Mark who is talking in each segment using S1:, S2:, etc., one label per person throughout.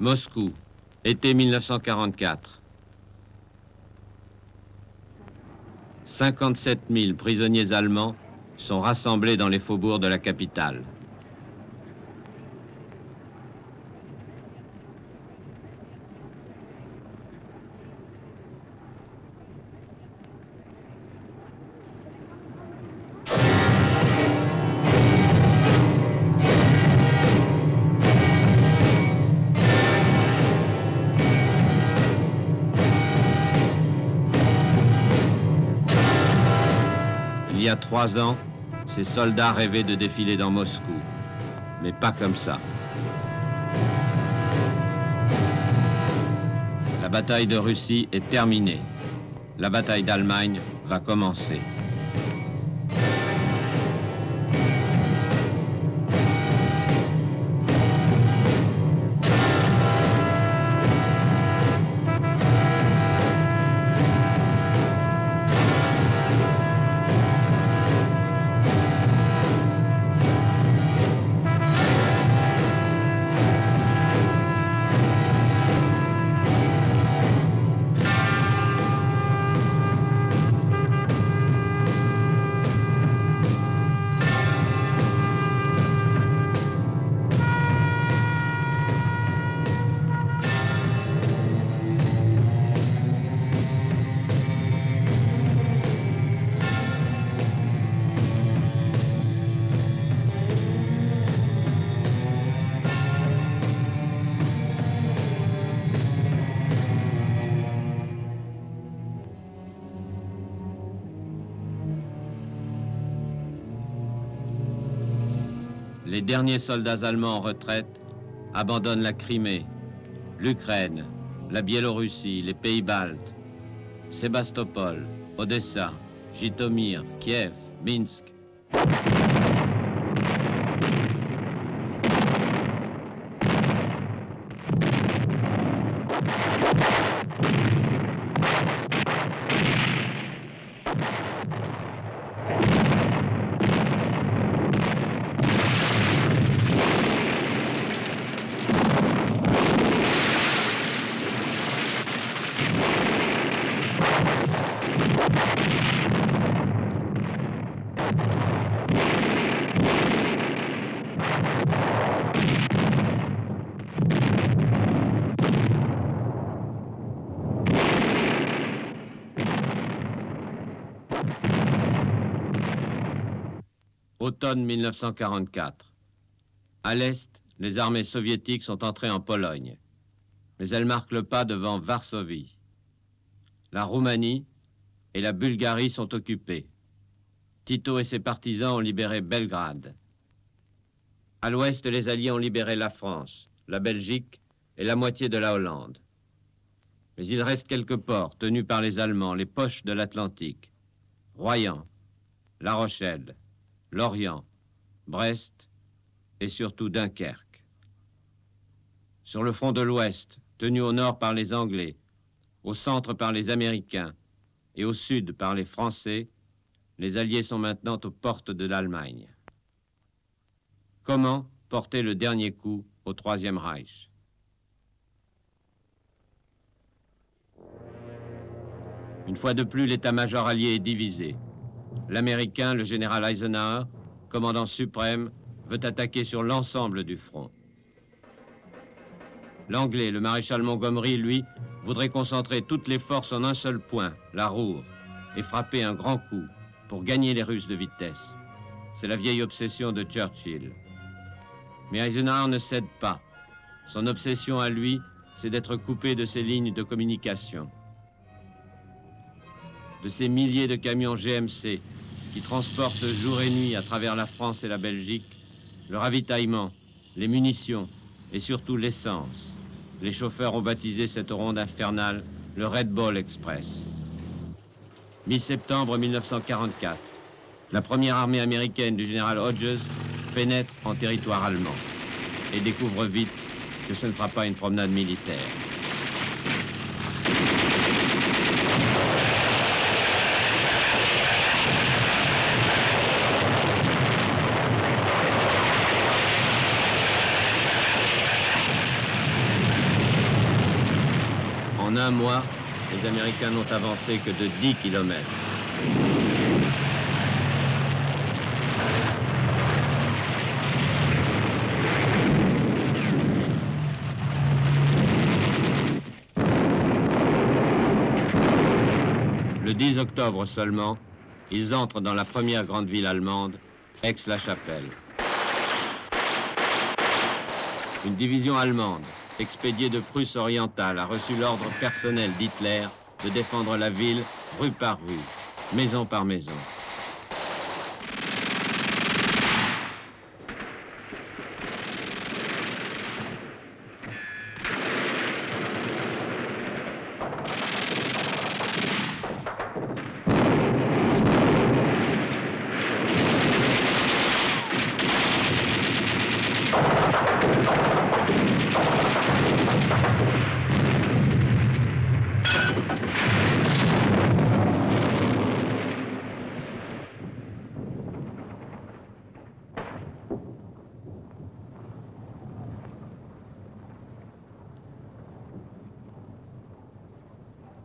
S1: Moscou, été 1944. 57 000 prisonniers allemands sont rassemblés dans les faubourgs de la capitale. Trois ans, ces soldats rêvaient de défiler dans Moscou. Mais pas comme ça. La bataille de Russie est terminée. La bataille d'Allemagne va commencer. Derniers soldats allemands en retraite abandonnent la Crimée, l'Ukraine, la Biélorussie, les pays baltes, Sébastopol, Odessa, Jitomir, Kiev, Minsk. 1944. À l'est, les armées soviétiques sont entrées en Pologne, mais elles marquent le pas devant Varsovie. La Roumanie et la Bulgarie sont occupées. Tito et ses partisans ont libéré Belgrade. À l'ouest, les Alliés ont libéré la France, la Belgique et la moitié de la Hollande. Mais il reste quelques ports tenus par les Allemands, les poches de l'Atlantique. Royan, La Rochelle, Lorient, Brest et surtout Dunkerque. Sur le front de l'Ouest, tenu au nord par les Anglais, au centre par les Américains et au sud par les Français, les Alliés sont maintenant aux portes de l'Allemagne. Comment porter le dernier coup au Troisième Reich? Une fois de plus, l'état-major allié est divisé. L'Américain, le général Eisenhower, commandant suprême, veut attaquer sur l'ensemble du front. L'Anglais, le maréchal Montgomery, lui, voudrait concentrer toutes les forces en un seul point, la Roure, et frapper un grand coup pour gagner les Russes de vitesse. C'est la vieille obsession de Churchill. Mais Eisenhower ne cède pas. Son obsession à lui, c'est d'être coupé de ses lignes de communication. De ces milliers de camions GMC qui transportent jour et nuit à travers la France et la Belgique le ravitaillement, les munitions et surtout l'essence. Les chauffeurs ont baptisé cette ronde infernale le Red Bull Express. Mi-septembre 1944, la première armée américaine du général Hodges pénètre en territoire allemand et découvre vite que ce ne sera pas une promenade militaire. En mois, les Américains n'ont avancé que de 10 kilomètres. Le 10 octobre seulement, ils entrent dans la première grande ville allemande, Aix-la-Chapelle. Une division allemande, expédiée de Prusse orientale, a reçu l'ordre personnel d'Hitler de défendre la ville rue par rue, maison par maison.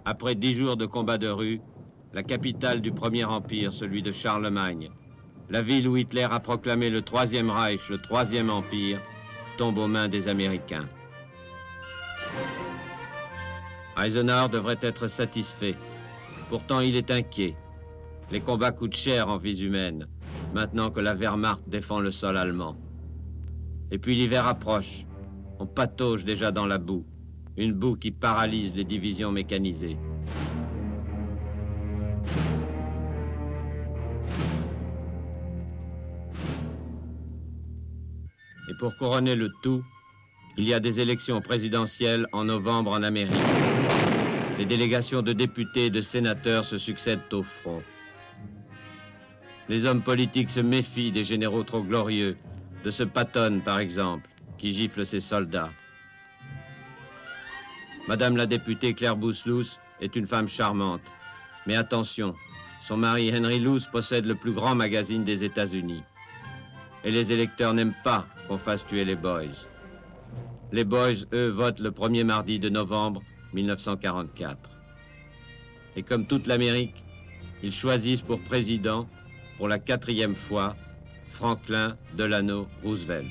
S1: Après dix jours de combats de rue, la capitale du Premier Empire, celui de Charlemagne, la ville où Hitler a proclamé le Troisième Reich, le Troisième Empire, tombe aux mains des Américains. Eisenhower devrait être satisfait. Pourtant, il est inquiet. Les combats coûtent cher en vies humaines, maintenant que la Wehrmacht défend le sol allemand. Et puis l'hiver approche. On patauge déjà dans la boue. Une boue qui paralyse les divisions mécanisées. Pour couronner le tout, il y a des élections présidentielles en novembre en Amérique. Les délégations de députés et de sénateurs se succèdent au front. Les hommes politiques se méfient des généraux trop glorieux, de ce Patton par exemple, qui gifle ses soldats. Madame la députée Claire Bouslous est une femme charmante. Mais attention, son mari Henry Luce possède le plus grand magazine des États-Unis. Et les électeurs n'aiment pas qu'on fasse tuer les boys. Les boys, eux, votent le premier mardi de novembre 1944. Et comme toute l'Amérique, ils choisissent pour président, pour la quatrième fois, Franklin Delano Roosevelt.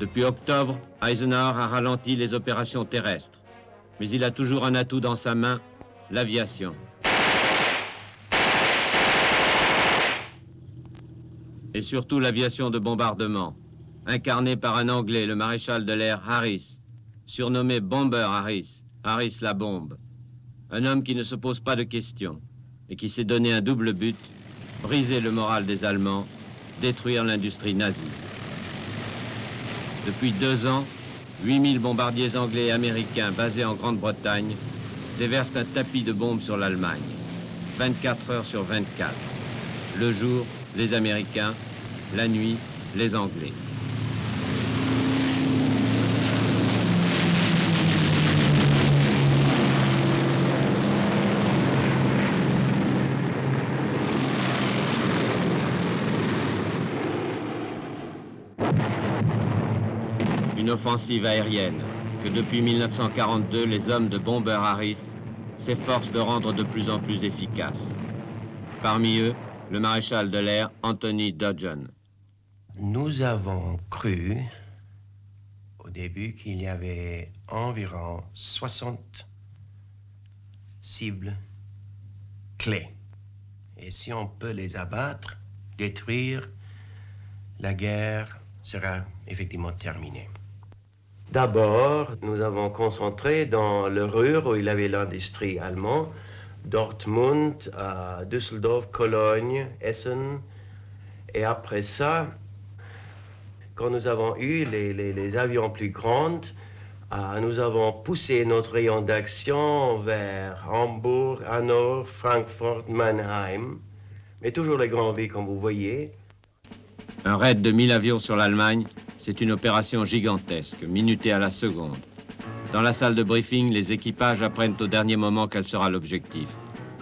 S1: Depuis octobre, Eisenhower a ralenti les opérations terrestres, mais il a toujours un atout dans sa main, l'aviation. Et surtout l'aviation de bombardement, incarnée par un Anglais, le maréchal de l'air Harris, surnommé Bomber Harris, Harris la bombe. Un homme qui ne se pose pas de questions et qui s'est donné un double but, briser le moral des Allemands, détruire l'industrie nazie. Depuis deux ans, 8000 bombardiers anglais et américains basés en Grande-Bretagne déversent un tapis de bombes sur l'Allemagne, 24 heures sur 24. Le jour, les Américains, la nuit, les Anglais. Une offensive aérienne que depuis 1942 les hommes de Bomber Harris s'efforcent de rendre de plus en plus efficace. Parmi eux, le maréchal de l'air Anthony Dodgen.
S2: Nous avons cru au début qu'il y avait environ 60 cibles clés. Et si on peut les abattre, détruire, la guerre sera effectivement terminée. D'abord, nous avons concentré dans le Ruhr où il avait l'industrie allemande, Dortmund, Düsseldorf, Cologne, Essen. Et après ça, quand nous avons eu les, les- avions plus grands, ah, nous avons poussé notre rayon d'action vers Hambourg, Hanovre, Francfort, Mannheim. Mais toujours les grands villes, comme vous voyez.
S1: Un raid de 1000 avions sur l'Allemagne, c'est une opération gigantesque, minutée à la seconde. Dans la salle de briefing, les équipages apprennent au dernier moment quel sera l'objectif.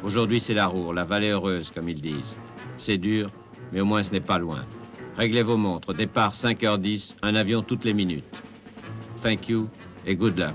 S1: Aujourd'hui, c'est la Roure, la vallée heureuse, comme ils disent. C'est dur, mais au moins ce n'est pas loin. Réglez vos montres. Départ 5h10, un avion toutes les minutes. Thank you et good luck.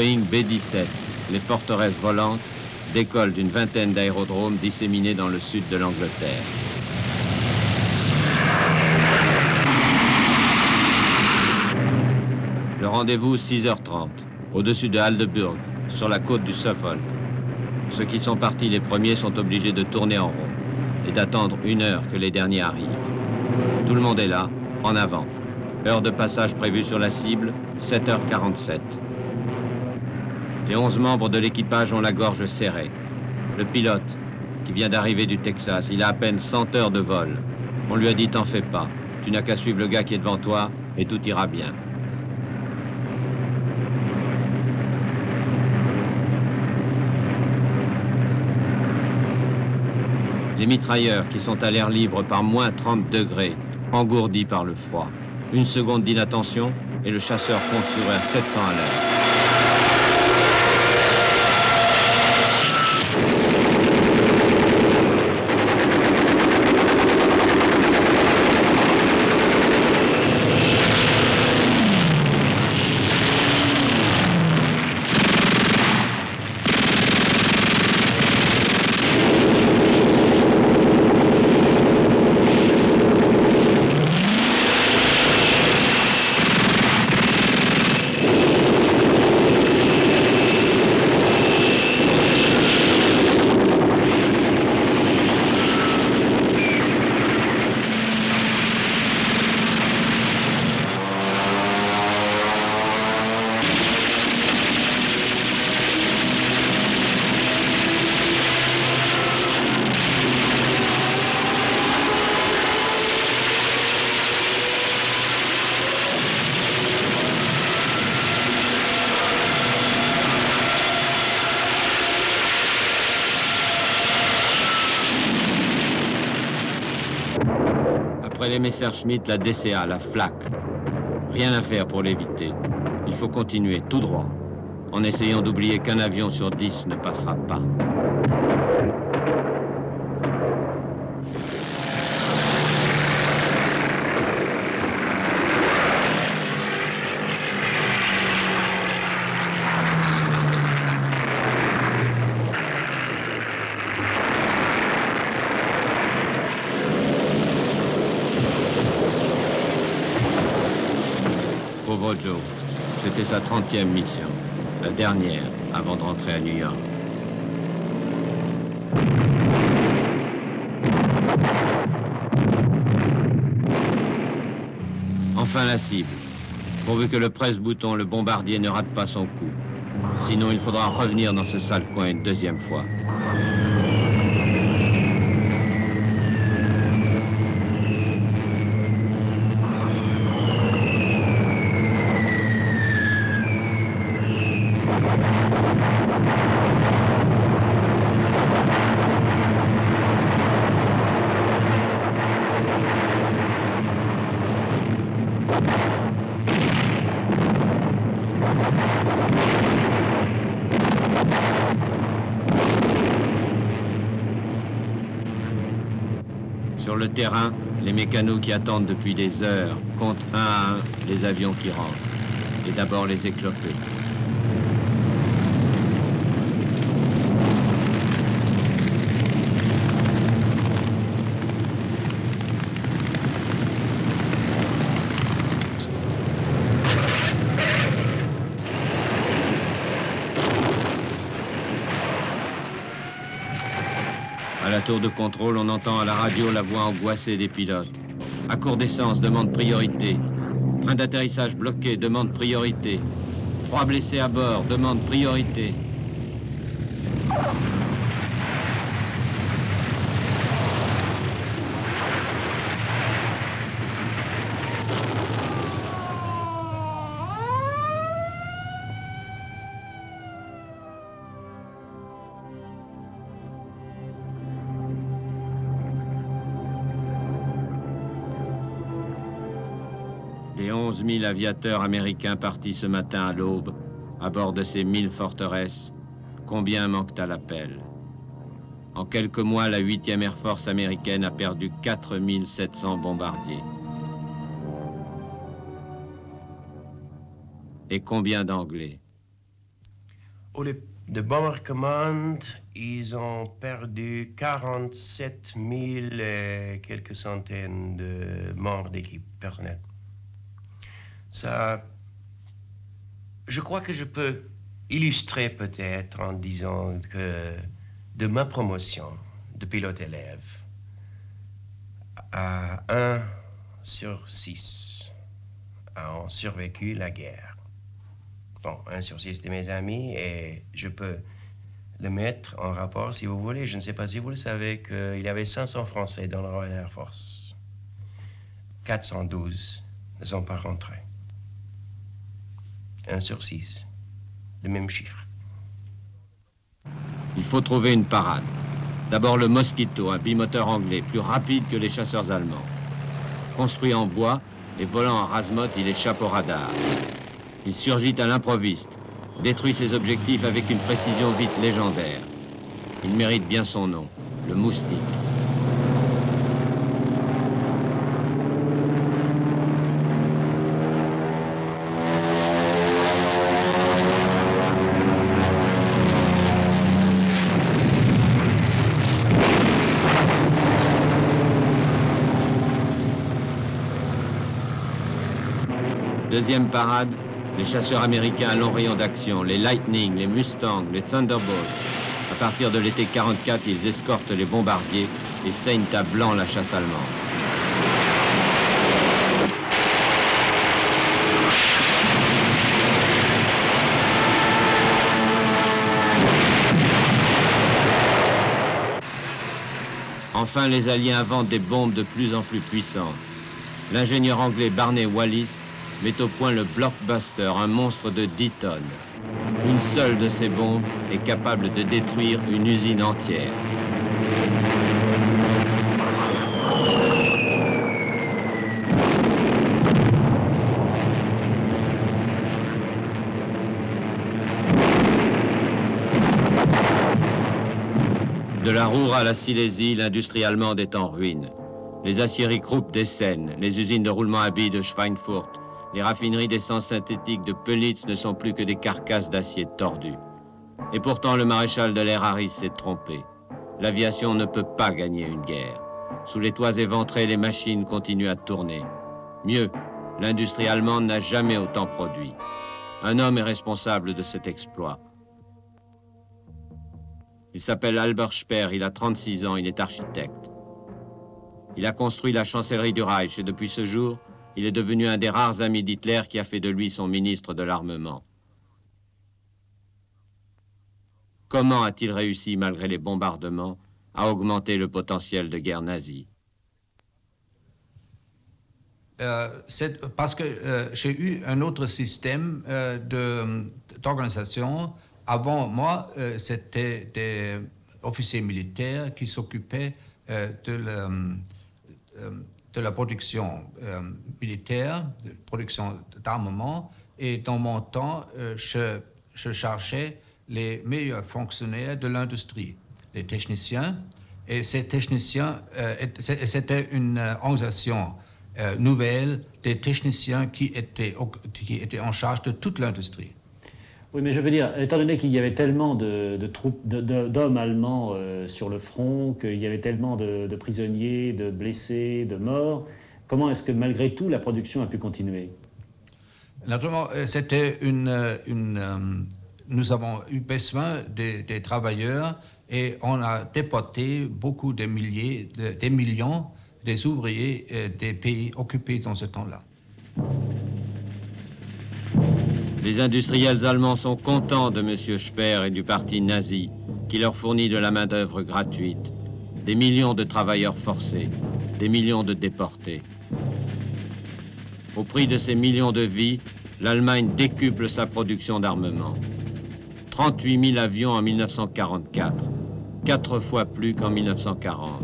S1: Boeing B-17, les forteresses volantes, décollent d'une vingtaine d'aérodromes disséminés dans le sud de l'Angleterre. Le rendez-vous 6h30, au-dessus de Aldeburgh, sur la côte du Suffolk. Ceux qui sont partis les premiers sont obligés de tourner en rond et d'attendre une heure que les derniers arrivent. Tout le monde est là, en avant. Heure de passage prévue sur la cible, 7h47. Les 11 membres de l'équipage ont la gorge serrée. Le pilote, qui vient d'arriver du Texas, il a à peine 100 heures de vol. On lui a dit t'en fais pas, tu n'as qu'à suivre le gars qui est devant toi et tout ira bien. Les mitrailleurs qui sont à l'air libre par moins 30 degrés, engourdis par le froid. Une seconde d'inattention et le chasseur fonce sur à 700 à l'heure. La DCA, la FLAC. Rien à faire pour l'éviter. Il faut continuer tout droit, en essayant d'oublier qu'un avion sur dix ne passera pas. Pauvre Joe, c'était sa 30e mission, la dernière avant de rentrer à New York. Enfin la cible, pourvu que le presse-bouton, le bombardier ne rate pas son coup. Sinon, il faudra revenir dans ce sale coin une deuxième fois. Sur le terrain, les mécanos qui attendent depuis des heures comptent un à un les avions qui rentrent. Et d'abord les éclopés. À la tour de contrôle, on entend à la radio la voix angoissée des pilotes. Court d'essence, demande priorité. Train d'atterrissage bloqué, demande priorité. Trois blessés à bord, demande priorité. 000 aviateurs américains partis ce matin à l'aube, à bord de ces 1000 forteresses, combien manquent à l'appel? En quelques mois, la 8e Air Force américaine a perdu 4700 bombardiers. Et combien d'Anglais?
S2: Au lieu de Bomber Command, ils ont perdu 47 000 et quelques centaines de membres d'équipe personnelle. Ça, je crois que je peux illustrer peut-être en disant que de ma promotion de pilote élève à 1 sur 6 ont survécu la guerre. Bon, 1 sur 6 de mes amis et je peux le mettre en rapport si vous voulez. Je ne sais pas si vous le savez qu'il y avait 500 Français dans la Royal Air Force. 412 ne sont pas rentrés. 1 sur 6. Le même chiffre.
S1: Il faut trouver une parade. D'abord le Mosquito, un bimoteur anglais, plus rapide que les chasseurs allemands. Construit en bois et volant en rasmote, il échappe au radar. Il surgit à l'improviste, détruit ses objectifs avec une précision vite légendaire. Il mérite bien son nom, le moustique. Deuxième parade, les chasseurs américains à long rayon d'action, les Lightning, les Mustangs, les Thunderbolts. À partir de l'été 44, ils escortent les bombardiers et saignent à blanc la chasse allemande. Enfin, les Alliés inventent des bombes de plus en plus puissantes. L'ingénieur anglais Barney Wallis met au point le Blockbuster, un monstre de 10 tonnes. Une seule de ces bombes est capable de détruire une usine entière. De la Roure à la Silésie, l'industrie allemande est en ruine. Les aciéries Krupp d'Essen, les usines de roulement à billes de Schweinfurt, les raffineries d'essence synthétique de Pelitz ne sont plus que des carcasses d'acier tordues. Et pourtant, le maréchal de l'air Harris s'est trompé. L'aviation ne peut pas gagner une guerre. Sous les toits éventrés, les machines continuent à tourner. Mieux, l'industrie allemande n'a jamais autant produit. Un homme est responsable de cet exploit. Il s'appelle Albert Speer, il a 36 ans, il est architecte. Il a construit la chancellerie du Reich et depuis ce jour, il est devenu un des rares amis d'Hitler qui a fait de lui son ministre de l'armement. Comment a-t-il réussi, malgré les bombardements, à augmenter le potentiel de guerre nazie
S3: euh, parce que euh, j'ai eu un autre système euh, d'organisation. Avant moi, c'était des officiers militaires qui s'occupaient de de la production euh, militaire, de production d'armement, et dans mon temps, euh, je, je, chargeais les meilleurs fonctionnaires de l'industrie, les techniciens, et ces techniciens, euh, c'était une organisation nouvelle des techniciens qui étaient, qui étaient en charge de toute l'industrie.
S4: Oui, mais je veux dire, étant donné qu'il y avait tellement de, troupes, d'hommes allemands euh, sur le front, qu'il y avait tellement de, prisonniers, de blessés, de morts, comment est-ce que malgré tout la production a pu continuer?
S3: Naturellement, euh, c'était une, euh, nous avons eu besoin des, travailleurs et on a déporté beaucoup de milliers, des millions des ouvriers des pays occupés dans ce temps-là.
S1: Les industriels allemands sont contents de M. Speer et du parti nazi, qui leur fournit de la main-d'œuvre gratuite, des millions de travailleurs forcés, des millions de déportés. Au prix de ces millions de vies, l'Allemagne décuple sa production d'armement. 38 000 avions en 1944, quatre fois plus qu'en 1940.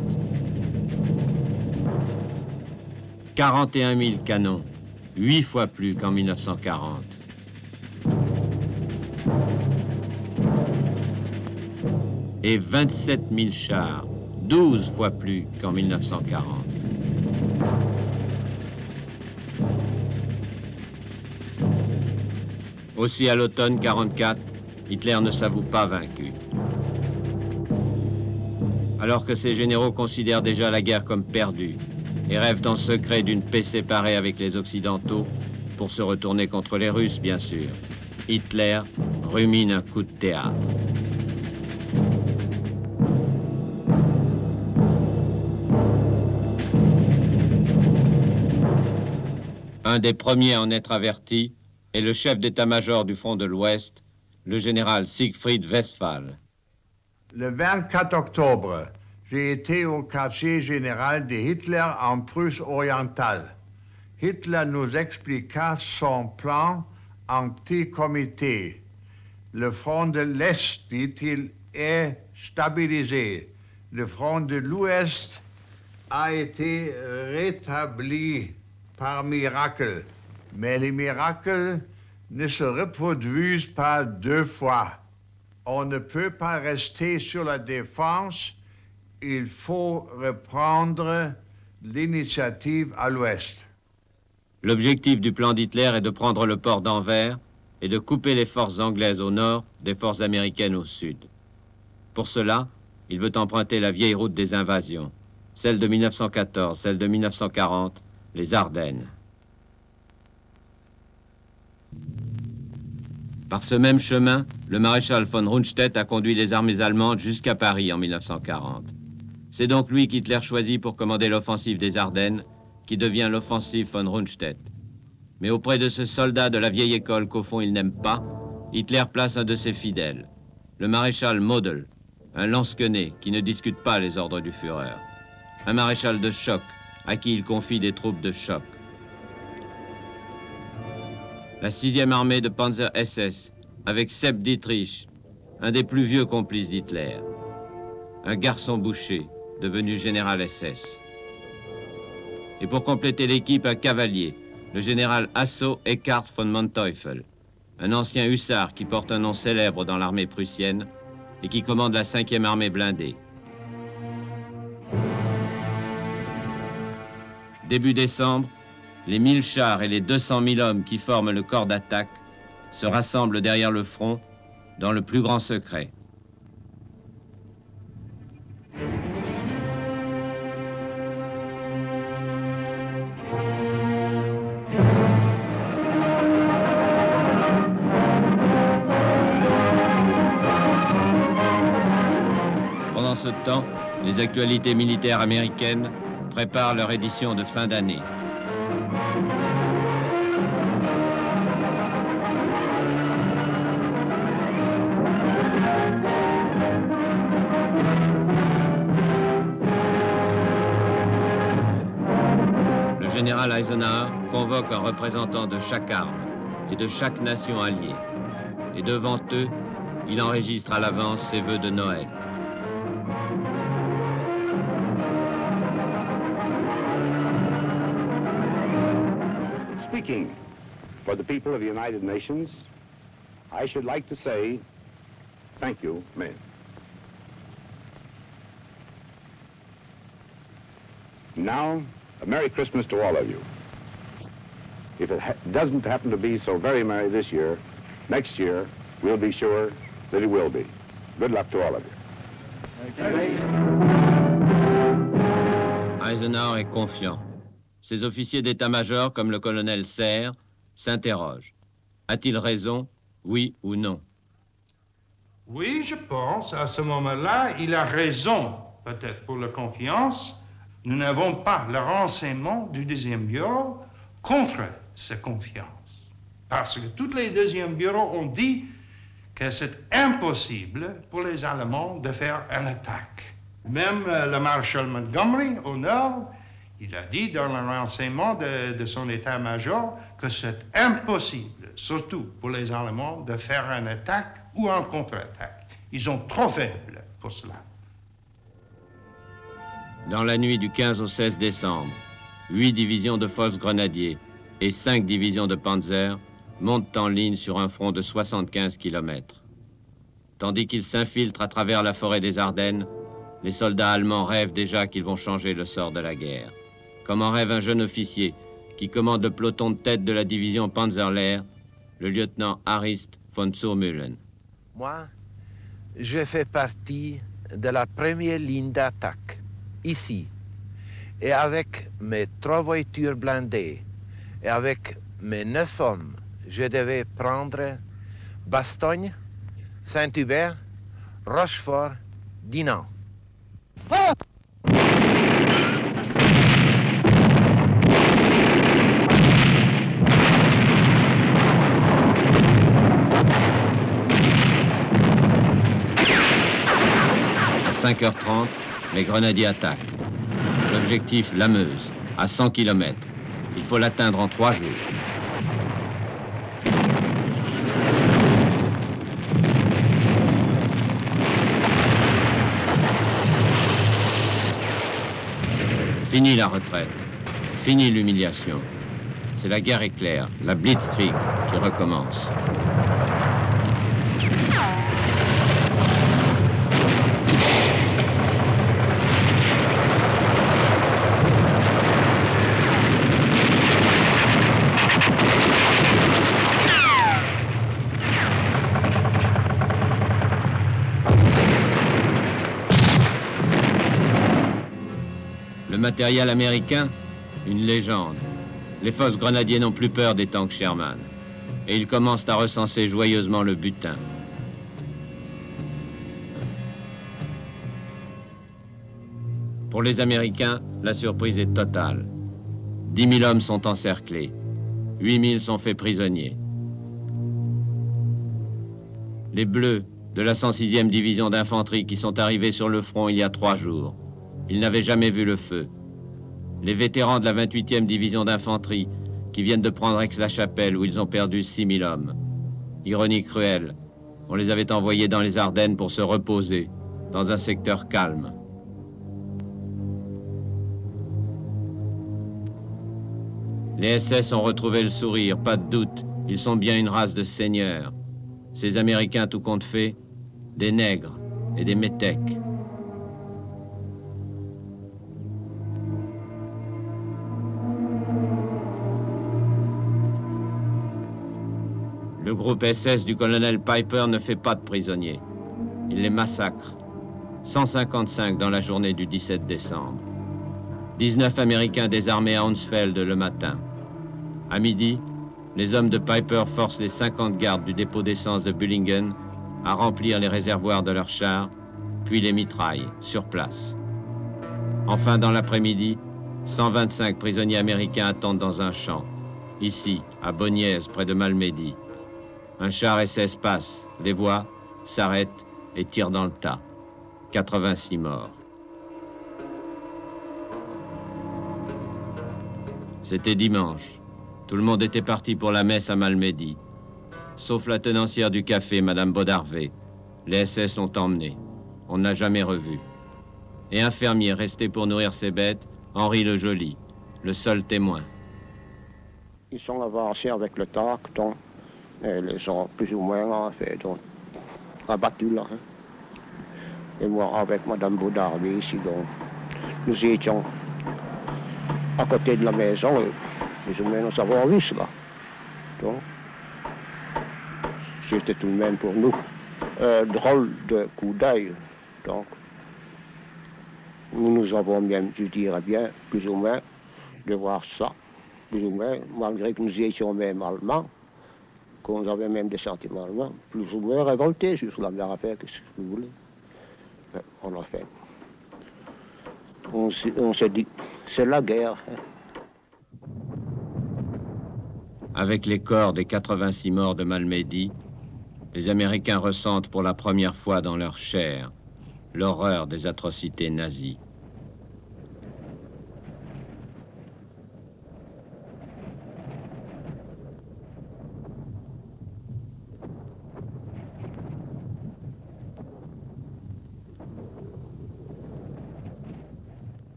S1: 41 000 canons, huit fois plus qu'en 1940. Et 27 000 chars, 12 fois plus qu'en 1940. Aussi à l'automne 44, Hitler ne s'avoue pas vaincu. Alors que ses généraux considèrent déjà la guerre comme perdue et rêvent en secret d'une paix séparée avec les Occidentaux, pour se retourner contre les Russes, bien sûr, Hitler rumine un coup de théâtre. Un des premiers à en être averti est le chef d'état-major du front de l'Ouest, le général Siegfried Westphal.
S5: Le 24 octobre, j'ai été au quartier général de Hitler en Prusse orientale. Hitler nous expliqua son plan en petit comité. Le front de l'Est, dit-il, est stabilisé. Le front de l'Ouest a été rétabli par miracle. Mais les miracles ne se reproduisent pas deux fois. On ne peut pas rester sur la défense. Il faut reprendre l'initiative à l'ouest.
S1: L'objectif du plan d'Hitler est de prendre le port d'Anvers et de couper les forces anglaises au nord des forces américaines au sud. Pour cela, il veut emprunter la vieille route des invasions, celle de 1914, celle de 1940, les Ardennes. Par ce même chemin, le maréchal von Rundstedt a conduit les armées allemandes jusqu'à Paris en 1940. C'est donc lui qu'Hitler choisit pour commander l'offensive des Ardennes, qui devient l'offensive von Rundstedt. Mais auprès de ce soldat de la vieille école qu'au fond il n'aime pas, Hitler place un de ses fidèles, le maréchal Model, un lansquenet qui ne discute pas les ordres du Führer, un maréchal de choc à qui il confie des troupes de choc la 6e armée de Panzer SS, avec Sepp Dietrich, un des plus vieux complices d'Hitler, un garçon bouché, devenu général SS. Et pour compléter l'équipe, un cavalier, le général Asso Eckhard von Manteuffel, un ancien hussard qui porte un nom célèbre dans l'armée prussienne et qui commande la 5e armée blindée. Début décembre, les 1000 chars et les 200 000 hommes qui forment le corps d'attaque se rassemblent derrière le front dans le plus grand secret. Pendant ce temps, les actualités militaires américaines préparent leur édition de fin d'année. Le général Eisenhower convoque un représentant de chaque arme et de chaque nation alliée. Et devant eux, il enregistre à l'avance ses vœux de Noël.
S6: Speaking for the people of the United Nations, I should like to say thank you, men. Now, a Merry Christmas to all of you. If it ha doesn't happen to be so very merry this year, next year, we'll be sure that it will be. Good luck to all of you.
S1: Eisenhower est confiant. Ses officiers d'état-major, comme le colonel Serre, s'interrogent. A-t-il raison, oui ou non?
S7: Oui, je pense, à ce moment-là, il a raison, peut-être pour la confiance. Nous n'avons pas le renseignement du deuxième bureau contre cette confiance. Parce que tous les deuxièmes bureaux ont dit que c'est impossible pour les Allemands de faire une attaque. Même euh, le maréchal Montgomery, au nord, il a dit dans le renseignement de, son état-major que c'est impossible, surtout pour les Allemands, de faire une attaque ou une contre-attaque. Ils sont trop faibles pour cela.
S1: Dans la nuit du 15 au 16 décembre, huit divisions de forces grenadiers, et cinq divisions de Panzer montent en ligne sur un front de 75 km. Tandis qu'ils s'infiltrent à travers la forêt des Ardennes, les soldats allemands rêvent déjà qu'ils vont changer le sort de la guerre. Comme en rêve un jeune officier qui commande le peloton de tête de la division Panzerlehr, le lieutenant Arist von Zurmühlen.
S8: Moi, je fais partie de la première ligne d'attaque, ici. Et avec mes trois voitures blindées et avec mes neuf hommes, je devais prendre Bastogne, Saint-Hubert, Rochefort, Dinan. Ah
S1: 5h30, les grenadiers attaquent. L'objectif, la Meuse, à 100 km. Il faut l'atteindre en trois jours. Fini la retraite. Fini l'humiliation. C'est la guerre éclair, la Blitzkrieg qui recommence. Matériel américain, une légende. Les forces grenadiers n'ont plus peur des tanks Sherman. Et ils commencent à recenser joyeusement le butin. Pour les Américains, la surprise est totale. 10 000 hommes sont encerclés. 8 000 sont faits prisonniers. Les Bleus de la 106e division d'infanterie qui sont arrivés sur le front il y a trois jours. Ils n'avaient jamais vu le feu les vétérans de la 28e division d'infanterie qui viennent de prendre Aix-la-Chapelle où ils ont perdu 6000 hommes. Ironie cruelle, on les avait envoyés dans les Ardennes pour se reposer, dans un secteur calme. Les SS ont retrouvé le sourire, pas de doute, ils sont bien une race de seigneurs. Ces Américains tout compte fait, des nègres et des métèques. Groupe SS du colonel Piper ne fait pas de prisonniers. Il les massacre. 155 dans la journée du 17 décembre. 19 Américains désarmés à Hounsfeld le matin. À midi, les hommes de Piper forcent les 50 gardes du dépôt d'essence de Bullingen à remplir les réservoirs de leurs chars, puis les mitraillent sur place. Enfin, dans l'après-midi, 125 prisonniers américains attendent dans un champ, ici, à Boniez, près de Malmedy. Un char SS passe, les voit, s'arrête et tire dans le tas. 86 morts. C'était dimanche. Tout le monde était parti pour la messe à Malmedy. Sauf la tenancière du café, Madame Baudarvé. Les SS l'ont emmenée. On n'a jamais revu. Et un fermier resté pour nourrir ses bêtes, Henri le Joli, le seul témoin.
S9: Ils sont avancés avec le tracton les gens, plus ou moins, fait, donc, abattus là. Hein. Et moi, avec Madame Boudardi ici, donc, nous étions à côté de la maison, et plus ou moins nous avons vu cela. Donc, c'était tout de même pour nous un drôle de coup d'œil. Donc, nous nous avons même, je dirais bien, plus ou moins, de voir ça, plus ou moins, malgré que nous étions même allemands, qu'on avait même des sentiments plus ou moins révoltés sur la même affaire, que ce que vous voulez. On a fait. On s'est dit, c'est la guerre. Hein.
S1: Avec les corps des 86 morts de Malmedy, les Américains ressentent pour la première fois dans leur chair l'horreur des atrocités nazies.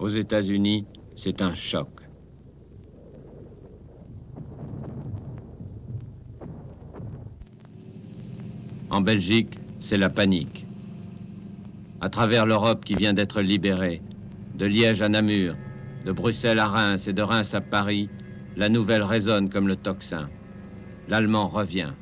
S1: Aux États-Unis, c'est un choc. En Belgique, c'est la panique. À travers l'Europe qui vient d'être libérée, de Liège à Namur, de Bruxelles à Reims et de Reims à Paris, la nouvelle résonne comme le tocsin. L'allemand revient.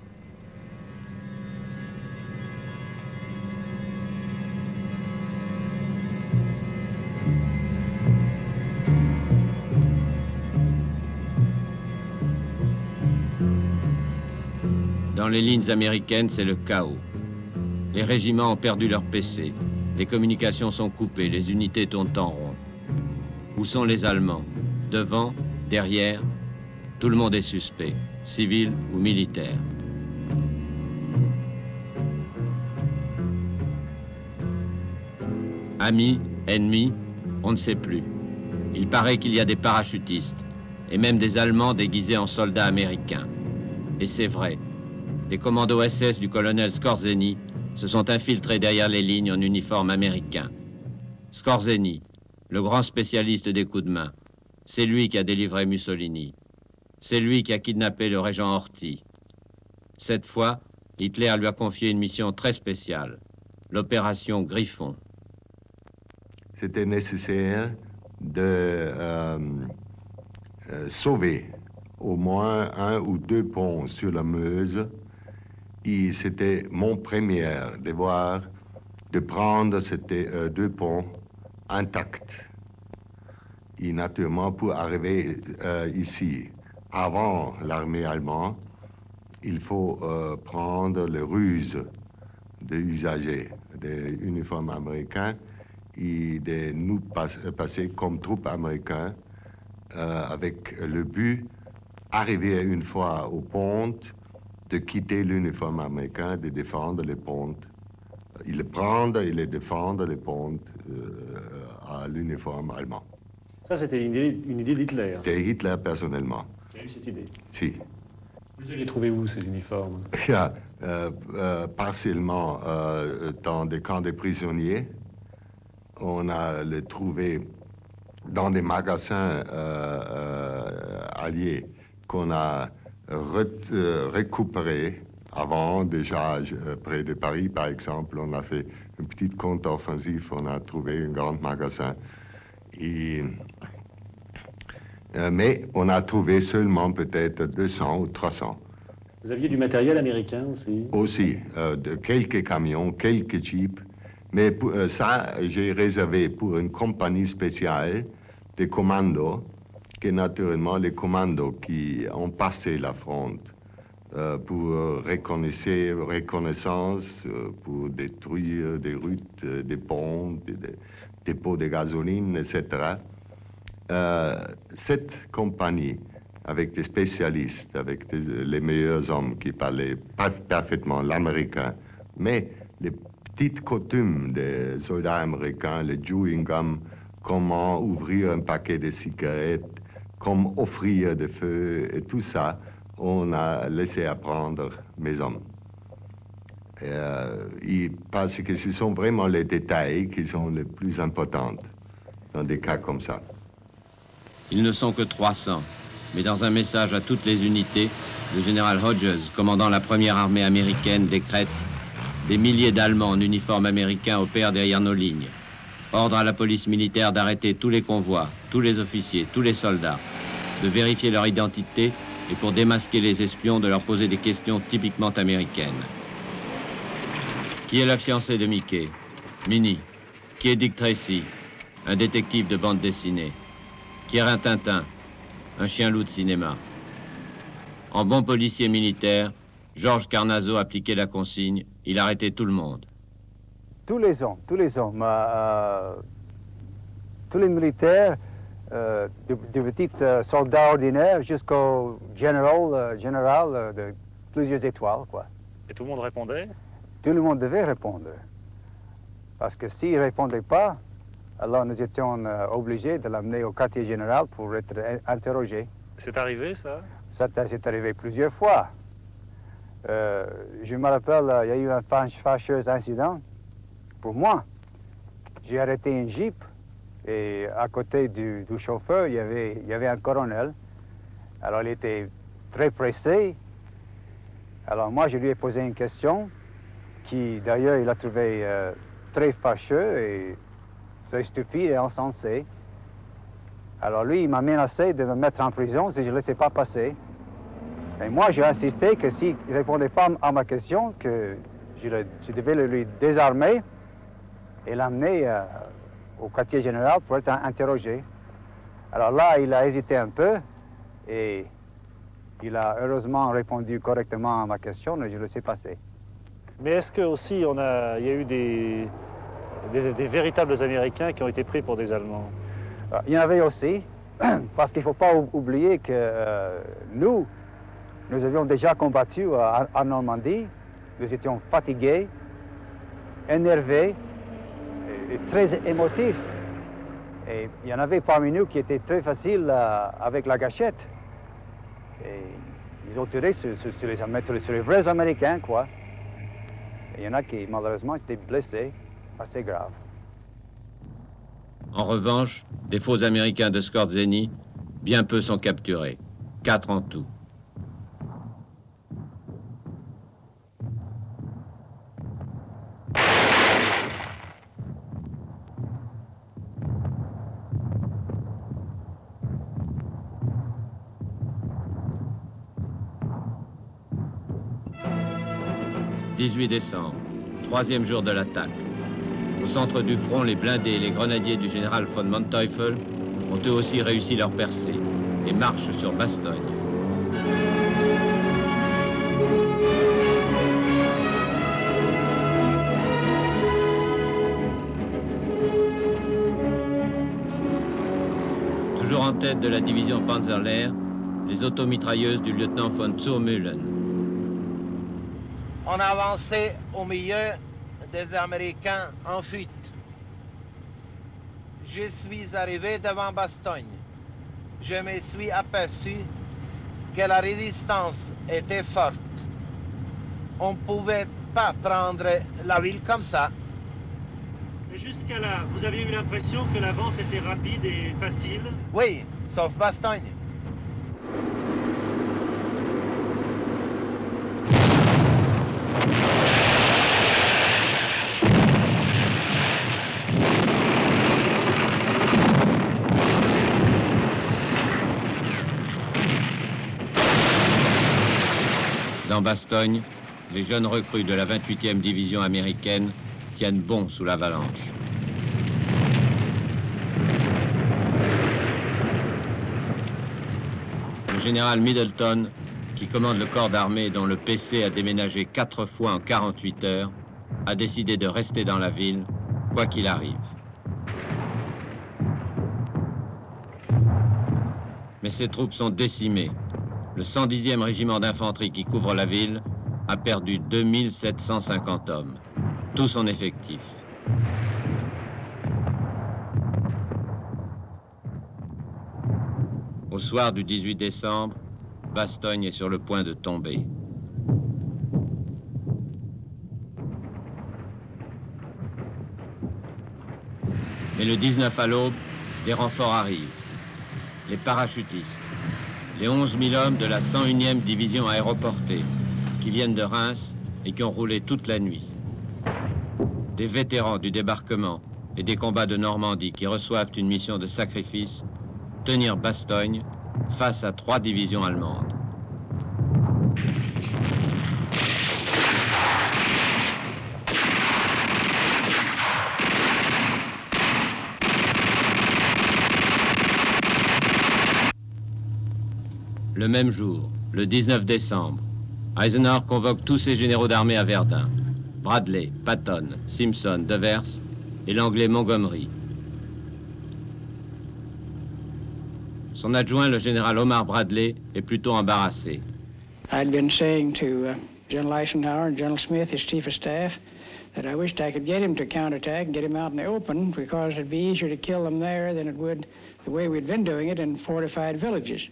S1: Dans les lignes américaines, c'est le chaos. Les régiments ont perdu leur PC. Les communications sont coupées, les unités tournent en rond. Où sont les Allemands? Devant Derrière Tout le monde est suspect, civil ou militaire. Amis, ennemis, on ne sait plus. Il paraît qu'il y a des parachutistes, et même des Allemands déguisés en soldats américains. Et c'est vrai, des commandos SS du colonel Scorzeni se sont infiltrés derrière les lignes en uniforme américain. Scorzeni, le grand spécialiste des coups de main, c'est lui qui a délivré Mussolini. C'est lui qui a kidnappé le régent Horthy. Cette fois, Hitler lui a confié une mission très spéciale, l'opération Griffon.
S10: C'était nécessaire de euh, euh, sauver au moins un ou deux ponts sur la Meuse c'était mon premier devoir de prendre ces euh, deux ponts intacts. Et naturellement, pour arriver euh, ici, avant l'armée allemande, il faut euh, prendre les ruses des usagers des uniformes américains et de nous passer comme troupes américaines avec le but d'arriver une fois au pont de quitter l'uniforme américain, de défendre les pontes. Ils prennent et les défendent, les pontes, euh, à l'uniforme allemand.
S4: Ça, c'était une idée, une idée d'Hitler
S10: C'était Hitler personnellement.
S4: J'ai eu cette idée?
S10: Si.
S4: Vous avez trouvé où ces uniformes?
S10: Euh, euh, Partiellement euh, dans des camps de prisonniers. On a les trouvé dans des magasins alliés qu'on a récupérer. Avant, déjà, euh, près de Paris, par exemple, on a fait une petite compte offensif, on a trouvé un grand magasin. Et, euh, mais on a trouvé seulement peut-être 200 ou 300.
S4: Vous aviez du matériel américain aussi?
S10: Aussi, de quelques camions, quelques jeeps. Mais pour, ça, j'ai réservé pour une compagnie spéciale de commandos que naturellement les commandos qui ont passé la fronte euh, pour reconnaissance, euh, pour détruire des routes, euh, des ponts, des, dépôts de gasoline, etc. cette compagnie, avec des spécialistes, avec les meilleurs hommes qui parlaient pas parfaitement l'américain, mais les petites coutumes des soldats américains, le chewing gum, comment ouvrir un paquet de cigarettes, comme offrir des feux et tout ça, on a laissé apprendre mes hommes. Euh, parce que ce sont vraiment les détails qui sont les plus importants dans des cas comme ça.
S1: Ils ne sont que 300, mais dans un message à toutes les unités, le général Hodges, commandant la première armée américaine, décrète Des milliers d'Allemands en uniforme américain opèrent derrière nos lignes. Ordre à la police militaire d'arrêter tous les convois, tous les officiers, tous les soldats, de vérifier leur identité et pour démasquer les espions de leur poser des questions typiquement américaines. Qui est la fiancée de Mickey? Minnie. Qui est Dick Tracy? Un détective de bande dessinée. Qui est Rintintin? Un chien-loup de cinéma. En bon policier militaire, Georges Carnazo appliquait la consigne, il arrêtait tout le monde
S11: tous les hommes, tous les hommes, euh, tous les militaires, euh, de, petits euh, soldats ordinaires jusqu'au général, général de plusieurs étoiles, quoi.
S4: Et tout le monde répondait?
S11: Tout le monde devait répondre. Parce que s'il ne répondait pas, alors nous étions obligés de l'amener au quartier général pour être interrogé.
S4: C'est arrivé, ça?
S11: Ça c'est arrivé plusieurs fois. je me rappelle, il y a eu un fâcheux incident pour moi. J'ai arrêté un jeep Et à côté du, chauffeur, il y, avait, un colonel. Alors il était très pressé. Alors moi, je lui ai posé une question qui, d'ailleurs, il a trouvé euh, très fâcheux et très stupide et insensé. Alors lui, il m'a menacé de me mettre en prison si je ne laissais pas passer. Et moi, j'ai insisté que s'il ne répondait pas à ma question, que je, devais lui désarmer et l'amener euh, au quartier général pour être interrogé. Alors là, il a hésité un peu et il a heureusement répondu correctement à ma question et je le sais passer.
S4: Mais est-ce que aussi on a, il y a eu des, des, véritables Américains qui ont été pris pour des Allemands?
S11: Ah, Il y en avait aussi, parce qu'il ne faut pas oublier que euh, nous, nous avions déjà combattu en Normandie, nous étions fatigués, énervés très émotifs. Et il y en avait parmi nous qui étaient très faciles euh, avec la gâchette. Et ils ont tiré sur, les, sur les vrais Américains, quoi. Il y en a qui, malheureusement, étaient blessés, assez graves.
S1: En revanche, des faux Américains de Skorzeny, bien peu sont capturés. Quatre en tout. 18 décembre, troisième jour de l'attaque. Au centre du front, les blindés et les grenadiers du général von Manteuffel ont eux aussi réussi leur percée et marchent sur Bastogne. Toujours en tête de la division Panzerlehr, les automitrailleuses du lieutenant von Zurmühlen
S8: on avançait au milieu des Américains en fuite. Je suis arrivé devant Bastogne. Je me suis aperçu que la résistance était forte. On ne pouvait pas prendre la ville comme ça.
S4: Jusqu'à là, vous aviez eu l'impression que l'avance était rapide et facile?
S8: Oui, sauf Bastogne.
S1: Dans Bastogne, les jeunes recrues de la 28e division américaine tiennent bon sous l'avalanche. Le général Middleton qui commande le corps d'armée dont le PC a déménagé quatre fois en 48 heures, a décidé de rester dans la ville, quoi qu'il arrive. Mais ses troupes sont décimées. Le 110e régiment d'infanterie qui couvre la ville a perdu 2750 hommes, tout son effectif. Au soir du 18 décembre, Bastogne est sur le point de tomber. Mais le 19 à l'aube, des renforts arrivent. Les parachutistes, les 11 000 hommes de la 101e division aéroportée, qui viennent de Reims et qui ont roulé toute la nuit. Des vétérans du débarquement et des combats de Normandie qui reçoivent une mission de sacrifice, tenir Bastogne face à trois divisions allemandes. Le même jour, le 19 décembre, Eisenhower convoque tous ses généraux d'armée à Verdun. Bradley, Patton, Simpson, Devers et l'anglais Montgomery. Son adjoint, le général Omar Bradley, est plutôt embarrassé.
S12: I'd been saying to uh, General Eisenhower and General Smith, his chief of staff, that I wished I could get him to counterattack and get him out in the open because it'd be easier to kill them there than it would the way we'd been doing it in fortified villages.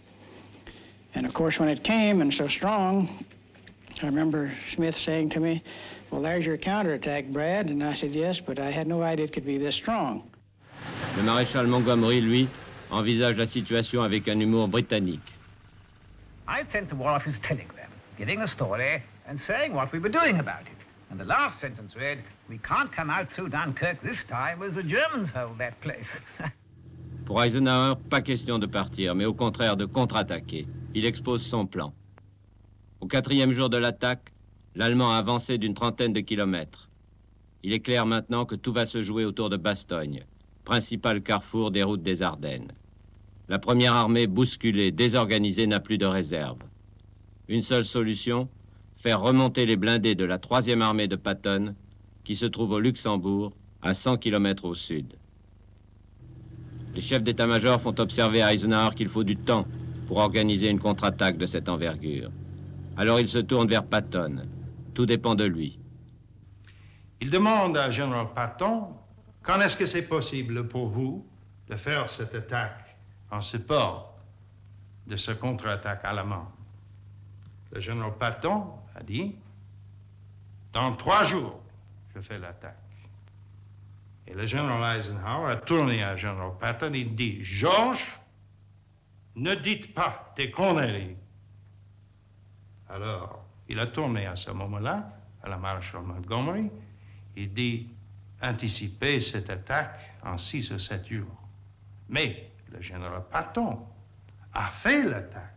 S12: And of course, when it came and so strong, I remember Smith saying to me, well, there's your counterattack, Brad. And I said, yes, but I had no idea it could be this strong.
S1: Le maréchal Montgomery, lui, envisage la situation avec un humour britannique.
S13: I sent the War Office telling them, giving the story and saying what we were doing about it. And the last sentence read, We can't come out through Dunkirk this time as the Germans hold that place.
S1: Pour Eisenhower, pas question de partir, mais au contraire de contre-attaquer. Il expose son plan. Au quatrième jour de l'attaque, l'Allemand a avancé d'une trentaine de kilomètres. Il est clair maintenant que tout va se jouer autour de Bastogne, principal carrefour des routes des Ardennes. La première armée, bousculée, désorganisée, n'a plus de réserve. Une seule solution, faire remonter les blindés de la troisième armée de Patton, qui se trouve au Luxembourg, à 100 km au sud. Les chefs d'état-major font observer à Eisenhower qu'il faut du temps pour organiser une contre-attaque de cette envergure. Alors il se tourne vers Patton. Tout dépend de lui.
S7: Il demande à Général Patton quand est-ce que c'est possible pour vous de faire cette attaque en support de ce contre-attaque allemand. Le général Patton a dit, dans trois jours, je fais l'attaque. Et le général Eisenhower a tourné à général Patton et dit, Georges, ne dites pas des conneries. Alors, il a tourné à ce moment-là à la maréchal Montgomery. Il dit, anticiper cette attaque en six ou sept jours. Mais le général Patton a fait l'attaque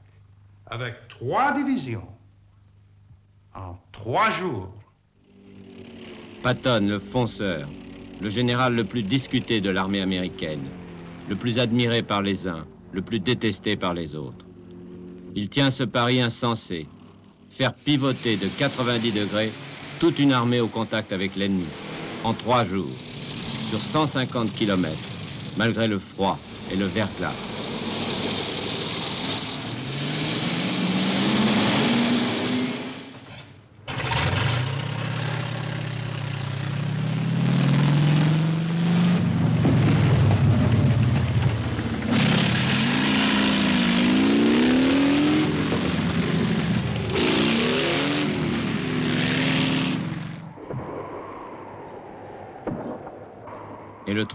S7: avec trois divisions en trois jours.
S1: Patton, le fonceur, le général le plus discuté de l'armée américaine, le plus admiré par les uns, le plus détesté par les autres. Il tient ce pari insensé, faire pivoter de 90 degrés toute une armée au contact avec l'ennemi, en trois jours, sur 150 km, malgré le froid et le verglas.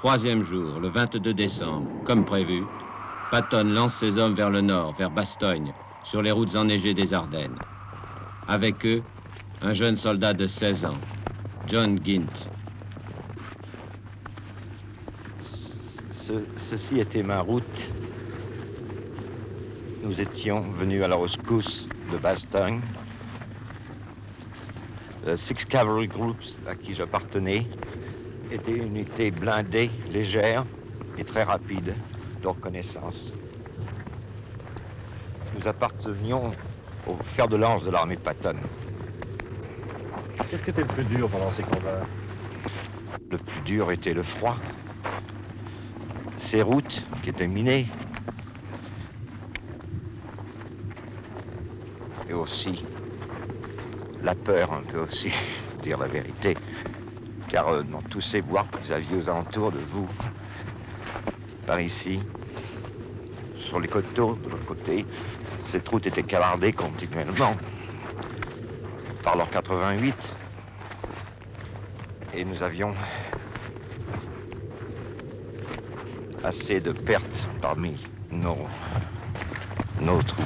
S1: Troisième jour, le 22 décembre, comme prévu, Patton lance ses hommes vers le nord, vers Bastogne, sur les routes enneigées des Ardennes. Avec eux, un jeune soldat de 16 ans, John Gint.
S14: Ce, ceci était ma route. Nous étions venus à la rescousse de Bastogne. Le Six Cavalry Groups à qui j'appartenais était une unité blindée, légère et très rapide de reconnaissance. Nous appartenions au fer de lance de l'armée de Patton.
S15: Qu'est-ce qui était le plus dur pendant ces combats?
S14: Le plus dur était le froid. Ces routes qui étaient minées. Et aussi la peur un peu aussi, pour dire la vérité car euh, dans tous ces bois que vous aviez aux alentours de vous, par ici, sur les coteaux de l'autre côté, cette route était cavardée continuellement par leur 88. Et nous avions assez de pertes parmi nos, nos troupes.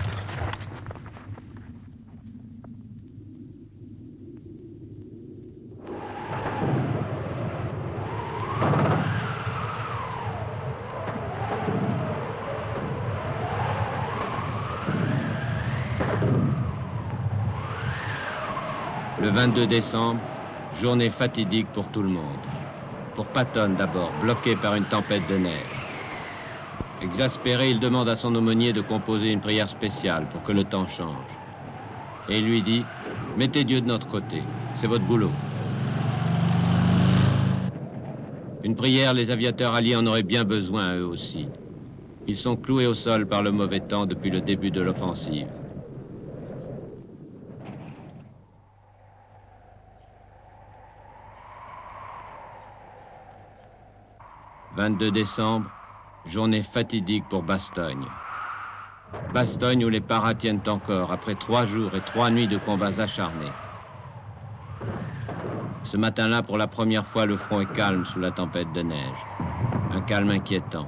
S1: Le 22 décembre, journée fatidique pour tout le monde. Pour Patton d'abord, bloqué par une tempête de neige. Exaspéré, il demande à son aumônier de composer une prière spéciale pour que le temps change. Et il lui dit, mettez Dieu de notre côté, c'est votre boulot. Une prière, les aviateurs alliés en auraient bien besoin eux aussi. Ils sont cloués au sol par le mauvais temps depuis le début de l'offensive. 22 décembre, journée fatidique pour Bastogne. Bastogne où les paras tiennent encore après trois jours et trois nuits de combats acharnés. Ce matin-là, pour la première fois, le front est calme sous la tempête de neige. Un calme inquiétant.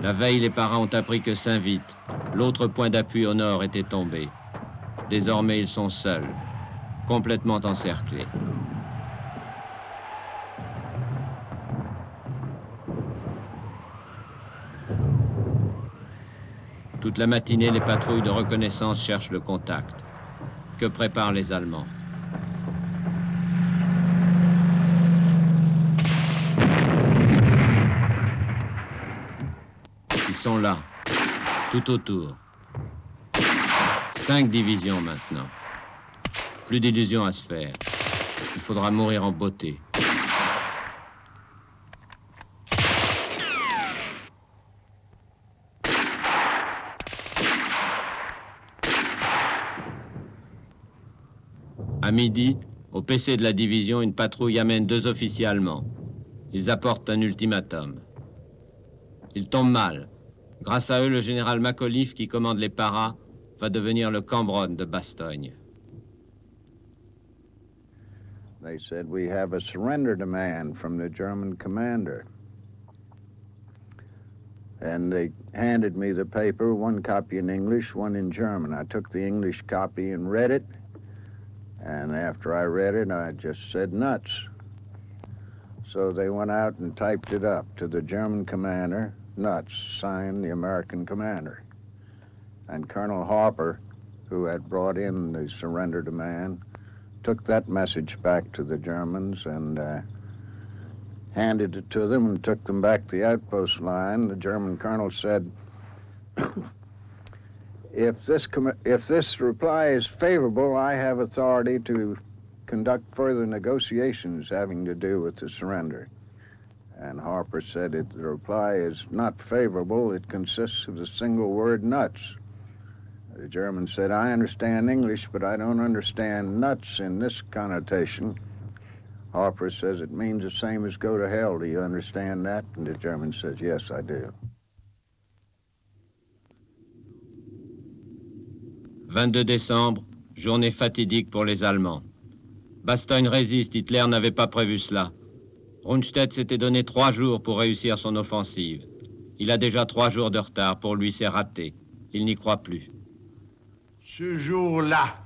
S1: La veille, les parents ont appris que Saint-Vite, l'autre point d'appui au nord, était tombé. Désormais, ils sont seuls, complètement encerclés. Toute la matinée, les patrouilles de reconnaissance cherchent le contact. Que préparent les Allemands? Ils sont là, tout autour. Cinq divisions maintenant. Plus d'illusions à se faire. Il faudra mourir en beauté. Midi, au PC de la division, une patrouille amène deux officiers allemands. Ils apportent un ultimatum. Ils tombent mal. Grâce à eux, le général Macauliffe, qui commande les paras, va devenir le Cambronne de Bastogne.
S16: They said, We have a surrender demand from the German commander. And they handed me the paper, one copy in English, one in German. I took the English copy and read it. And after I read it, I just said nuts. So they went out and typed it up to the German commander, nuts, signed the American commander. And Colonel Harper, who had brought in the surrender demand, took that message back to the Germans and uh, handed it to them and took them back to the outpost line. The German colonel said, if this, if this reply is favorable, I have authority to conduct further negotiations having to do with the surrender. And Harper said if the reply is not favorable, it consists of the single word nuts. The German said, I understand English, but I don't understand nuts in this connotation. Harper says it means the same as go to hell. Do you understand that? And the German says, yes, I do.
S1: 22 décembre, journée fatidique pour les Allemands. Bastogne résiste, Hitler n'avait pas prévu cela. Rundstedt s'était donné trois jours pour réussir son offensive. Il a déjà trois jours de retard, pour lui c'est raté. Il n'y croit plus.
S5: Ce jour-là,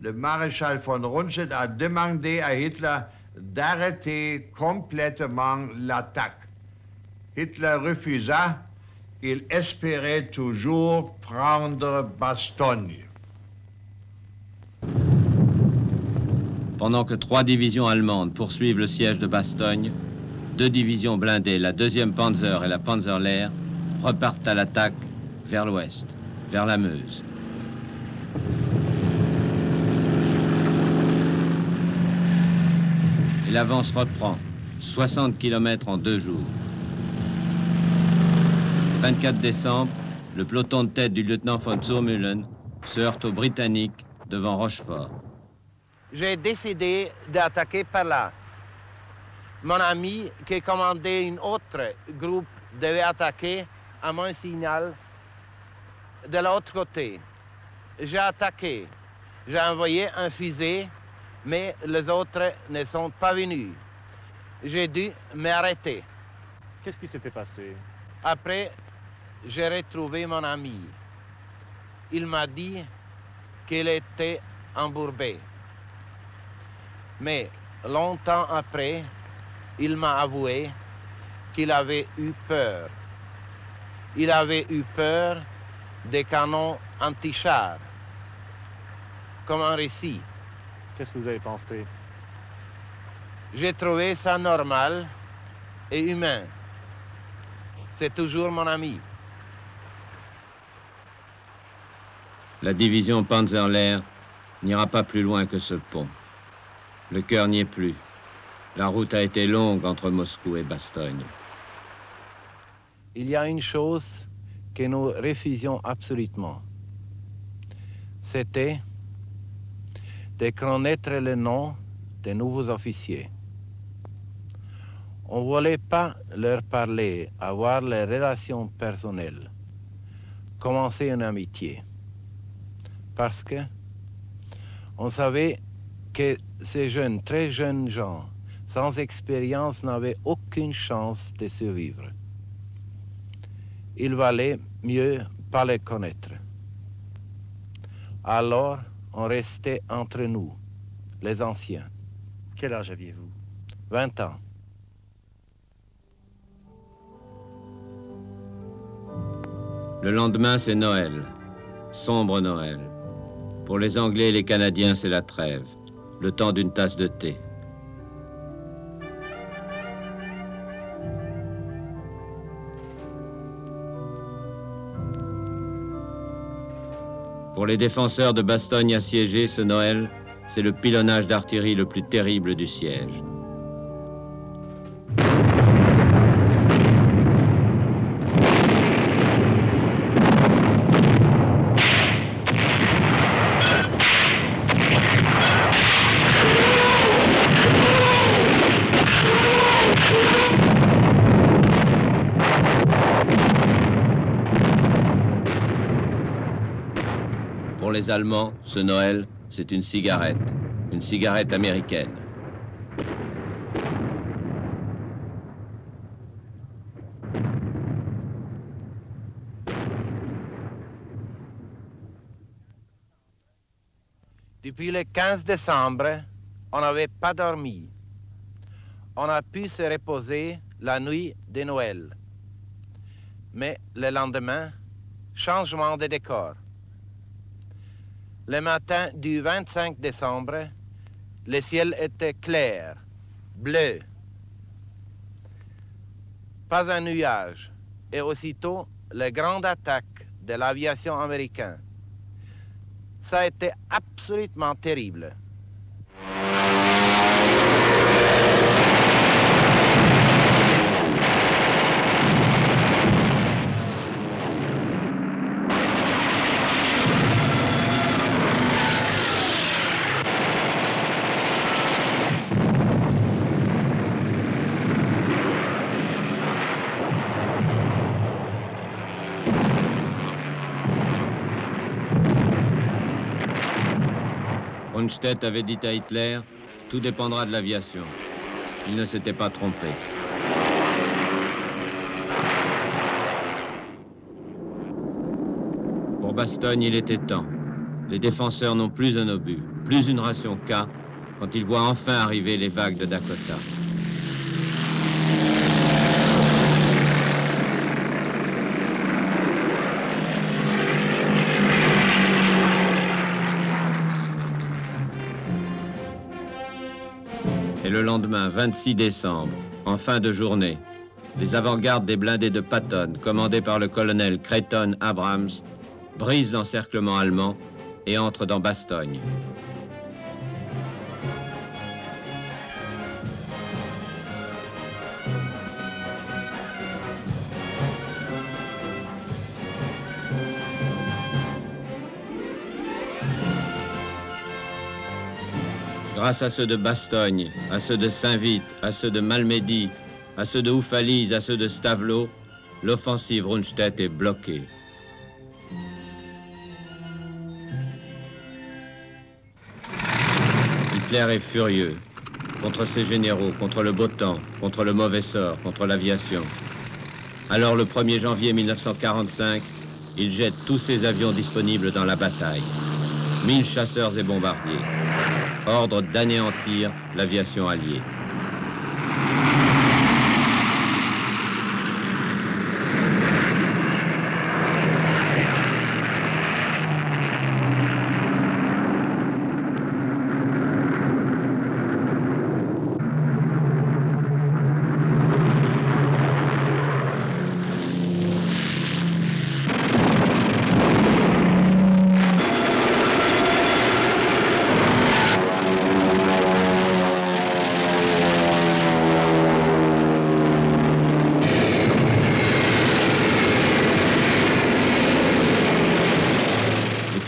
S5: le maréchal von Rundstedt a demandé à Hitler d'arrêter complètement l'attaque. Hitler refusa. Il espérait toujours prendre Bastogne.
S1: Pendant que trois divisions allemandes poursuivent le siège de Bastogne, deux divisions blindées, la 2e Panzer et la Panzerlehr, repartent à l'attaque vers l'ouest, vers la Meuse. Et l'avance reprend, 60 km en deux jours. 24 décembre, le peloton de tête du lieutenant von Zurmühlen se heurte aux Britanniques devant Rochefort
S8: j'ai décidé d'attaquer par là. Mon ami qui commandait un autre groupe devait attaquer à mon signal de l'autre côté. J'ai attaqué. J'ai envoyé un fusée, mais les autres ne sont pas venus. J'ai dû m'arrêter.
S15: Qu'est-ce qui s'était passé?
S8: Après, j'ai retrouvé mon ami. Il m'a dit qu'il était embourbé. Mais longtemps après, il m'a avoué qu'il avait eu peur. Il avait eu peur des canons anti-chars, comme un récit.
S15: Qu'est-ce que vous avez pensé?
S8: J'ai trouvé ça normal et humain. C'est toujours mon ami.
S1: La division Panzerlehr n'ira pas plus loin que ce pont. Le cœur n'y est plus. La route a été longue entre Moscou et Bastogne.
S8: Il y a une chose que nous refusions absolument. C'était de connaître le nom des nouveaux officiers. On ne voulait pas leur parler, avoir les relations personnelles, commencer une amitié. Parce que on savait que ces jeunes, très jeunes gens, sans expérience, n'avaient aucune chance de survivre. il valait mieux pas les connaître. Alors, on restait entre nous, les anciens.
S15: Quel âge aviez-vous?
S8: 20 ans.
S1: Le lendemain, c'est Noël. Sombre Noël. Pour les Anglais et les Canadiens, c'est la trêve. Le temps d'une tasse de thé. Pour les défenseurs de Bastogne assiégés, ce Noël, c'est le pilonnage d'artillerie le plus terrible du siège. Allemands, ce Noël, c'est une cigarette, une cigarette américaine.
S8: Depuis le 15 décembre, on n'avait pas dormi. On a pu se reposer la nuit de Noël. Mais le lendemain, changement de décor. Le matin du 25 décembre, le ciel était clair, bleu. Pas un nuage. Et aussitôt, la grande attaque de l'aviation américaine. Ça a été absolument terrible.
S1: Rundstedt avait dit à Hitler, tout dépendra de l'aviation. Il ne s'était pas trompé. Pour Bastogne, il était temps. Les défenseurs n'ont plus un obus, plus une ration K, quand ils voient enfin arriver les vagues de Dakota. Lendemain, 26 décembre, en fin de journée, les avant-gardes des blindés de Patton, commandés par le colonel Creighton Abrams, brisent l'encerclement allemand et entrent dans Bastogne. Grâce à ceux de Bastogne, à ceux de Saint-Vite, à ceux de Malmedy, à ceux de Oufalise, à ceux de Stavelot, l'offensive Rundstedt est bloquée. Hitler est furieux contre ses généraux, contre le beau temps, contre le mauvais sort, contre l'aviation. Alors le 1er janvier 1945, il jette tous ses avions disponibles dans la bataille. 1000 chasseurs et bombardiers. Ordre d'anéantir l'aviation alliée.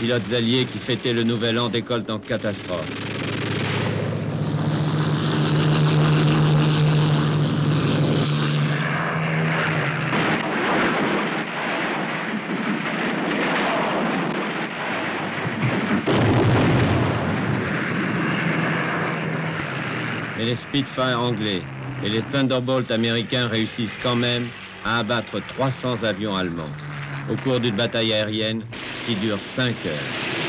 S1: Les alliés qui fêtaient le nouvel an décollent en catastrophe. Mais les Spitfire anglais et les Thunderbolt américains réussissent quand même à abattre 300 avions allemands au cours d'une bataille aérienne qui dure 5 heures.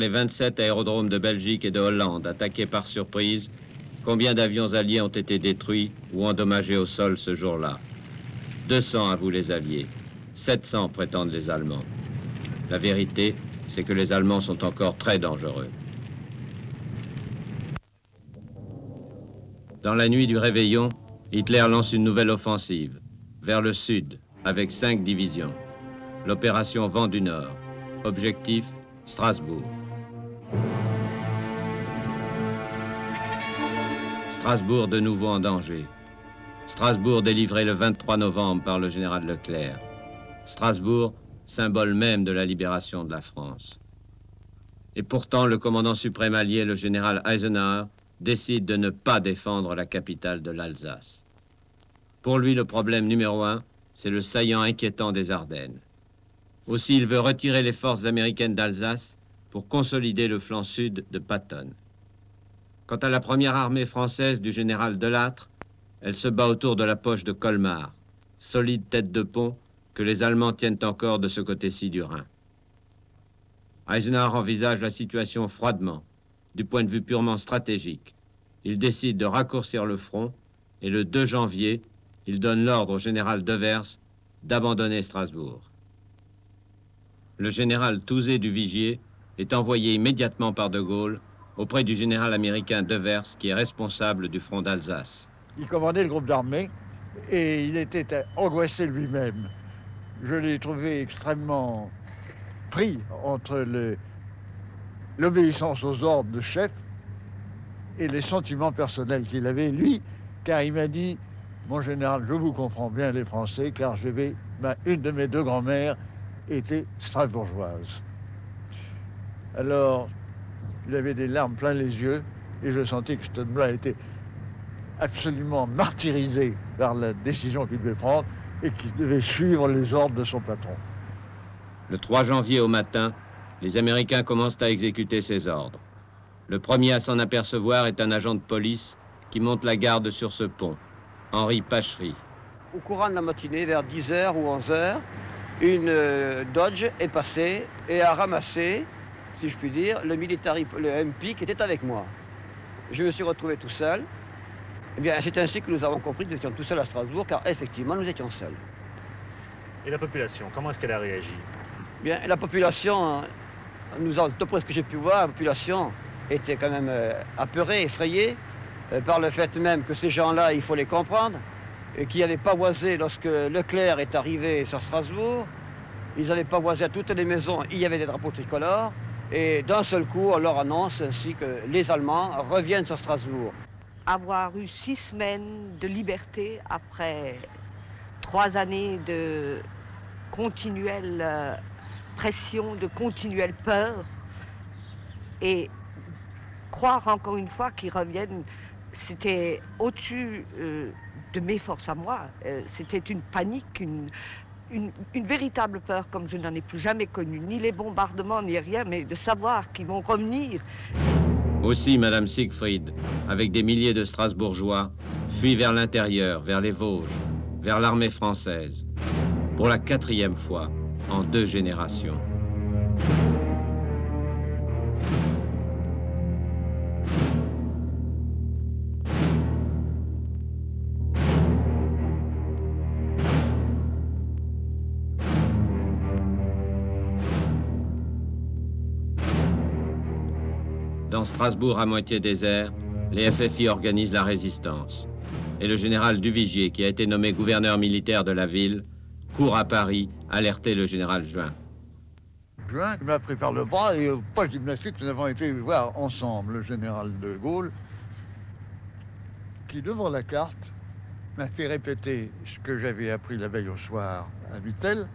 S1: Les 27 aérodromes de Belgique et de Hollande attaqués par surprise, combien d'avions alliés ont été détruits ou endommagés au sol ce jour-là? 200 vous les aviez, 700 prétendent les Allemands. La vérité, c'est que les Allemands sont encore très dangereux. Dans la nuit du réveillon, Hitler lance une nouvelle offensive, vers le sud, avec cinq divisions. L'opération Vent du Nord. Objectif, Strasbourg. Strasbourg de nouveau en danger. Strasbourg délivré le 23 novembre par le général Leclerc. Strasbourg, symbole même de la libération de la France. Et pourtant, le commandant suprême allié, le général Eisenhower, décide de ne pas défendre la capitale de l'Alsace. Pour lui, le problème numéro un, c'est le saillant inquiétant des Ardennes. Aussi, il veut retirer les forces américaines d'Alsace pour consolider le flanc sud de Patton. Quant à la première armée française du général Delattre, elle se bat autour de la poche de Colmar, solide tête de pont que les Allemands tiennent encore de ce côté-ci du Rhin. Eisenhower envisage la situation froidement, du point de vue purement stratégique. Il décide de raccourcir le front et le 2 janvier, il donne l'ordre au général Devers d'abandonner Strasbourg. Le général Touzé du Vigier est envoyé immédiatement par De Gaulle auprès du général américain Devers, qui est responsable du front d'Alsace.
S5: Il commandait le groupe d'armée et il était angoissé lui-même. Je l'ai trouvé extrêmement pris entre l'obéissance aux ordres de chef et les sentiments personnels qu'il avait, lui, car il m'a dit, mon général, je vous comprends bien les Français, car je vais, une de mes deux grand-mères était strasbourgeoise. Alors, il avait des larmes plein les yeux et je sentais que homme-là était absolument martyrisé par la décision qu'il devait prendre et qu'il devait suivre les ordres de son patron.
S1: Le 3 janvier au matin, les Américains commencent à exécuter ces ordres. Le premier à s'en apercevoir est un agent de police qui monte la garde sur ce pont, Henri Pachery.
S17: Au courant de la matinée, vers 10h ou 11h, une euh, Dodge est passée et a ramassé si je puis dire, le military, le MP qui était avec moi. Je me suis retrouvé tout seul. Eh bien, c'est ainsi que nous avons compris que nous étions tout seuls à Strasbourg, car effectivement, nous étions seuls.
S15: Et la population, comment est-ce qu'elle a réagi?
S17: Bien, la population, nous d'après ce que j'ai pu voir, la population était quand même euh, apeurée, effrayée, euh, par le fait même que ces gens-là, il faut les comprendre, et qui n'avaient pas voisé lorsque Leclerc est arrivé sur Strasbourg. Ils n'avaient pas voisé à toutes les maisons, il y avait des drapeaux tricolores. Et d'un seul coup, on leur annonce ainsi que les Allemands reviennent sur Strasbourg.
S18: Avoir eu six semaines de liberté après trois années de continuelle euh, pression, de continuelle peur, et croire encore une fois qu'ils reviennent, c'était au-dessus euh, de mes forces à moi. Euh, c'était une panique, une, une, véritable peur comme je n'en ai plus jamais connu, ni les bombardements, ni rien, mais de savoir qu'ils vont revenir.
S1: Aussi, Madame Siegfried, avec des milliers de Strasbourgeois, fuit vers l'intérieur, vers les Vosges, vers l'armée française, pour la quatrième fois en deux générations. Strasbourg à moitié désert, les FFI organisent la résistance. Et le général Duvigier, qui a été nommé gouverneur militaire de la ville, court à Paris alerter le général Juin.
S19: Juin m'a pris par le bras et au poste gymnastique, nous avons été voir ensemble le général de Gaulle, qui devant la carte m'a fait répéter ce que j'avais appris la veille au soir à Vittel.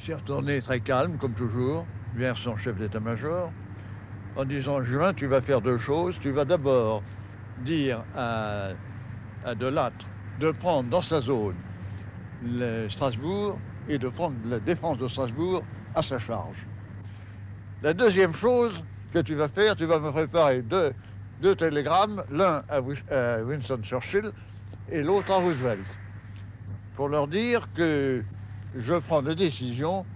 S19: s'est retourné très calme, comme toujours, vers son chef d'état-major, en disant Juin, tu vas faire deux choses. Tu vas d'abord dire à, à Delattre de prendre dans sa zone Strasbourg et de prendre la défense de Strasbourg à sa charge. La deuxième chose que tu vas faire, tu vas me préparer deux, deux télégrammes, l'un à, à Winston Churchill et l'autre à Roosevelt, pour leur dire que je prends la décision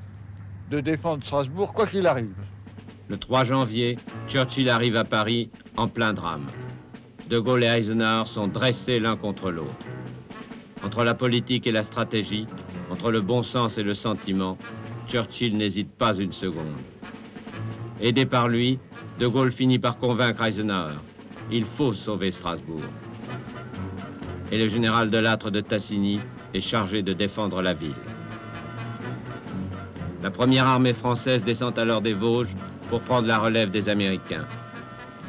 S19: de défendre Strasbourg quoi qu'il arrive.
S1: Le 3 janvier, Churchill arrive à Paris en plein drame. De Gaulle et Eisenhower sont dressés l'un contre l'autre. Entre la politique et la stratégie, entre le bon sens et le sentiment, Churchill n'hésite pas une seconde. Aidé par lui, De Gaulle finit par convaincre Eisenhower. Il faut sauver Strasbourg. Et le général de Lattre de Tassigny est chargé de défendre la ville. La première armée française descend alors des Vosges pour prendre la relève des Américains.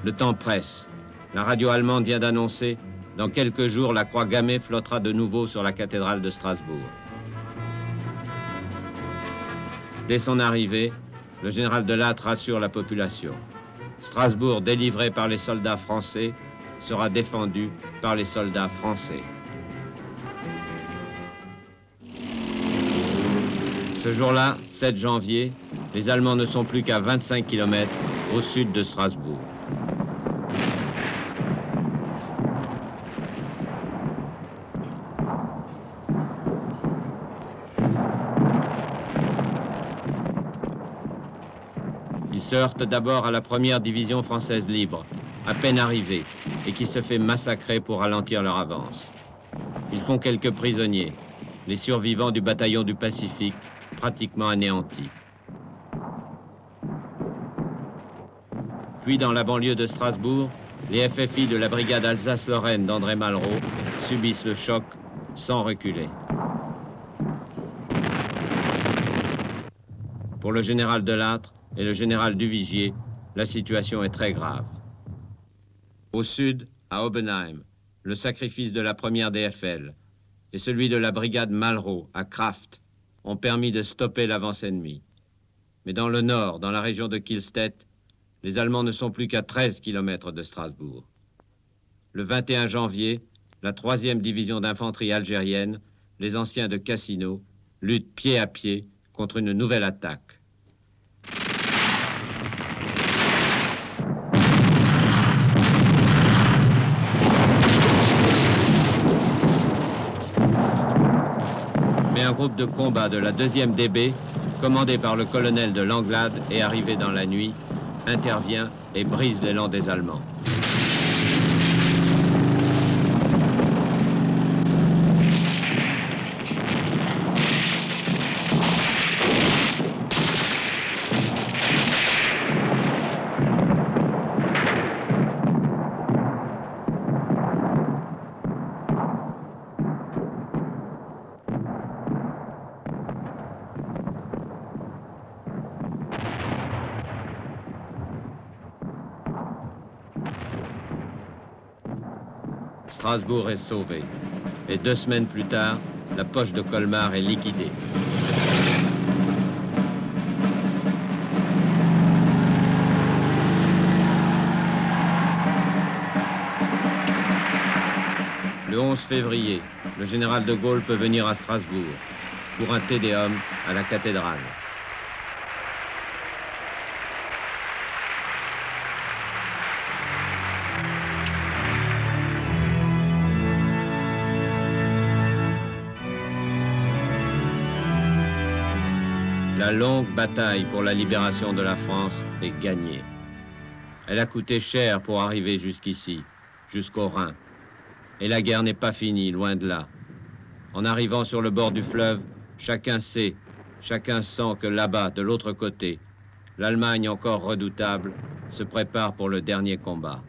S1: Le temps presse. La radio allemande vient d'annoncer dans quelques jours, la croix gammée flottera de nouveau sur la cathédrale de Strasbourg. Dès son arrivée, le général de Lattre rassure la population. Strasbourg, délivré par les soldats français, sera défendu par les soldats français. Ce jour-là, 7 janvier, les Allemands ne sont plus qu'à 25 km au sud de Strasbourg. Ils se heurtent d'abord à la première division française libre, à peine arrivée, et qui se fait massacrer pour ralentir leur avance. Ils font quelques prisonniers, les survivants du bataillon du Pacifique, pratiquement anéantis. Puis dans la banlieue de Strasbourg, les FFI de la brigade Alsace-Lorraine d'André Malraux subissent le choc sans reculer. Pour le général Delattre et le général Duvigier, la situation est très grave. Au sud, à Oppenheim, le sacrifice de la première DFL et celui de la brigade Malraux à Kraft ont permis de stopper l'avance ennemie. Mais dans le nord, dans la région de Kielstedt, les Allemands ne sont plus qu'à 13 km de Strasbourg. Le 21 janvier, la 3e division d'infanterie algérienne, les anciens de Cassino, luttent pied à pied contre une nouvelle attaque. Mais un groupe de combat de la 2e DB, commandé par le colonel de Langlade et arrivé dans la nuit, intervient et brise l'élan des Allemands. Strasbourg est sauvé. Et deux semaines plus tard, la poche de Colmar est liquidée. Le 11 février, le général de Gaulle peut venir à Strasbourg pour un tédéum à la cathédrale. La longue bataille pour la libération de la France est gagnée. Elle a coûté cher pour arriver jusqu'ici, jusqu'au Rhin. Et la guerre n'est pas finie, loin de là. En arrivant sur le bord du fleuve, chacun sait, chacun sent que là-bas, de l'autre côté, l'Allemagne encore redoutable se prépare pour le dernier combat.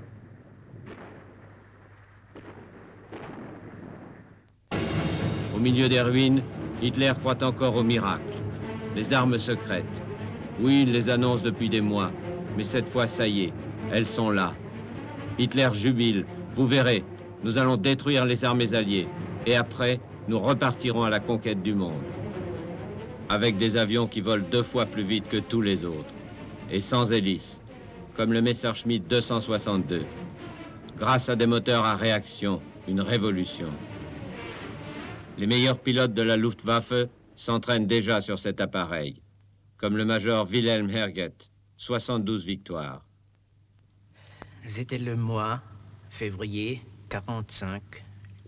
S1: Au milieu des ruines, Hitler croit encore au miracle. Les armes secrètes. Oui, il les annonce depuis des mois, mais cette fois, ça y est, elles sont là. Hitler jubile. Vous verrez, nous allons détruire les armées alliées. Et après, nous repartirons à la conquête du monde. Avec des avions qui volent deux fois plus vite que tous les autres. Et sans hélice, comme le Messerschmitt 262. Grâce à des moteurs à réaction, une révolution. Les meilleurs pilotes de la Luftwaffe s'entraînent déjà sur cet appareil, comme le major Wilhelm Herget, 72 victoires.
S20: C'était le mois février 45.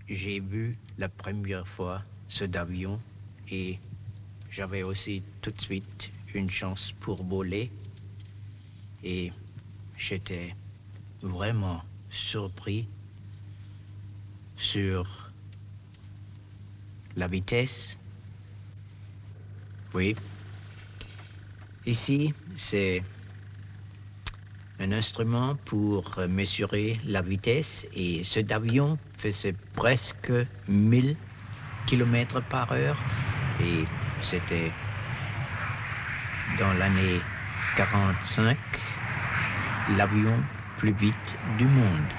S20: J'ai vu la première fois ce avion et j'avais aussi tout de suite une chance pour voler. Et j'étais vraiment surpris sur la vitesse. Oui. Ici, c'est un instrument pour mesurer la vitesse et cet avion faisait presque 1000 km par heure et c'était dans l'année 45 l'avion plus vite du monde.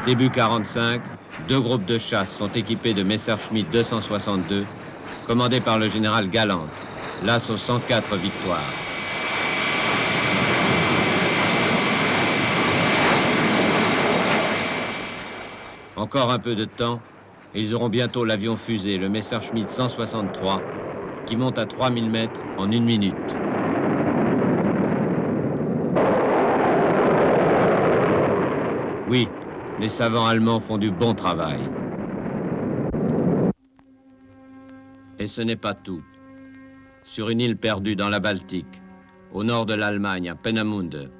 S1: Début 45, deux groupes de chasse sont équipés de Messerschmitt 262, commandés par le général Galante, l'as aux 104 victoires. Encore un peu de temps, et ils auront bientôt l'avion fusée, le Messerschmitt 163, qui monte à 3000 mètres en une minute. Oui, les savants allemands font du bon travail. Et ce n'est pas tout. Sur une île perdue dans la Baltique, au nord de l'Allemagne, à Penamunde,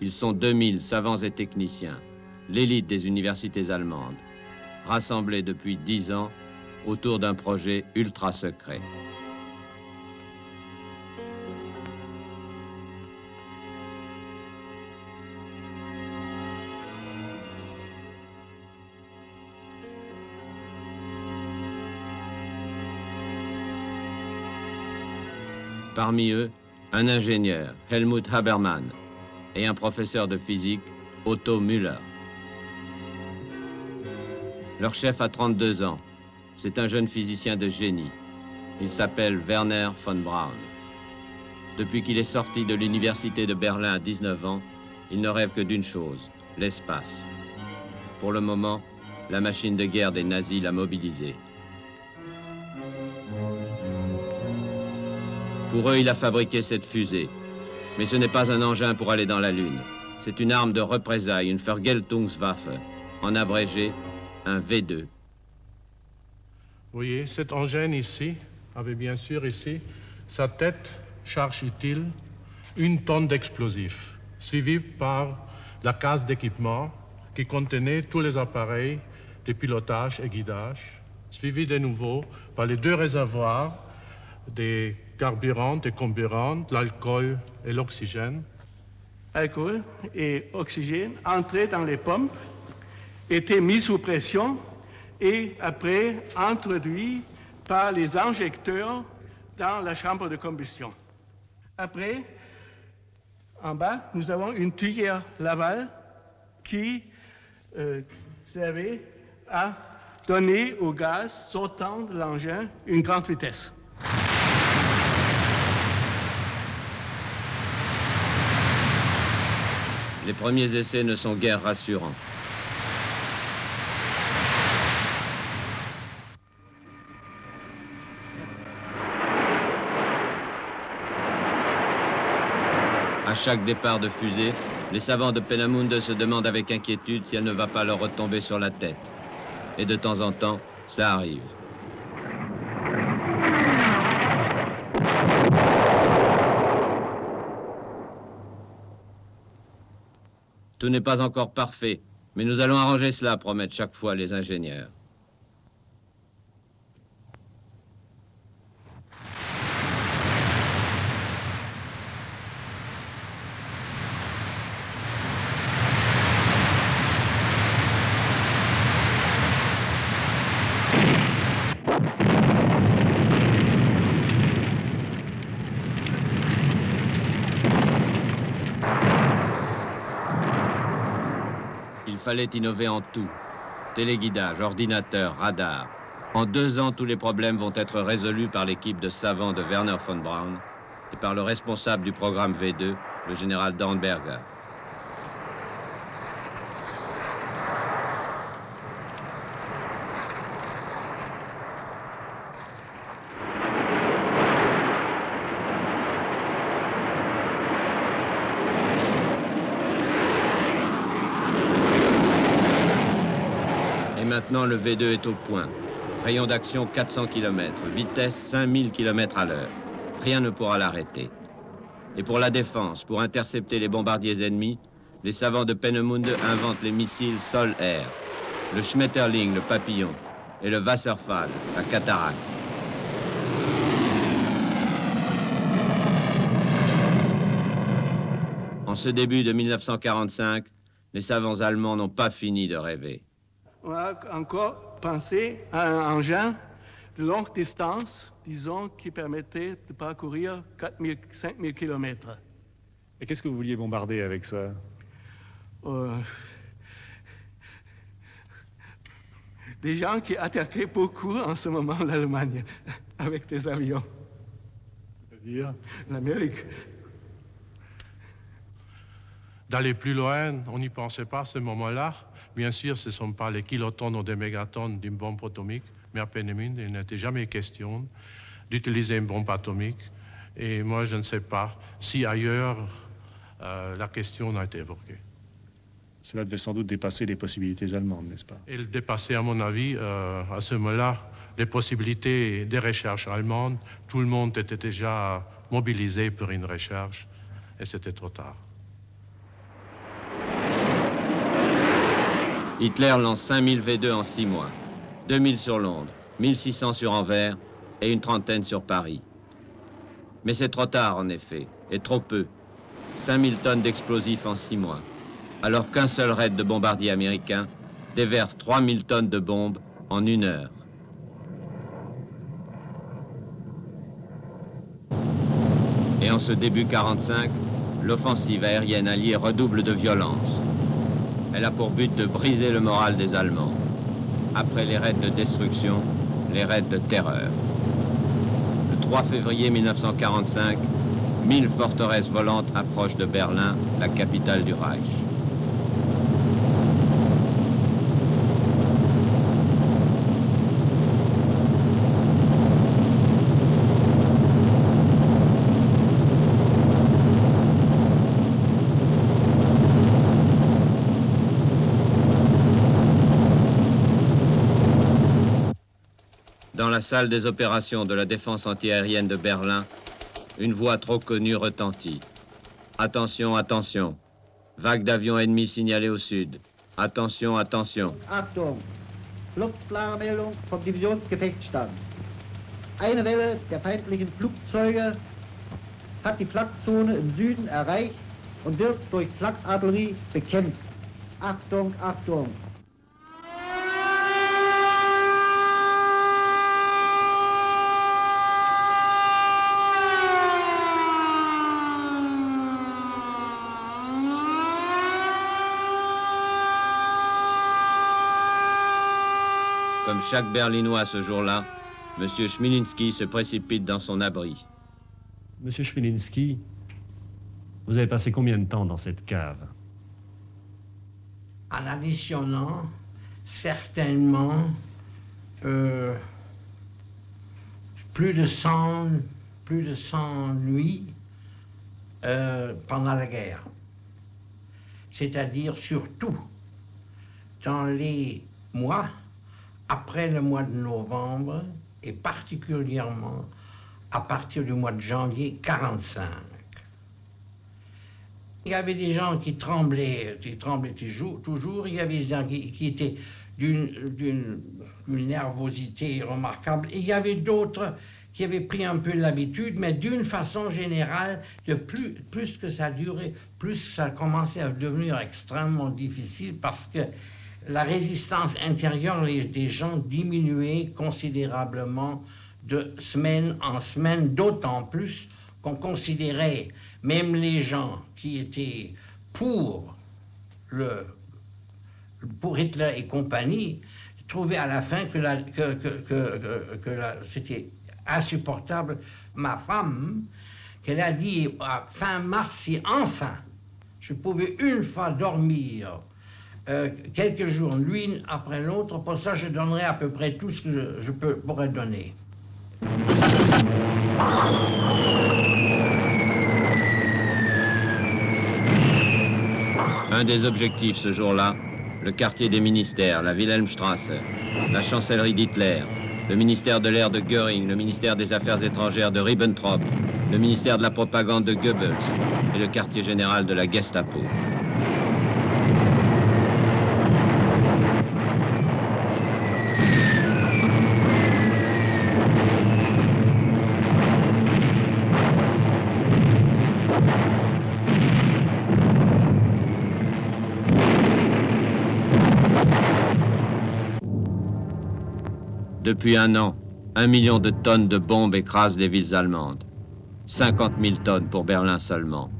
S1: ils sont 2000 savants et techniciens, l'élite des universités allemandes, rassemblés depuis dix ans autour d'un projet ultra secret. Parmi eux, un ingénieur, Helmut Habermann, et un professeur de physique, Otto Müller. Leur chef a 32 ans. C'est un jeune physicien de génie. Il s'appelle Werner von Braun. Depuis qu'il est sorti de l'université de Berlin à 19 ans, il ne rêve que d'une chose, l'espace. Pour le moment, la machine de guerre des nazis l'a mobilisé. Pour eux, il a fabriqué cette fusée. Mais ce n'est pas un engin pour aller dans la Lune. C'est une arme de représailles, une Vergeltungswaffe. En abrégé, un V2.
S21: Vous voyez, cet engin ici avait bien sûr ici sa tête charge utile, une tonne d'explosifs, suivie par la case d'équipement qui contenait tous les appareils de pilotage et guidage, suivi de nouveau par les deux réservoirs des carburants, des comburants, l'alcool et l'oxygène.
S22: Alcool et oxygène entraient dans les pompes, étaient mis sous pression et après introduits par les injecteurs dans la chambre de combustion. Après, en bas, nous avons une tuyère Laval qui euh, servait à donner au gaz sortant de l'engin une grande vitesse.
S1: Les premiers essais ne sont guère rassurants. À chaque départ de fusée, les savants de Penamunde se demandent avec inquiétude si elle ne va pas leur retomber sur la tête. Et de temps en temps, cela arrive. Tout n'est pas encore parfait, mais nous allons arranger cela, promettent chaque fois les ingénieurs. Fallait innover en tout. Téléguidage, ordinateur, radar. En deux ans, tous les problèmes vont être résolus par l'équipe de savants de Werner von Braun et par le responsable du programme V2, le général Dornberger. Maintenant, le V2 est au point. Rayon d'action 400 km, vitesse 5000 km à l'heure. Rien ne pourra l'arrêter. Et pour la défense, pour intercepter les bombardiers ennemis, les savants de Pennemunde inventent les missiles sol-air, le Schmetterling, le papillon, et le Wasserfall, la cataracte. En ce début de 1945, les savants allemands n'ont pas fini de rêver
S22: on a encore pensé à un engin de longue distance, disons, qui permettait de parcourir 4000, 5000 km.
S4: Et qu'est-ce que vous vouliez bombarder avec ça? Euh,
S22: Des gens qui attaquaient beaucoup en ce moment l'Allemagne avec des avions.
S4: C'est-à-dire?
S22: L'Amérique.
S7: D'aller plus loin, on n'y pensait pas à ce moment-là. Bien sûr, ce ne sont pas les kilotonnes ou des mégatonnes d'une bombe atomique, mais à peine il n'était jamais question d'utiliser une bombe atomique. Et moi, je ne sais pas si ailleurs euh, la question n'a été évoquée.
S4: Cela devait sans doute dépasser les possibilités allemandes, n'est-ce pas?
S7: Il dépassait, à mon avis, euh, à ce moment-là, les possibilités des recherches allemandes. Tout le monde était déjà mobilisé pour une recherche et c'était trop tard.
S1: Hitler lance 5000 V2 en six mois, 2000 sur Londres, 1600 sur Anvers et une trentaine sur Paris. Mais c'est trop tard en effet, et trop peu. 5000 tonnes d'explosifs en six mois, alors qu'un seul raid de bombardiers américains déverse 3000 tonnes de bombes en une heure. Et en ce début 45, l'offensive aérienne alliée redouble de violence. Elle a pour but de briser le moral des Allemands. Après les raids de destruction, les raids de terreur. Le 3 février 1945, mille forteresses volantes approchent de Berlin, la capitale du Reich. Dans la salle des opérations de la défense antiaérienne de Berlin, une voix trop connue retentit. Attention, attention. Vague d'avions ennemis signalée au sud. Attention, attention.
S23: Achtung. Fluchtplanmeldung vom Divisionsgefechtsstand. Eine Welle der feindlichen Flugzeuge hat die Flakzone im Süden erreicht und wird durch Flakartillerie bekämpft. Achtung, Achtung.
S1: Comme chaque Berlinois ce jour-là, M. Schmilinski se précipite dans son abri.
S4: Monsieur Schmilinski, vous avez passé combien de temps dans cette cave?
S24: En additionnant, certainement, euh, plus de 100, plus de 100 nuits euh, pendant la guerre. C'est-à-dire surtout dans les mois après le mois de novembre et particulièrement à partir du mois de janvier 45. Il y avait des gens qui tremblaient, qui tremblaient toujours, il y avait des gens qui, étaient d'une nervosité remarquable, il y avait d'autres qui avaient pris un peu l'habitude, mais d'une façon générale, de plus, plus que ça durait, plus ça commençait à devenir extrêmement difficile parce que la résistance intérieure des gens diminuait considérablement de semaine en semaine, d'autant plus qu'on considérait même les gens qui étaient pour, le, pour Hitler et compagnie, trouvaient à la fin que, que, c'était insupportable. Ma femme, qu'elle a dit à fin mars, si enfin je pouvais une fois dormir euh, quelques jours l'une après l'autre, pour ça je donnerais à peu près tout ce que je, pourrais donner.
S1: Un des objectifs ce jour-là, le quartier des ministères, la Wilhelmstrasse, la chancellerie d'Hitler, le ministère de l'air de Göring, le ministère des Affaires étrangères de Ribbentrop, le ministère de la propagande de Goebbels et le quartier général de la Gestapo. Depuis un an, un million de tonnes de bombes écrasent les villes allemandes. 50 000 tonnes pour Berlin seulement,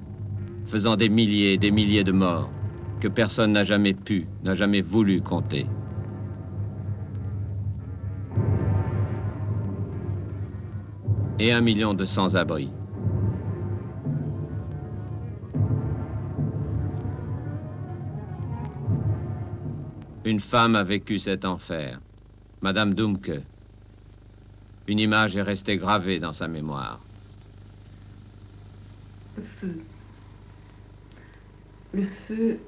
S1: faisant des milliers et des milliers de morts que personne n'a jamais pu, n'a jamais voulu compter. Et un million de sans-abri. Une femme a vécu cet enfer. Madame Dumke. Une image est restée gravée dans sa mémoire.
S25: Le feu. Le feu,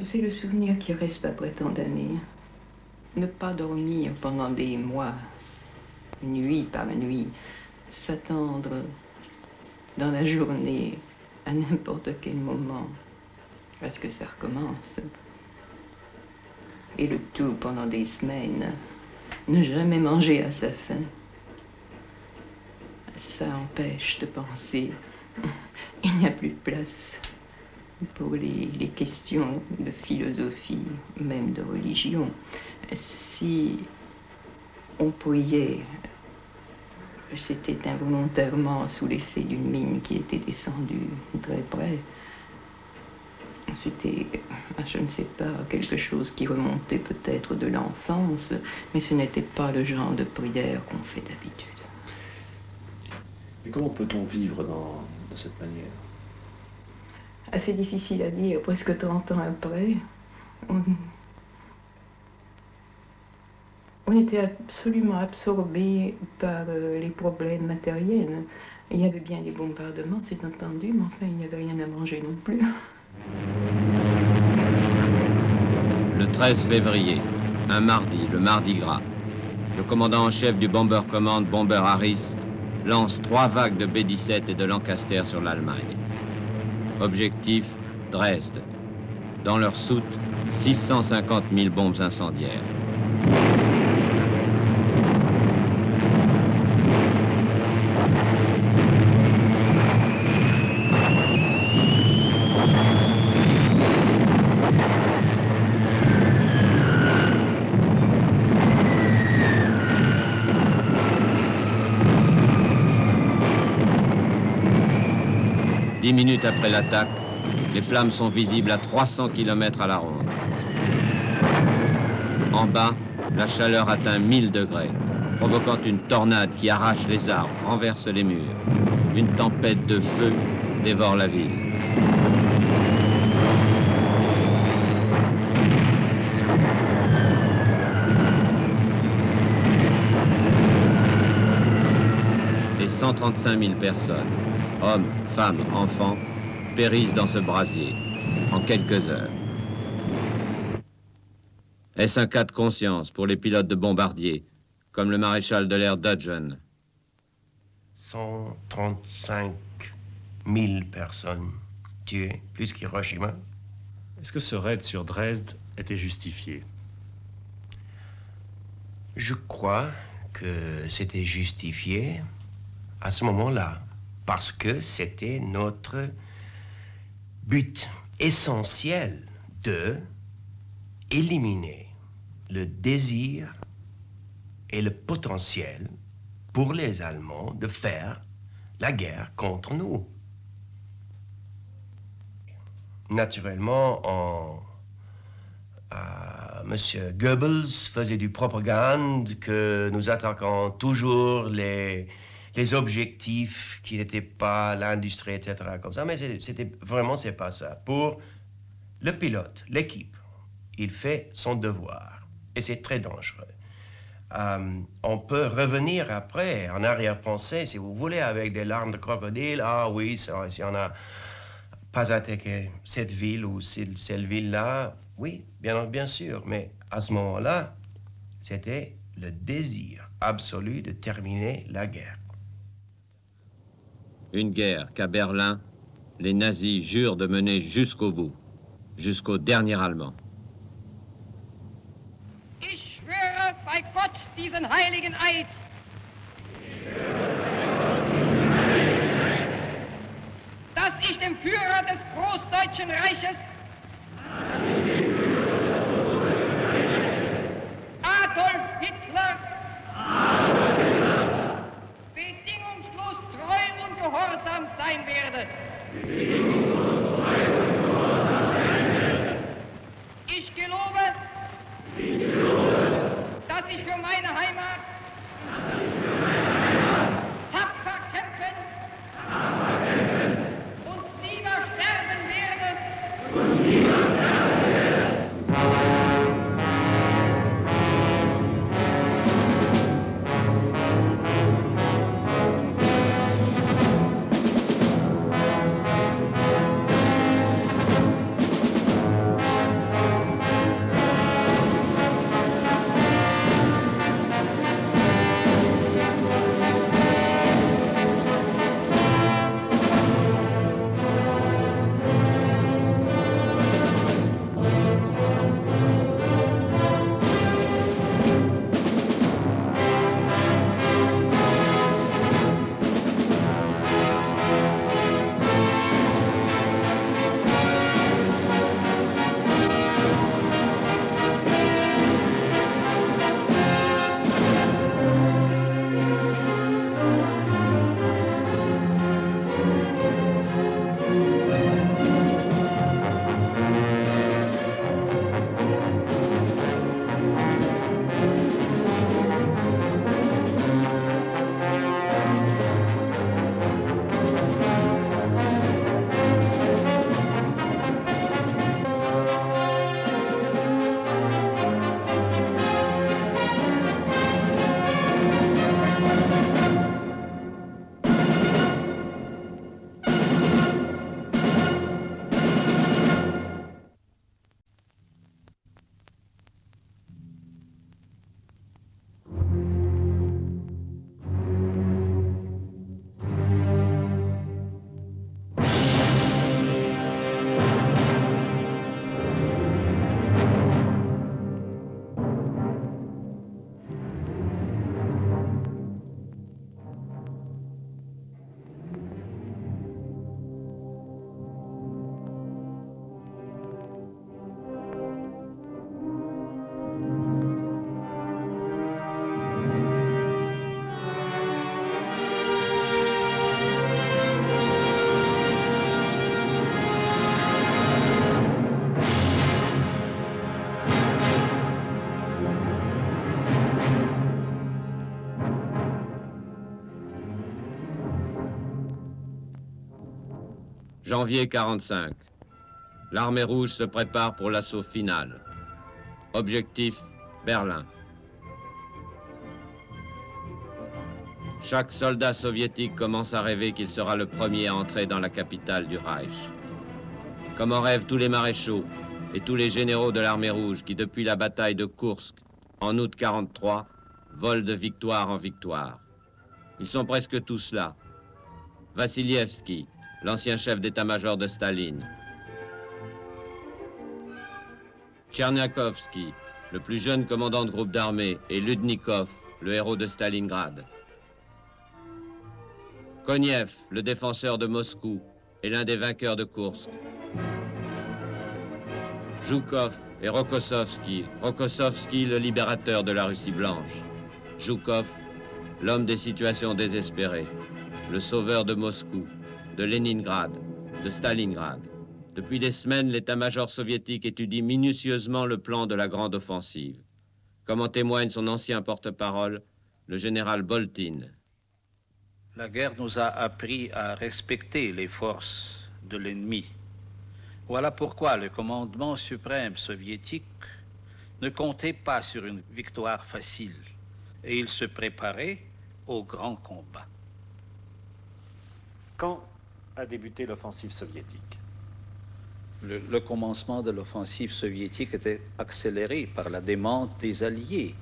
S25: c'est le souvenir qui reste après tant d'années. Ne pas dormir pendant des mois, nuit par nuit, s'attendre dans la journée à n'importe quel moment à ce que ça recommence? Et le tout pendant des semaines. Ne jamais manger à sa faim. Ça empêche de penser. Il n'y a plus de place pour les, questions de philosophie, même de religion. Si on priait, c'était involontairement sous l'effet d'une mine qui était descendue très près. C'était, je ne sais pas, quelque chose qui remontait peut-être de l'enfance, mais ce n'était pas le genre de prière qu'on fait d'habitude.
S15: Et comment peut-on vivre dans, de cette manière?
S25: Assez difficile à dire, presque 30 ans après. On, on était absolument absorbé par euh, les problèmes matériels. Il y avait bien des bombardements, c'est entendu, mais enfin, il n'y avait rien à manger non plus.
S1: Le 13 février, un mardi, le mardi gras, le commandant en chef du Bomber Command, Bomber Harris, lance trois vagues de B-17 et de Lancaster sur l'Allemagne. Objectif, Dresde. Dans leur soute, 650 000 bombes incendiaires. Après l'attaque, les flammes sont visibles à 300 km à la ronde. En bas, la chaleur atteint 1000 degrés, provoquant une tornade qui arrache les arbres, renverse les murs. Une tempête de feu dévore la ville. Et 135 000 personnes, hommes, femmes, enfants, périssent dans ce brasier en quelques heures. Est-ce un cas de conscience pour les pilotes de bombardiers, comme le maréchal de l'air Dudgeon
S26: 135
S2: 1000 personnes tuées, plus qu'Hiroshima.
S4: Est-ce que ce raid sur Dresde était justifié?
S2: Je crois que c'était justifié à ce moment-là, parce que c'était notre but essentiel de éliminer le désir et le potentiel pour les Allemands de faire la guerre contre nous. Naturellement, euh, Monsieur Goebbels faisait du propagande que nous attaquons toujours les, les objectifs qui n'étaient pas l'industrie, etc. Comme ça, mais c'était vraiment c'est pas ça. Pour le pilote, l'équipe, il fait son devoir et c'est très dangereux. Euh, on peut revenir après, en arrière-pensée, si vous voulez, avec des larmes de crocodile. Ah oui, si on n'a pas attaqué cette ville ou cette, ville-là, oui, bien, bien sûr. Mais à ce moment-là, c'était le désir absolu de terminer la guerre.
S1: Une guerre qu'à Berlin, les nazis jurent de mener jusqu'au bout, jusqu'au dernier Allemand.
S26: bei Gott diesen heiligen Eid. Dass ich dem Führer des Großdeutschen Reiches sein werde. Ich gelobe, ich gelobe dass ich für meine Heimat
S1: Janvier 45. L'armée rouge se prépare pour l'assaut final. Objectif, Berlin. Chaque soldat soviétique commence à rêver qu'il sera le premier à entrer dans la capitale du Reich. Comme en rêvent tous les maréchaux et tous les généraux de l'armée rouge qui, depuis la bataille de Kursk, en août 43, volent de victoire en victoire. Ils sont presque tous là. Vassilievski, l'ancien chef d'état-major de Staline. Tcherniakovsky, le plus jeune commandant de groupe d'armée, et Ludnikov, le héros de Stalingrad. Koniev, le défenseur de Moscou et l'un des vainqueurs de Kursk. Zhukov et Rokossovski, Rokossovski, le libérateur de la Russie blanche. Zhukov, l'homme des situations désespérées, le sauveur de Moscou, de Leningrad, de Stalingrad. Depuis des semaines, l'état-major soviétique étudie minutieusement le plan de la grande offensive, comme en témoigne son ancien porte-parole, le général Boltin.
S27: La guerre nous a appris à respecter les forces de l'ennemi. Voilà pourquoi le commandement suprême soviétique ne comptait pas sur une victoire facile et il se préparait au grand combat.
S4: Quand a débuté l'offensive soviétique
S27: le, le, commencement de l'offensive soviétique était accéléré par la demande des Alliés,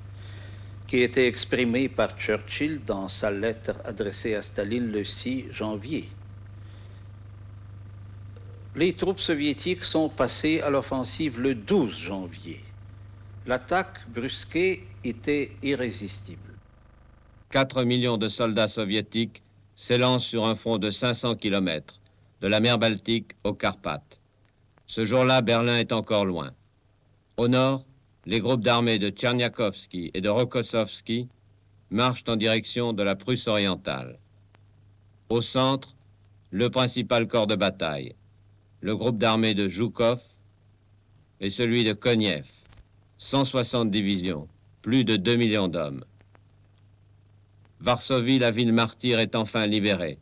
S27: qui était exprimée par Churchill dans sa lettre adressée à Staline le 6 janvier. Les troupes soviétiques sont passées à l'offensive le 12 janvier. L'attaque brusquée était irrésistible.
S1: 4 millions de soldats soviétiques s'élancent sur un front de 500 km, de la mer Baltique aux Carpates. Ce jour-là, Berlin est encore loin. Au nord, les groupes d'armées de Tcherniakovsky et de Rokossovski marchent en direction de la Prusse orientale. Au centre, le principal corps de bataille, le groupe d'armées de Zhukov et celui de Koniev, 160 divisions, plus de 2 millions d'hommes. Varsovie, la ville martyre, est enfin libérée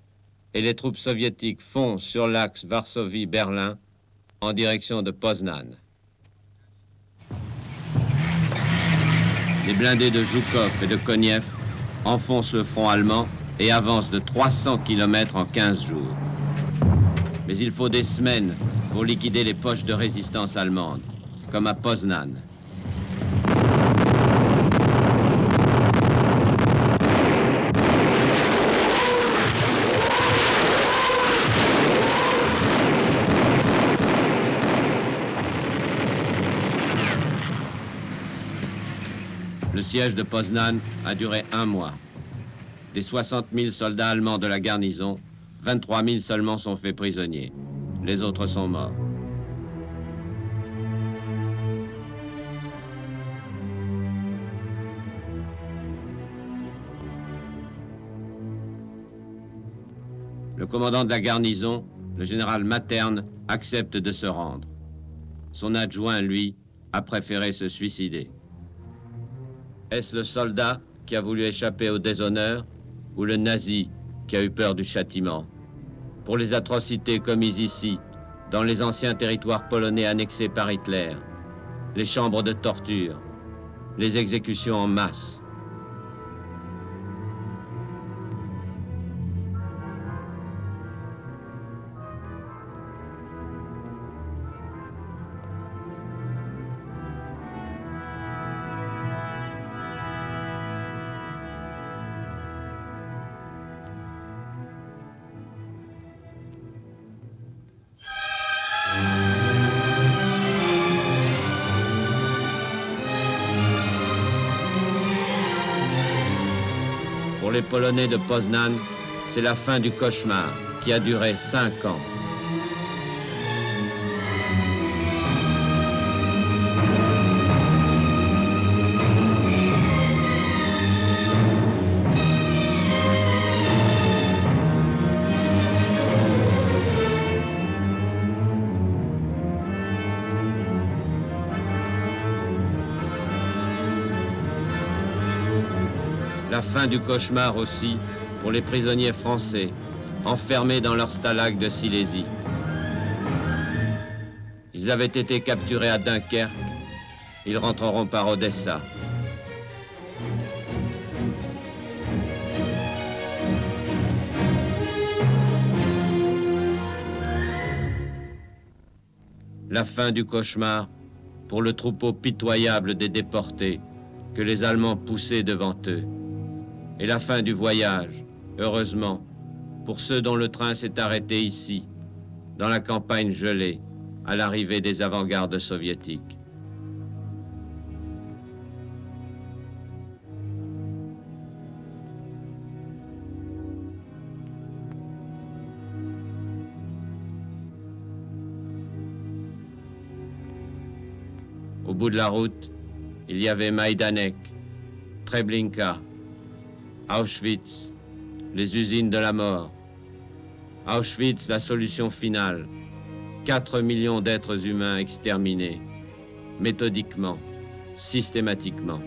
S1: et les troupes soviétiques foncent sur l'axe Varsovie-Berlin en direction de Poznan. Les blindés de Zhukov et de Koniev enfoncent le front allemand et avancent de 300 km en 15 jours. Mais il faut des semaines pour liquider les poches de résistance allemande, comme à Poznan. Siège de Poznan a duré un mois. Des 60 000 soldats allemands de la garnison, 23 000 seulement sont faits prisonniers. Les autres sont morts. Le commandant de la garnison, le général Materne, accepte de se rendre. Son adjoint, lui, a préféré se suicider. Est-ce le soldat qui a voulu échapper au déshonneur ou le nazi qui a eu peur du châtiment? Pour les atrocités commises ici, dans les anciens territoires polonais annexés par Hitler, les chambres de torture, les exécutions en masse. Polonais de Poznan, c'est la fin du cauchemar qui a duré cinq ans. Fin du cauchemar aussi pour les prisonniers français enfermés dans leur stalag de Silésie. Ils avaient été capturés à Dunkerque. Ils rentreront par Odessa. La fin du cauchemar pour le troupeau pitoyable des déportés que les Allemands poussaient devant eux et la fin du voyage, heureusement, pour ceux dont le train s'est arrêté ici, dans la campagne gelée, à l'arrivée des avant-gardes soviétiques. Au bout de la route, il y avait Majdanek, Treblinka, Auschwitz, les usines de la mort. Auschwitz, la solution finale. 4 millions d'êtres humains exterminés, méthodiquement, systématiquement.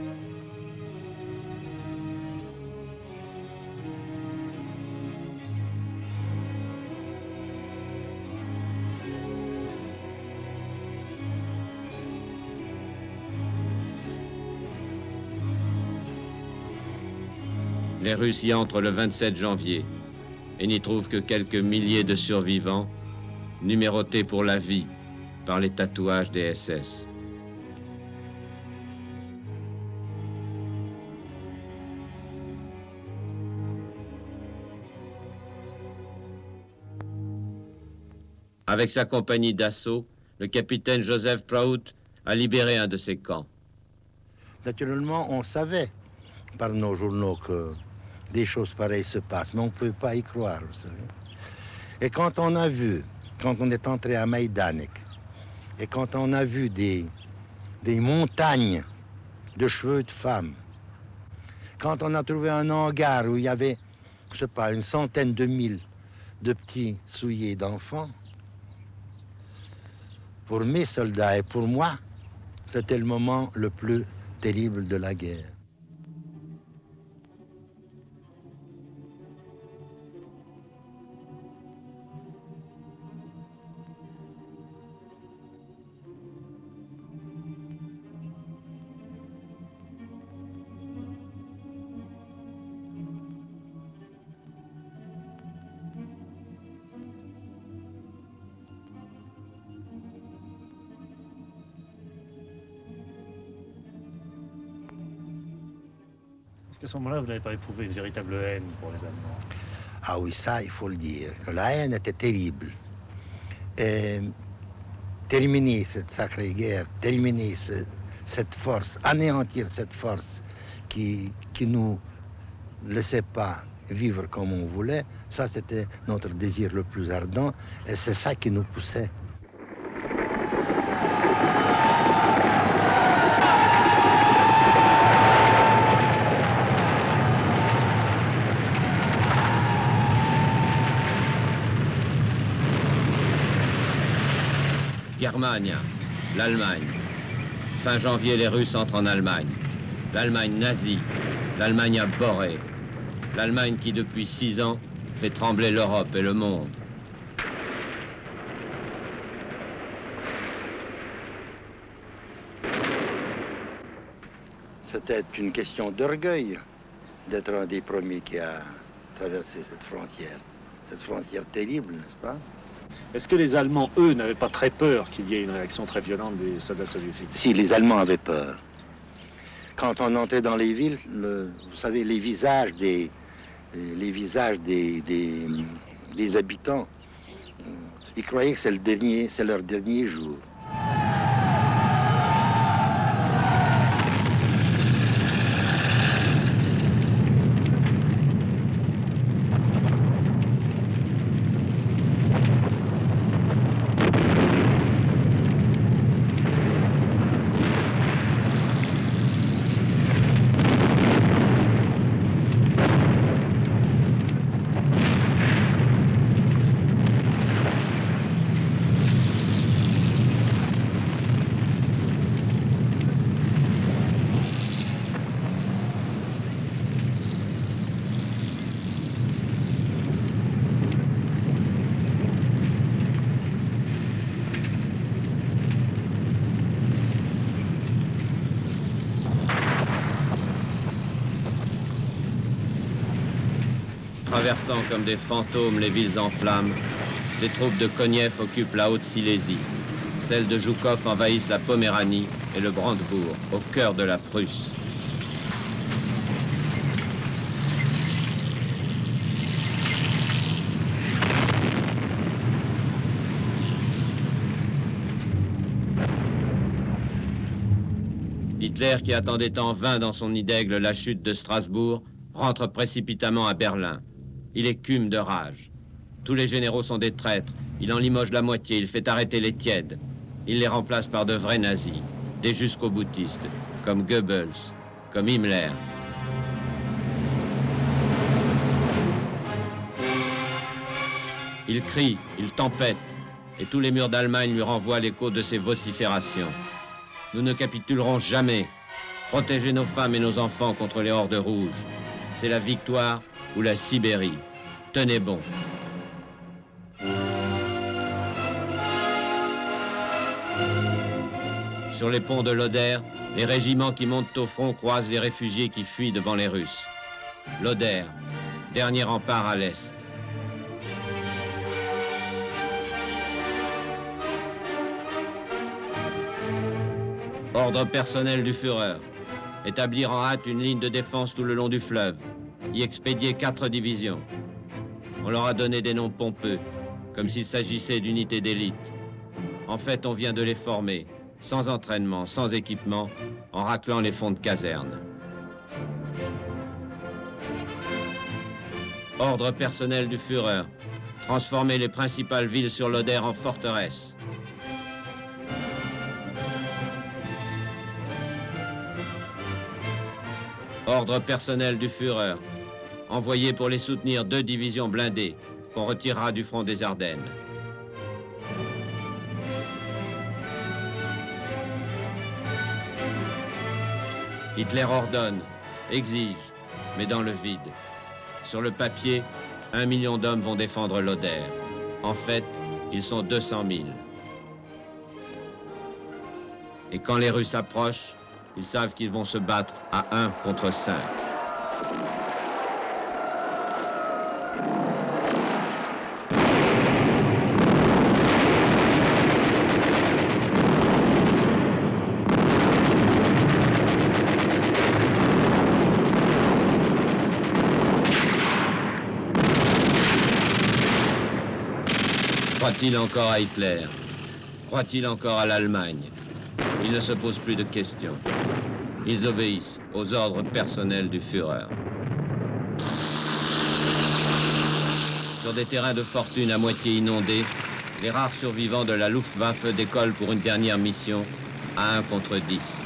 S1: Les Russes y entrent le 27 janvier et n'y trouvent que quelques milliers de survivants, numérotés pour la vie par les tatouages des SS. Avec sa compagnie d'assaut, le capitaine Joseph Prout a libéré un de ces camps.
S28: Naturellement, on savait par nos journaux que des choses pareilles se passent, mais on ne peut pas y croire, vous savez. Et quand on a vu, quand on est entré à Maïdanek, et quand on a vu des, des montagnes de cheveux de femmes, quand on a trouvé un hangar où il y avait, je sais pas, une centaine de mille de petits souillés d'enfants, pour mes soldats et pour moi, c'était le moment le plus terrible de la guerre.
S4: Qu'à ce moment-là, vous n'avez pas éprouvé une véritable haine pour les Allemands
S28: Ah oui, ça, il faut le dire, la haine était terrible. Et terminer cette sacrée guerre, terminer ce- cette force, anéantir cette force qui qui nous laissait pas vivre comme on voulait, ça c'était notre désir le plus ardent et c'est ça qui nous poussait.
S1: l'Allemagne. Fin janvier, les Russes entrent en Allemagne. L'Allemagne nazie, l'Allemagne abhorrée. L'Allemagne qui, depuis six ans, fait trembler l'Europe et le monde.
S28: C'était une question d'orgueil d'être un des premiers qui a traversé cette frontière. Cette frontière terrible, n'est-ce pas?
S4: Est-ce que les Allemands, eux, n'avaient pas très peur qu'il y ait une réaction très violente des soldats soviétiques?
S28: Si, les Allemands avaient peur. Quand on entrait dans les villes, le- vous savez, les visages des, habitants, ils croyaient que c'est c'est leur dernier jour.
S1: comme des fantômes les villes en flammes. Les troupes de Koniev occupent la Haute-Silésie. Celles de Joukov envahissent la Poméranie et le Brandebourg, au cœur de la Prusse. Hitler, qui attendait en vain dans son nid la chute de Strasbourg, rentre précipitamment à Berlin. Il écume de rage. Tous les généraux sont des traîtres. Il en limoge la moitié, il fait arrêter les tièdes. Il les remplace par de vrais nazis, des jusqu'au boutistes, comme Goebbels, comme Himmler. Il crie, il tempête, et tous les murs d'Allemagne lui renvoient l'écho de ses vociférations. Nous ne capitulerons jamais. Protégez nos femmes et nos enfants contre les hordes rouges. C'est la victoire ou la Sibérie. Tenez bon. Sur les ponts de l'Oder, les régiments qui montent au front croisent les réfugiés qui fuient devant les Russes. L'Oder, dernier rempart à l'est. Ordre personnel du Führer. Établir en hâte une ligne de défense tout le long du fleuve. Y expédier quatre divisions. On leur a donné des noms pompeux, comme s'il s'agissait d'unités d'élite. En fait, on vient de les former, sans entraînement, sans équipement, en raclant les fonds de caserne. Ordre personnel du Führer. Transformer les principales villes sur l'Oder en forteresses. Ordre personnel du Führer. Envoyer pour les soutenir deux divisions blindées qu'on retirera du front des Ardennes. Hitler ordonne, exige, mais dans le vide. Sur le papier, un million d'hommes vont défendre l'Oder. En fait, ils sont 200 000. Et quand les Russes approchent, ils savent qu'ils vont se battre à un contre cinq. Croit-il encore à Hitler? Croit-il encore à l'Allemagne? Ils ne se posent plus de questions. Ils obéissent aux ordres personnels du Führer. Sur des terrains de fortune à moitié inondés, les rares survivants de la Luftwaffe décollent pour une dernière mission à 1 contre 10.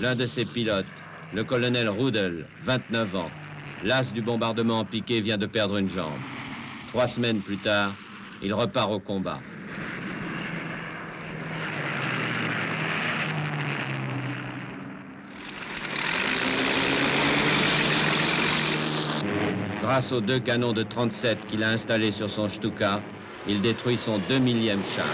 S1: L'un de ces pilotes, le colonel Rudel, 29 ans, l'as du bombardement en piqué, vient de perdre une jambe. Trois semaines plus tard, il repart au combat. Grâce aux deux canons de 37 qu'il a installés sur son Stuka, il détruit son 2 millième char.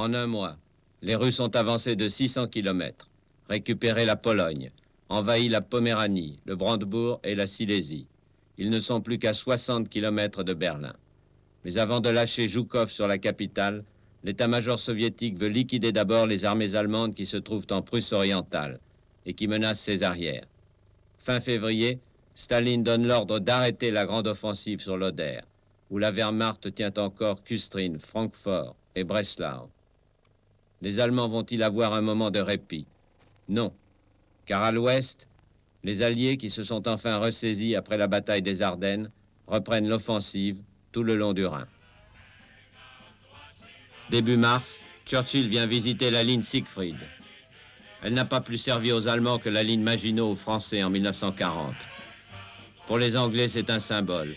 S1: En un mois, les Russes ont avancé de 600 km, récupéré la Pologne, envahi la Poméranie, le Brandebourg et la Silésie. Ils ne sont plus qu'à 60 km de Berlin. Mais avant de lâcher Joukov sur la capitale, l'état-major soviétique veut liquider d'abord les armées allemandes qui se trouvent en Prusse orientale et qui menacent ses arrières. Fin février, Staline donne l'ordre d'arrêter la grande offensive sur l'Oder, où la Wehrmacht tient encore Kustrin, Francfort et Breslau. Les Allemands vont-ils avoir un moment de répit? Non, car à l'ouest, les Alliés qui se sont enfin ressaisis après la bataille des Ardennes reprennent l'offensive tout le long du Rhin. Début mars, Churchill vient visiter la ligne Siegfried. Elle n'a pas plus servi aux Allemands que la ligne Maginot aux Français en 1940. Pour les Anglais, c'est un symbole.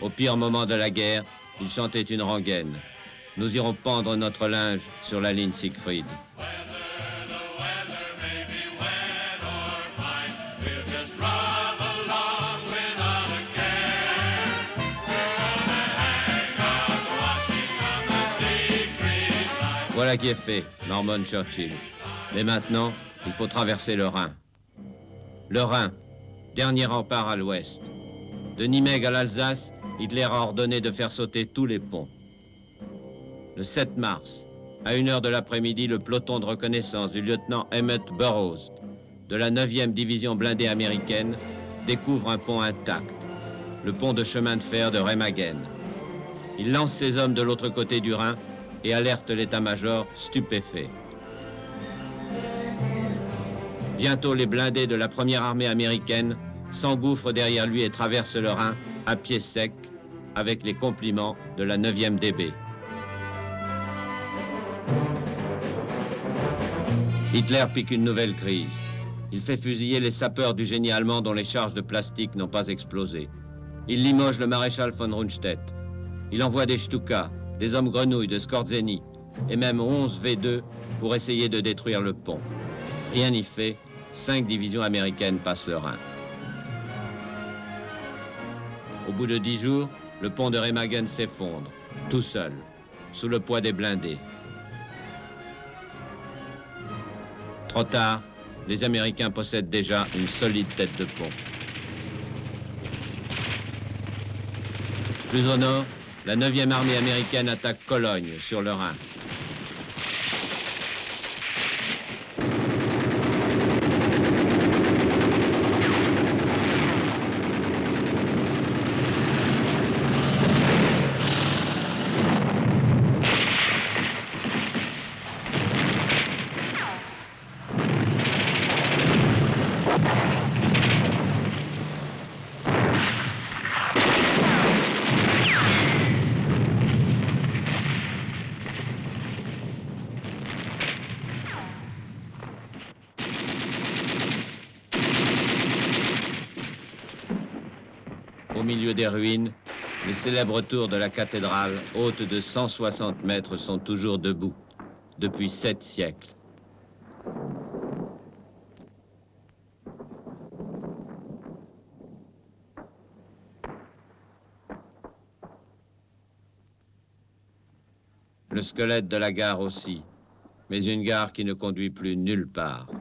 S1: Au pire moment de la guerre, ils chantaient une rengaine. Nous irons pendre notre linge sur la ligne Siegfried. Voilà qui est fait, Norman Churchill. Mais maintenant, il faut traverser le Rhin. Le Rhin, dernier rempart à l'ouest. De Nimègue à l'Alsace, Hitler a ordonné de faire sauter tous les ponts. Le 7 mars, à une heure de l'après-midi, le peloton de reconnaissance du lieutenant Emmett Burroughs de la 9e division blindée américaine découvre un pont intact, le pont de chemin de fer de Remagen. Il lance ses hommes de l'autre côté du Rhin et alerte l'état-major stupéfait. Bientôt, les blindés de la première armée américaine s'engouffrent derrière lui et traversent le Rhin à pied sec avec les compliments de la 9e DB. Hitler pique une nouvelle crise. Il fait fusiller les sapeurs du génie allemand dont les charges de plastique n'ont pas explosé. Il limoge le maréchal von Rundstedt. Il envoie des Stuka, des hommes grenouilles de Skorzeny et même 11 V2 pour essayer de détruire le pont. Rien n'y fait, cinq divisions américaines passent le Rhin. Au bout de dix jours, le pont de Remagen s'effondre, tout seul, sous le poids des blindés. Trop tard, les Américains possèdent déjà une solide tête de pont. Plus au nord, la 9e armée américaine attaque Cologne sur le Rhin. Au milieu ruines, les célèbres tours de la cathédrale, hautes de 160 mètres, sont toujours debout, depuis sept siècles. Le squelette de la gare aussi, mais une gare qui ne conduit plus nulle part.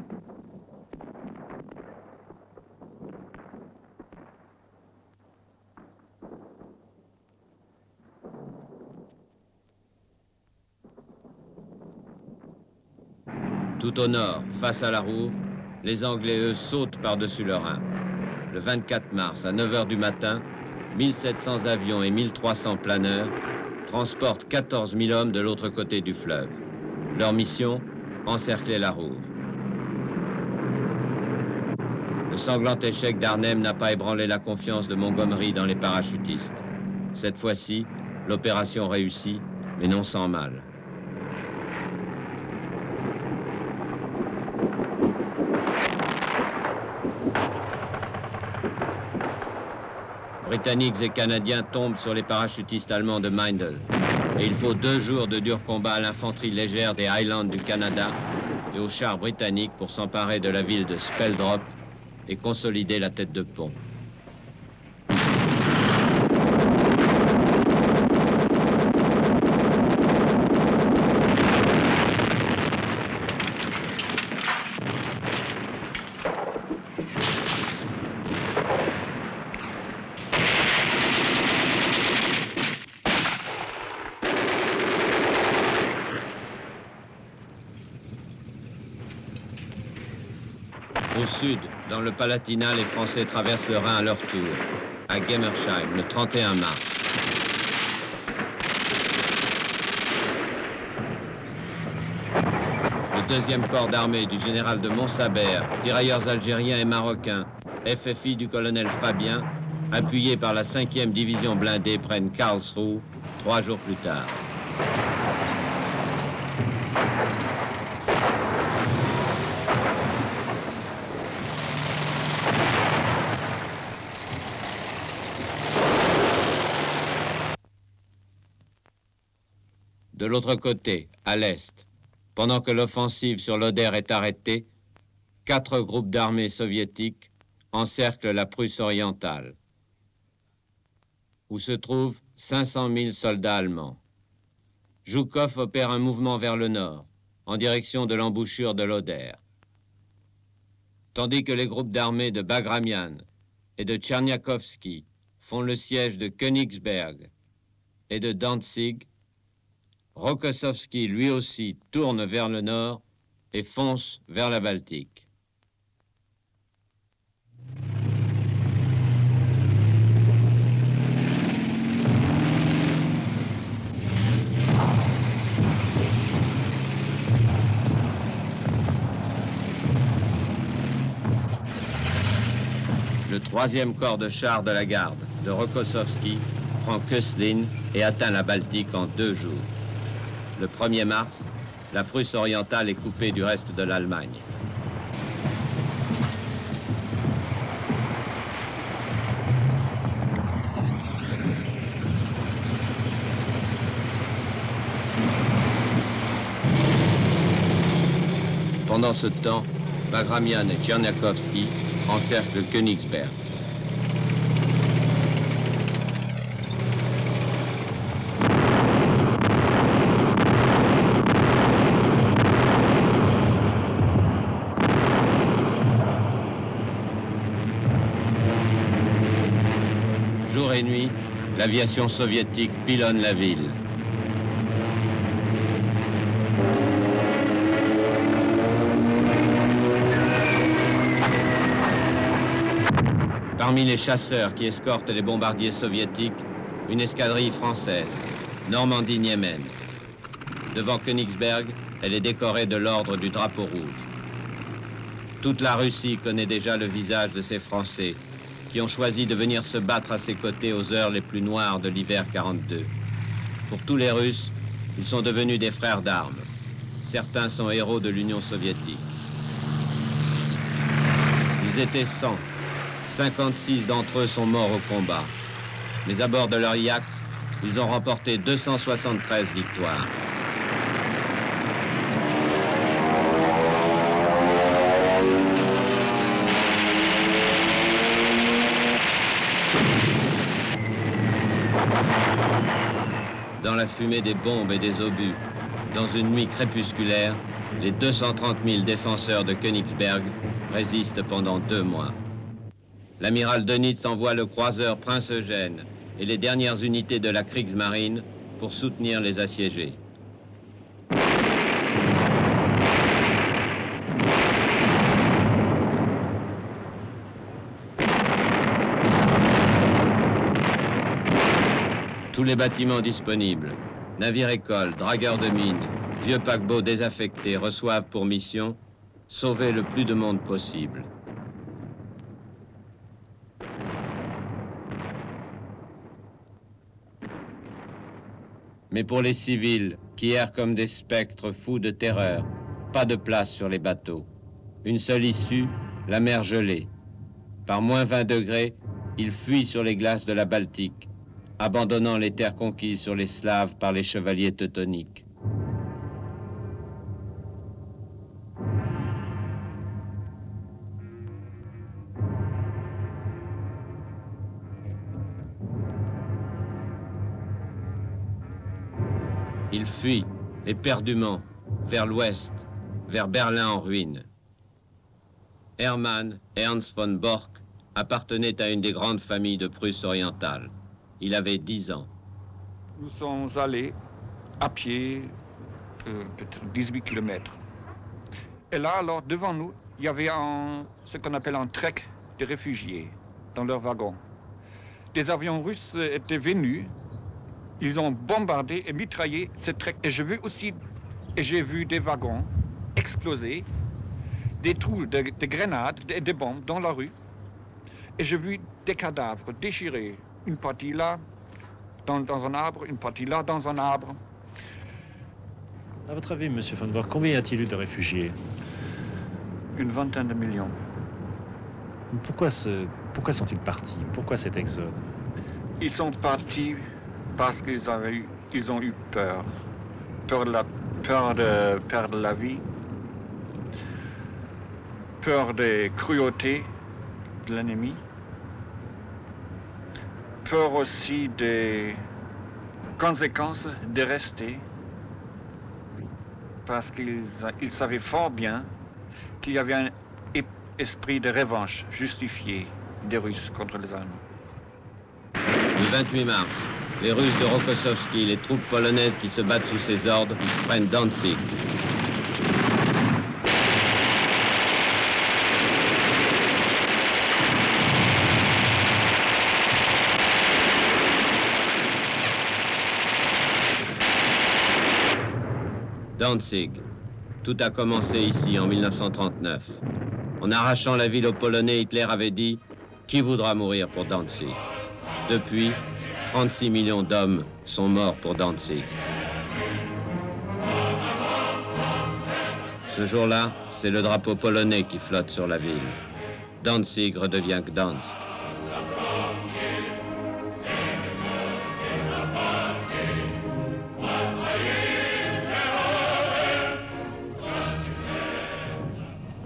S1: Tout au nord, face à la Roue, les Anglais, eux, sautent par-dessus le Rhin. Le 24 mars, à 9 h du matin, 1700 avions et 1300 planeurs transportent 14 000 hommes de l'autre côté du fleuve. Leur mission, encercler la Rouve. Le sanglant échec d'Arnhem n'a pas ébranlé la confiance de Montgomery dans les parachutistes. Cette fois-ci, l'opération réussit, mais non sans mal. Britanniques et Canadiens tombent sur les parachutistes allemands de Meindl. Et il faut deux jours de durs combats à l'infanterie légère des Highlands du Canada et aux chars britanniques pour s'emparer de la ville de Speldrop et consolider la tête de pont. Au sud, dans le Palatinat, les Français traversent le Rhin à leur tour, à Gemmersheim, le 31 mars. Le deuxième corps d'armée du général de Montsabert, tirailleurs algériens et marocains, FFI du colonel Fabien, appuyés par la 5e division blindée, prennent Karlsruhe trois jours plus tard. L'autre côté, à l'est, pendant que l'offensive sur l'Oder est arrêtée, quatre groupes d'armées soviétiques encerclent la Prusse orientale, où se trouvent 500 000 soldats allemands. Zhukov opère un mouvement vers le nord, en direction de l'embouchure de l'Oder. Tandis que les groupes d'armées de Bagramian et de Tcherniakovski font le siège de Königsberg et de Danzig, Rokossovski lui aussi tourne vers le nord et fonce vers la Baltique. Le troisième corps de char de la garde de Rokossovski prend Köslin et atteint la Baltique en deux jours. Le 1er mars, la Prusse orientale est coupée du reste de l'Allemagne. Pendant ce temps, Bagramian et Tcherniakovsky encerclent Königsberg. Jour et nuit, l'aviation soviétique pilonne la ville. Parmi les chasseurs qui escortent les bombardiers soviétiques, une escadrille française, Normandie-Niemen. Devant Königsberg, elle est décorée de l'ordre du drapeau rouge. Toute la Russie connaît déjà le visage de ces Français qui ont choisi de venir se battre à ses côtés aux heures les plus noires de l'hiver 42. Pour tous les Russes, ils sont devenus des frères d'armes. Certains sont héros de l'Union soviétique. Ils étaient 100. 56 d'entre eux sont morts au combat. Mais à bord de leur yacht, ils ont remporté 273 victoires. La fumée des bombes et des obus, dans une nuit crépusculaire, les 230 000 défenseurs de Königsberg résistent pendant deux mois. L'amiral Dönitz envoie le croiseur Prince Eugène et les dernières unités de la Kriegsmarine pour soutenir les assiégés. Tous les bâtiments disponibles, navires-écoles, dragueurs de mines, vieux paquebots désaffectés reçoivent pour mission sauver le plus de monde possible. Mais pour les civils, qui errent comme des spectres fous de terreur, pas de place sur les bateaux. Une seule issue, la mer gelée. Par moins 20 degrés, ils fuient sur les glaces de la Baltique, abandonnant les terres conquises sur les Slaves par les chevaliers teutoniques. Ils fuient, éperdument, vers l'ouest, vers Berlin en ruine. Hermann Ernst von Borch appartenait à une des grandes familles de Prusse orientale. Il avait 10 ans.
S29: Nous sommes allés à pied, euh, peut-être 18 km. Et là, alors, devant nous, il y avait ce qu'on appelle un trek de réfugiés dans leur wagon. Des avions russes étaient venus, ils ont bombardé et mitraillé ce trek. Et je vu aussi, j'ai vu des wagons exploser, des trous de, de grenades et des bombes dans la rue. Et j'ai vu des cadavres déchirés, une partie là, dans, dans, un arbre, une partie là, dans un arbre.
S4: À votre avis, M. Von Borg, combien y a-t-il eu de réfugiés
S29: Une vingtaine de millions.
S4: Pourquoi, ce, pourquoi sont-ils partis? Pourquoi cet exode?
S29: Ils sont partis parce qu'ils avaient eu, ils ont eu peur. Peur de, la, peur de perdre la vie, peur des cruautés de l'ennemi, peur aussi des conséquences de rester, parce qu'ils ils savaient fort bien qu'il y avait un esprit de revanche justifié des Russes contre les Allemands.
S1: Le 28 mars, les Russes de Rokossovski les troupes polonaises qui se battent sous ses ordres prennent Danzig. Danzig. Tout a commencé ici en 1939. En arrachant la ville aux Polonais, Hitler avait dit Qui voudra mourir pour Danzig? Depuis, 36 millions d'hommes sont morts pour Danzig. Ce jour-là, c'est le drapeau polonais qui flotte sur la ville. Danzig redevient Gdansk.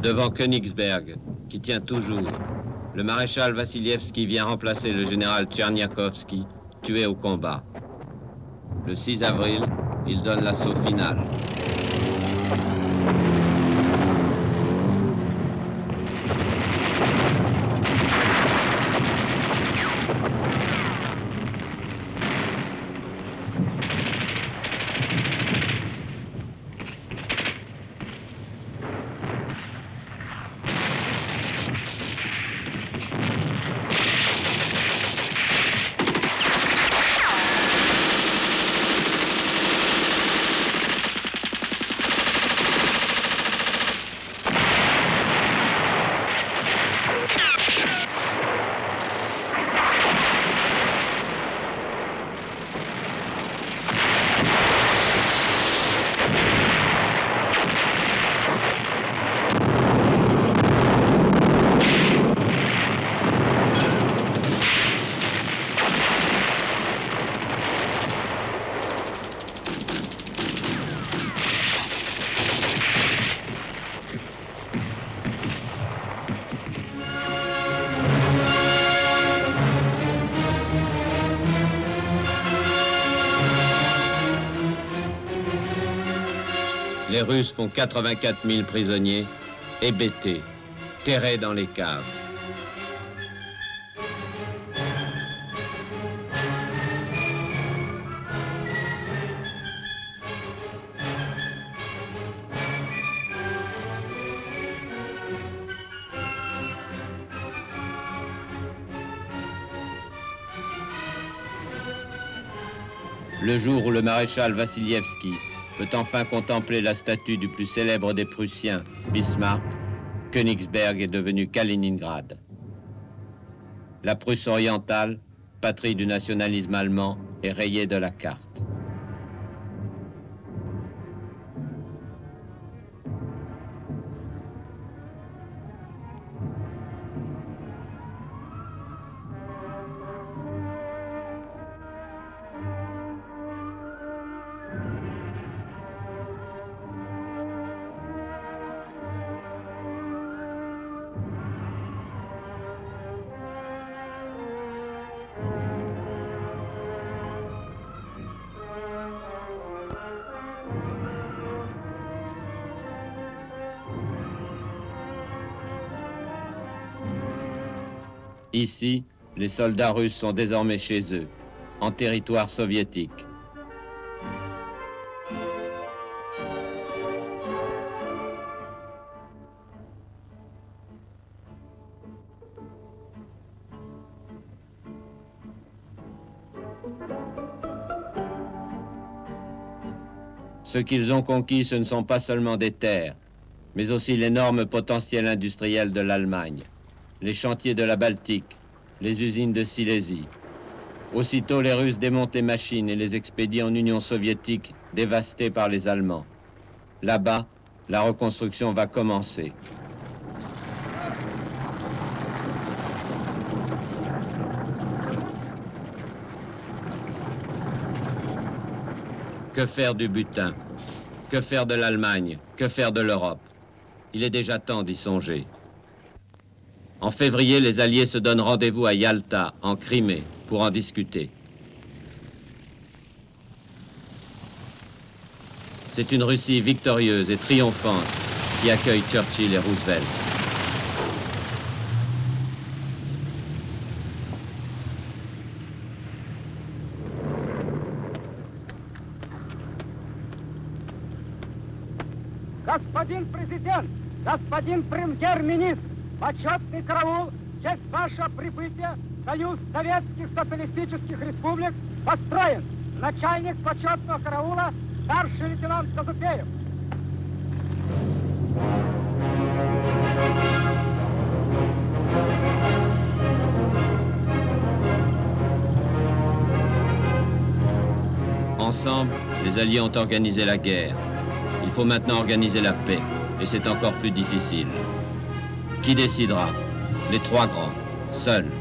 S1: Devant Königsberg, qui tient toujours, le maréchal Vassilievski vient remplacer le général Tcherniakovski, tué au combat. Le 6 avril, il donne l'assaut final. Russes font 84 000 prisonniers, hébétés, terrés dans les caves. Le jour où le maréchal Vassilievski peut enfin contempler la statue du plus célèbre des Prussiens, Bismarck, Königsberg est devenu Kaliningrad. La Prusse orientale, patrie du nationalisme allemand, est rayée de la carte. Ici, les soldats russes sont désormais chez eux, en territoire soviétique. Ce qu'ils ont conquis, ce ne sont pas seulement des terres, mais aussi l'énorme potentiel industriel de l'Allemagne, les chantiers de la Baltique, les usines de Silésie. Aussitôt, les Russes démontent les machines et les expédient en Union soviétique, dévastée par les Allemands. Là-bas, la reconstruction va commencer. Que faire du butin? Que faire de l'Allemagne? Que faire de l'Europe? Il est déjà temps d'y songer. En février, les Alliés se donnent rendez-vous à Yalta, en Crimée, pour en discuter. C'est une Russie victorieuse et triomphante qui accueille Churchill et Roosevelt.
S26: Господин президент, господин премьер-министр, Почетный караул в честь вашего прибытия Союз Советских Социалистических Республик построен. Начальник почетного караула, старший лейтенант Сазупеев.
S1: Ensemble, les Alliés ont organisé la guerre. Il faut maintenant organiser la paix, et c'est encore plus difficile. Qui décidera? Les trois grands, seuls.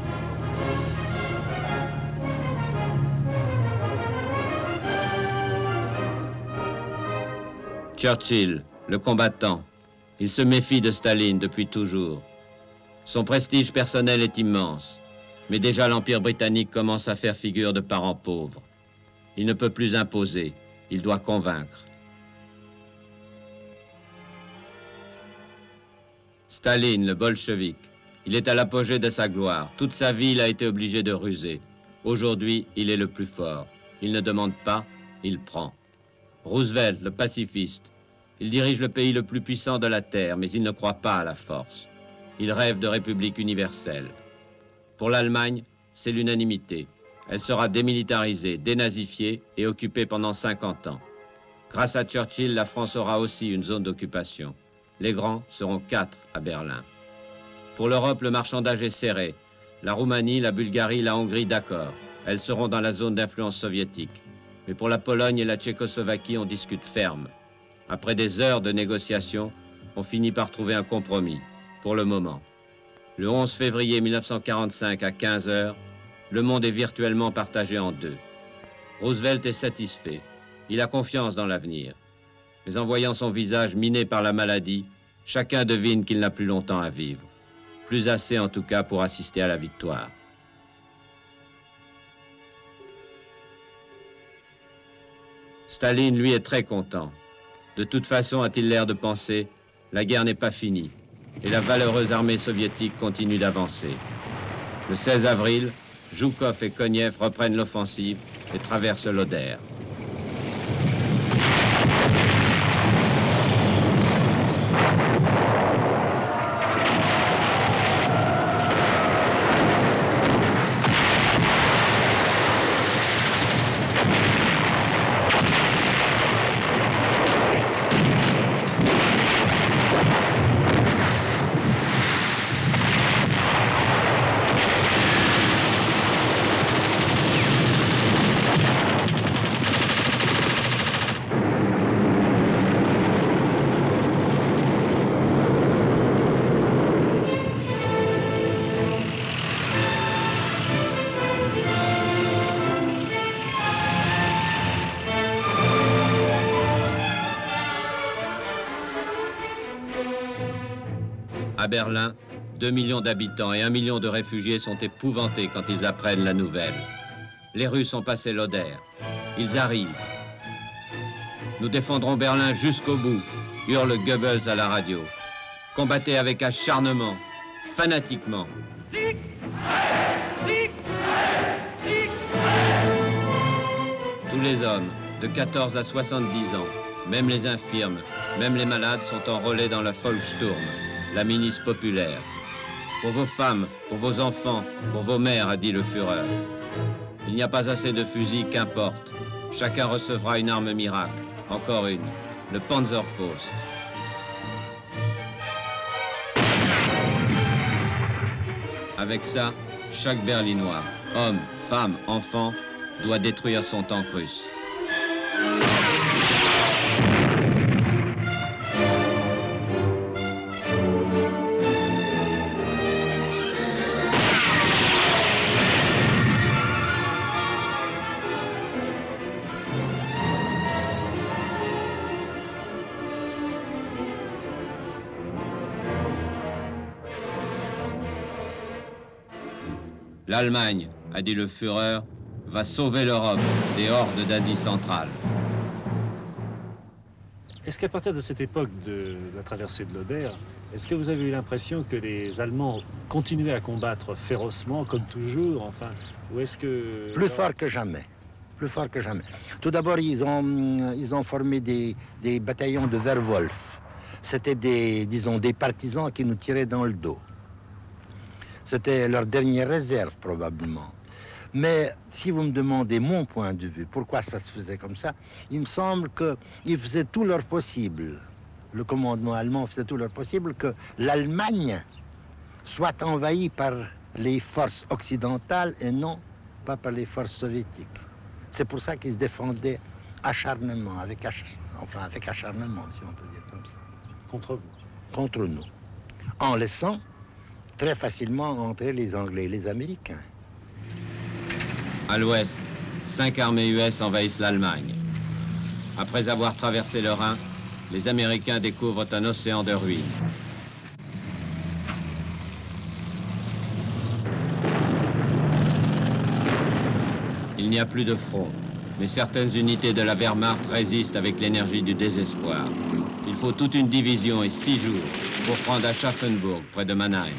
S1: Churchill, le combattant, il se méfie de Staline depuis toujours. Son prestige personnel est immense, mais déjà l'Empire britannique commence à faire figure de parent pauvre. Il ne peut plus imposer, il doit convaincre. Staline, le bolchevique, il est à l'apogée de sa gloire. Toute sa vie, il a été obligé de ruser. Aujourd'hui, il est le plus fort. Il ne demande pas, il prend. Roosevelt, le pacifiste, il dirige le pays le plus puissant de la Terre, mais il ne croit pas à la force. Il rêve de république universelle. Pour l'Allemagne, c'est l'unanimité. Elle sera démilitarisée, dénazifiée et occupée pendant 50 ans. Grâce à Churchill, la France aura aussi une zone d'occupation. Les grands seront quatre à Berlin. Pour l'Europe, le marchandage est serré. La Roumanie, la Bulgarie, la Hongrie, d'accord. Elles seront dans la zone d'influence soviétique. Mais pour la Pologne et la Tchécoslovaquie, on discute ferme. Après des heures de négociations, on finit par trouver un compromis, pour le moment. Le 11 février 1945 à 15 heures, le monde est virtuellement partagé en deux. Roosevelt est satisfait. Il a confiance dans l'avenir. Mais en voyant son visage miné par la maladie, chacun devine qu'il n'a plus longtemps à vivre. Plus assez en tout cas pour assister à la victoire. Staline, lui, est très content. De toute façon, a-t-il l'air de penser, la guerre n'est pas finie et la valeureuse armée soviétique continue d'avancer. Le 16 avril, Zhukov et Konev reprennent l'offensive et traversent l'Oder. 2 millions d'habitants et 1 million de réfugiés sont épouvantés quand ils apprennent la nouvelle. Les Russes ont passé l'Oder. Ils arrivent. Nous défendrons Berlin jusqu'au bout, hurle Goebbels à la radio. Combattez avec acharnement, fanatiquement. Tous les hommes, de 14 à 70 ans, même les infirmes, même les malades sont enrôlés dans la Volkssturm, la milice populaire. Pour vos femmes, pour vos enfants, pour vos mères, a dit le Führer. Il n'y a pas assez de fusils, qu'importe. Chacun recevra une arme miracle. Encore une, le Panzerfaust. Avec ça, chaque Berlinois, homme, femme, enfant, doit détruire son tank russe. L'Allemagne, a dit le Führer, va sauver l'Europe des hordes d'Asie centrale.
S4: Est-ce qu'à partir de cette époque de la traversée de l'Oder, est-ce que vous avez eu l'impression que les Allemands continuaient à combattre férocement, comme toujours, enfin, ou est-ce que...
S28: Plus fort que jamais. Plus fort que jamais. Tout d'abord, ils ont, ils ont formé des, des bataillons de Werwolf. C'était des, disons, des partisans qui nous tiraient dans le dos. C'était leur dernière réserve, probablement. Mais si vous me demandez mon point de vue, pourquoi ça se faisait comme ça, il me semble qu'ils faisaient tout leur possible, le commandement allemand faisait tout leur possible que l'Allemagne soit envahie par les forces occidentales et non pas par les forces soviétiques. C'est pour ça qu'ils se défendaient acharnement, avec, enfin, avec acharnement, si on peut dire comme ça.
S4: Contre vous
S28: Contre nous. En laissant très facilement entrer les Anglais et les Américains.
S1: À l'ouest, cinq armées US envahissent l'Allemagne. Après avoir traversé le Rhin, les Américains découvrent un océan de ruines. Il n'y a plus de front, mais certaines unités de la Wehrmacht résistent avec l'énergie du désespoir. Il faut toute une division et six jours pour prendre à Schaffenburg, près de Mannheim.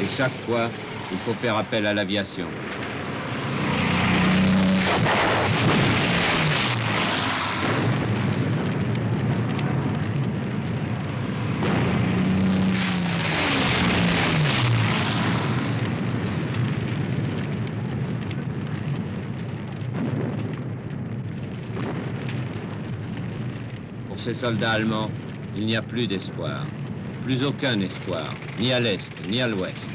S1: Et chaque fois, il faut faire appel à l'aviation. Ces soldats allemands, il n'y a plus d'espoir. Plus aucun espoir, ni à l'est, ni à l'ouest.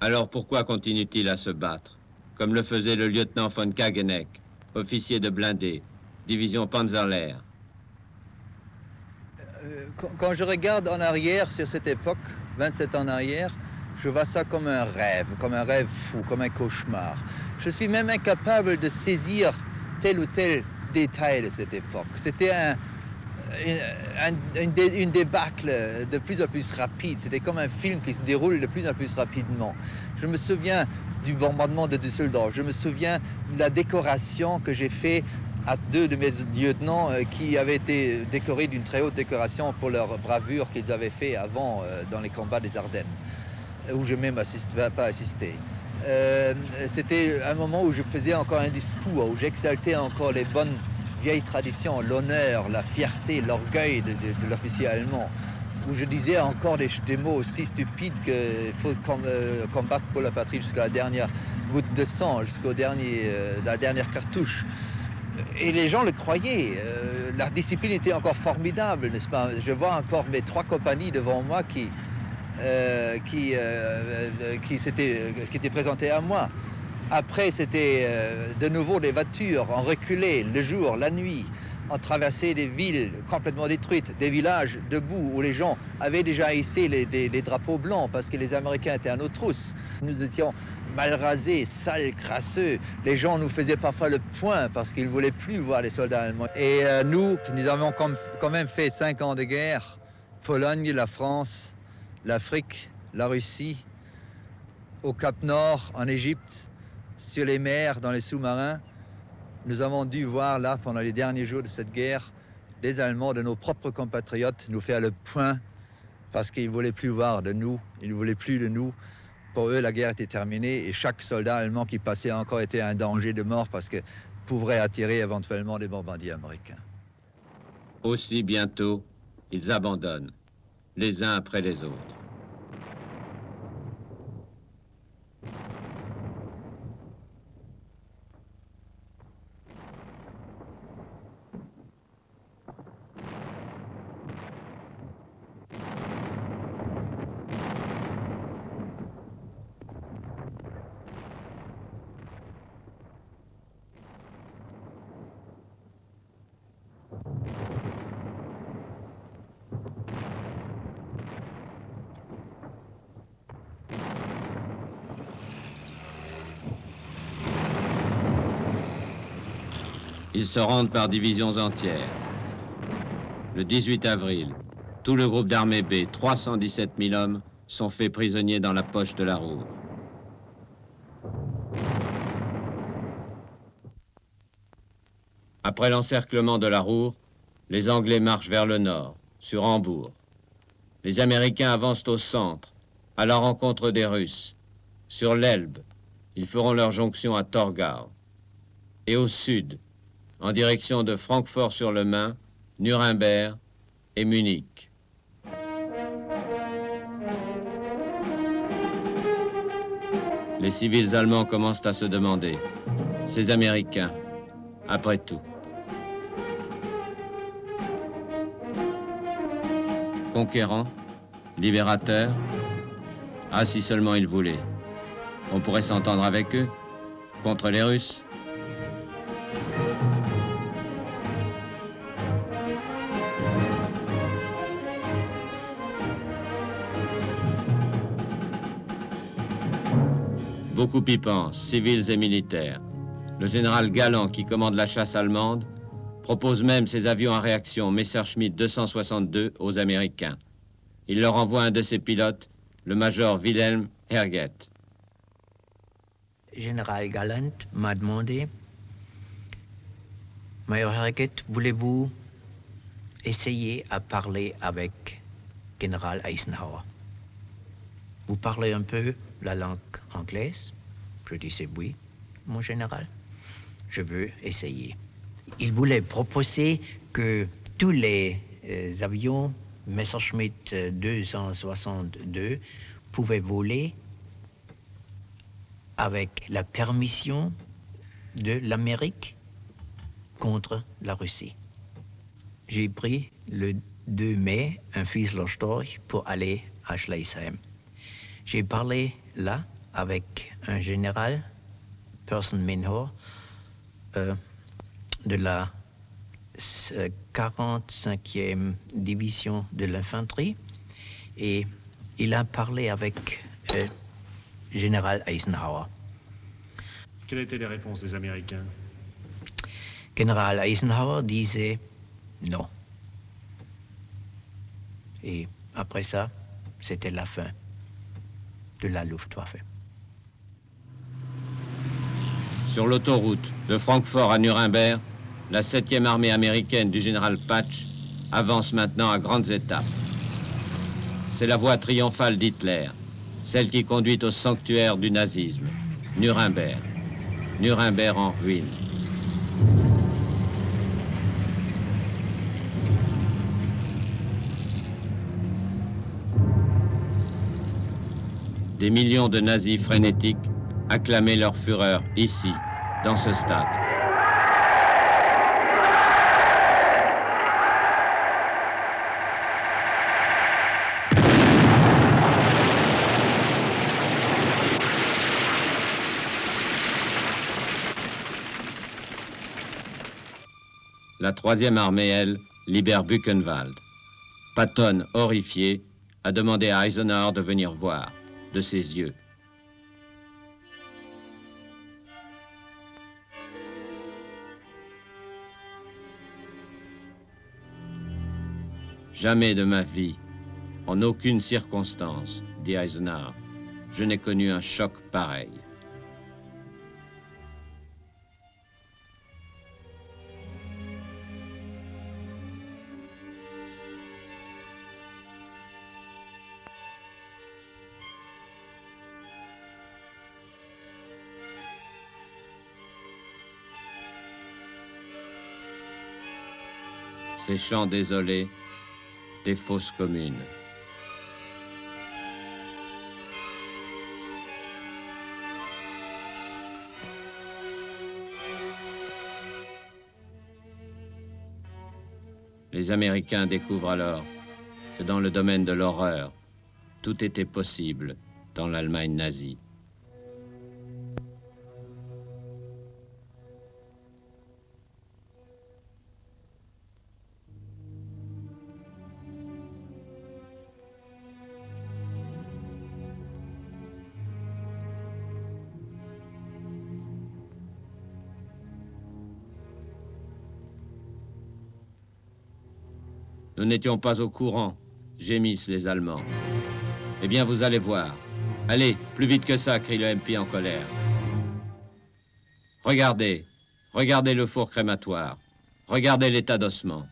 S1: Alors pourquoi continue-t-il à se battre, comme le faisait le lieutenant von Kageneck, officier de blindé, division Panzerlehr?
S30: Euh, Quand je regarde en arrière sur cette époque, 27 ans en arrière, je vois ça comme un rêve, comme un rêve fou, comme un cauchemar. Je suis même incapable de saisir tel ou tel détail de cette époque. C'était un, une, débâcle de plus en plus rapide. C'était comme un film qui se déroule de plus en plus rapidement. Je me souviens du bombardement de Düsseldorf. Je me souviens de la décoration que j'ai fait à deux de mes lieutenants euh, qui avaient été décorés d'une très haute décoration pour leur bravure qu'ils avaient fait avant euh, dans les combats des Ardennes où je même assiste, pas assisté. Euh, c'était un moment où je faisais encore un discours, où j'exaltais encore les bonnes vieilles traditions, l'honneur, la fierté, l'orgueil de, l'officier allemand, où je disais encore des, mots aussi stupides qu'il faut euh, combattre pour la patrie jusqu'à la dernière goutte de sang, jusqu'au dernier, euh, la dernière cartouche. Et les gens le croyaient. la discipline était encore formidable, n'est-ce pas? Je vois encore mes trois compagnies devant moi qui, euh, qui, euh, euh, qui, qui était présenté à moi. Après, c'était de nouveau des voitures, en reculé, le jour, la nuit, en traversé des villes complètement détruites, des villages debout où les gens avaient déjà hissé les, les, drapeaux blancs parce que les Américains étaient à nos trousses. Nous étions mal rasés, sales, crasseux. Les gens nous faisaient parfois le point parce qu'ils ne voulaient plus voir les soldats allemands. Et nous, nous avons quand même fait cinq ans de guerre, Pologne, la France, l'Afrique, la Russie, au Cap Nord, en Égypte, sur les mers, dans les sous-marins. Nous avons dû voir là, pendant les derniers jours de cette guerre, les Allemands, de nos propres compatriotes, nous faire le point parce qu'ils ne voulaient plus voir de nous, ils ne voulaient plus de nous. Pour eux, la guerre était terminée et chaque soldat allemand qui passait encore était un danger de mort parce que pourrait attirer éventuellement des bombardiers américains.
S1: Aussi bientôt, ils abandonnent, les uns après les autres. Ils se rendent par divisions entières. Le 18 avril, tout le groupe d'armée B, 317 000 hommes, sont faits prisonniers dans la poche de la Roure. Après l'encerclement de la Roure, les Anglais marchent vers le nord, sur Hambourg. Les Américains avancent au centre, à la rencontre des Russes. Sur l'Elbe, ils feront leur jonction à Torgau. Et au sud, en direction de Francfort-sur-le-Main, Nuremberg et Munich. les civils allemands commencent à se demander, ces Américains, après tout. Conquérants, libérateurs, ah si seulement ils voulaient. On pourrait s'entendre avec eux, contre les Russes. Beaucoup y pensent, civils et militaires. Le général Galland, qui commande la chasse allemande, propose même ses avions à réaction Messerschmitt 262 aux Américains. Il leur envoie un de ses pilotes, le major Wilhelm Herget.
S20: Général Galland m'a demandé, Major Herget, voulez-vous essayer à parler avec Général Eisenhower? Vous parlez un peu la langue anglaise Je disais oui, mon général. Je veux essayer. Il voulait proposer que tous les euh, avions Messerschmitt 262 pouvaient voler avec la permission de l'Amérique contre la Russie. J'ai pris le 2 mai un Storch pour aller à Schleißheim. J'ai parlé là avec un général, Person Minhor, euh, de la 45e division de l'infanterie et il a parlé avec le général Eisenhower.
S4: Quelles étaient les réponses des Américains?
S20: Général Eisenhower disait non. Et après ça, c'était la fin
S1: Sur l'autoroute de Francfort à Nuremberg, la 7e armée américaine du général Patch avance maintenant à grandes étapes. C'est la voie triomphale d'Hitler, celle qui conduit au sanctuaire du nazisme, Nuremberg. Nuremberg en ruine. Des millions de nazis frénétiques acclamaient leur fureur ici, dans ce stade. La troisième armée, elle, libère Buchenwald. Patton, horrifié, a demandé à Eisenhower de venir voir de ses yeux. Jamais de ma vie, en aucune circonstance, dit Eisenhower, je n'ai connu un choc pareil. Ces champs désolés, des fosses communes. Les Américains découvrent alors que dans le domaine de l'horreur, tout était possible dans l'Allemagne nazie. Nous n'étions pas au courant, gémissent les Allemands. Eh bien, vous allez voir. Allez, plus vite que ça, crie le MP en colère. Regardez, regardez le four crématoire, regardez l'état d'ossement.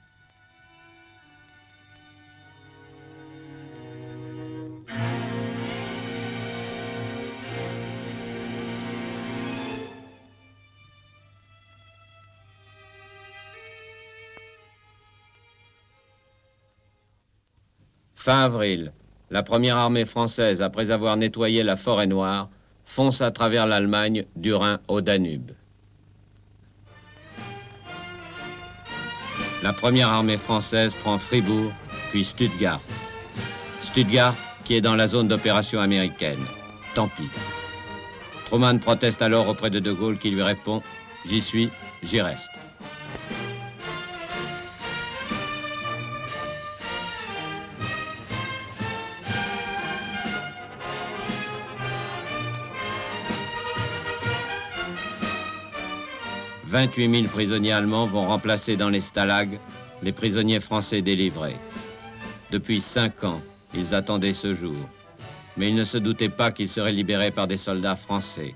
S1: Fin avril, la première armée française, après avoir nettoyé la forêt noire, fonce à travers l'Allemagne du Rhin au Danube. La première armée française prend Fribourg, puis Stuttgart. Stuttgart qui est dans la zone d'opération américaine. Tant pis. Truman proteste alors auprès de De Gaulle qui lui répond J'y suis, j'y reste. « 28 000 prisonniers allemands vont remplacer dans les stalags les prisonniers français délivrés. Depuis cinq ans, ils attendaient ce jour mais ils ne se doutaient pas qu'ils seraient libérés par des soldats français.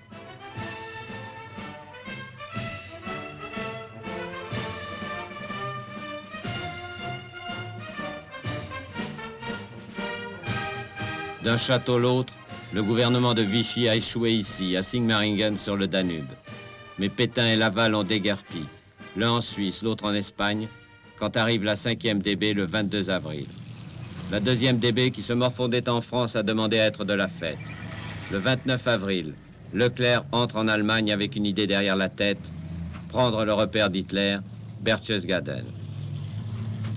S1: D'un château l'autre, le gouvernement de Vichy a échoué ici, à Sigmaringen sur le Danube. Mais Pétain et Laval ont déguerpi, l'un en Suisse, l'autre en Espagne, quand arrive la 5e DB le 22 avril. La deuxième DB qui se morfondait en France a demandé à être de la fête. Le 29 avril, Leclerc entre en Allemagne avec une idée derrière la tête, prendre le repère d'Hitler, Berchtesgaden.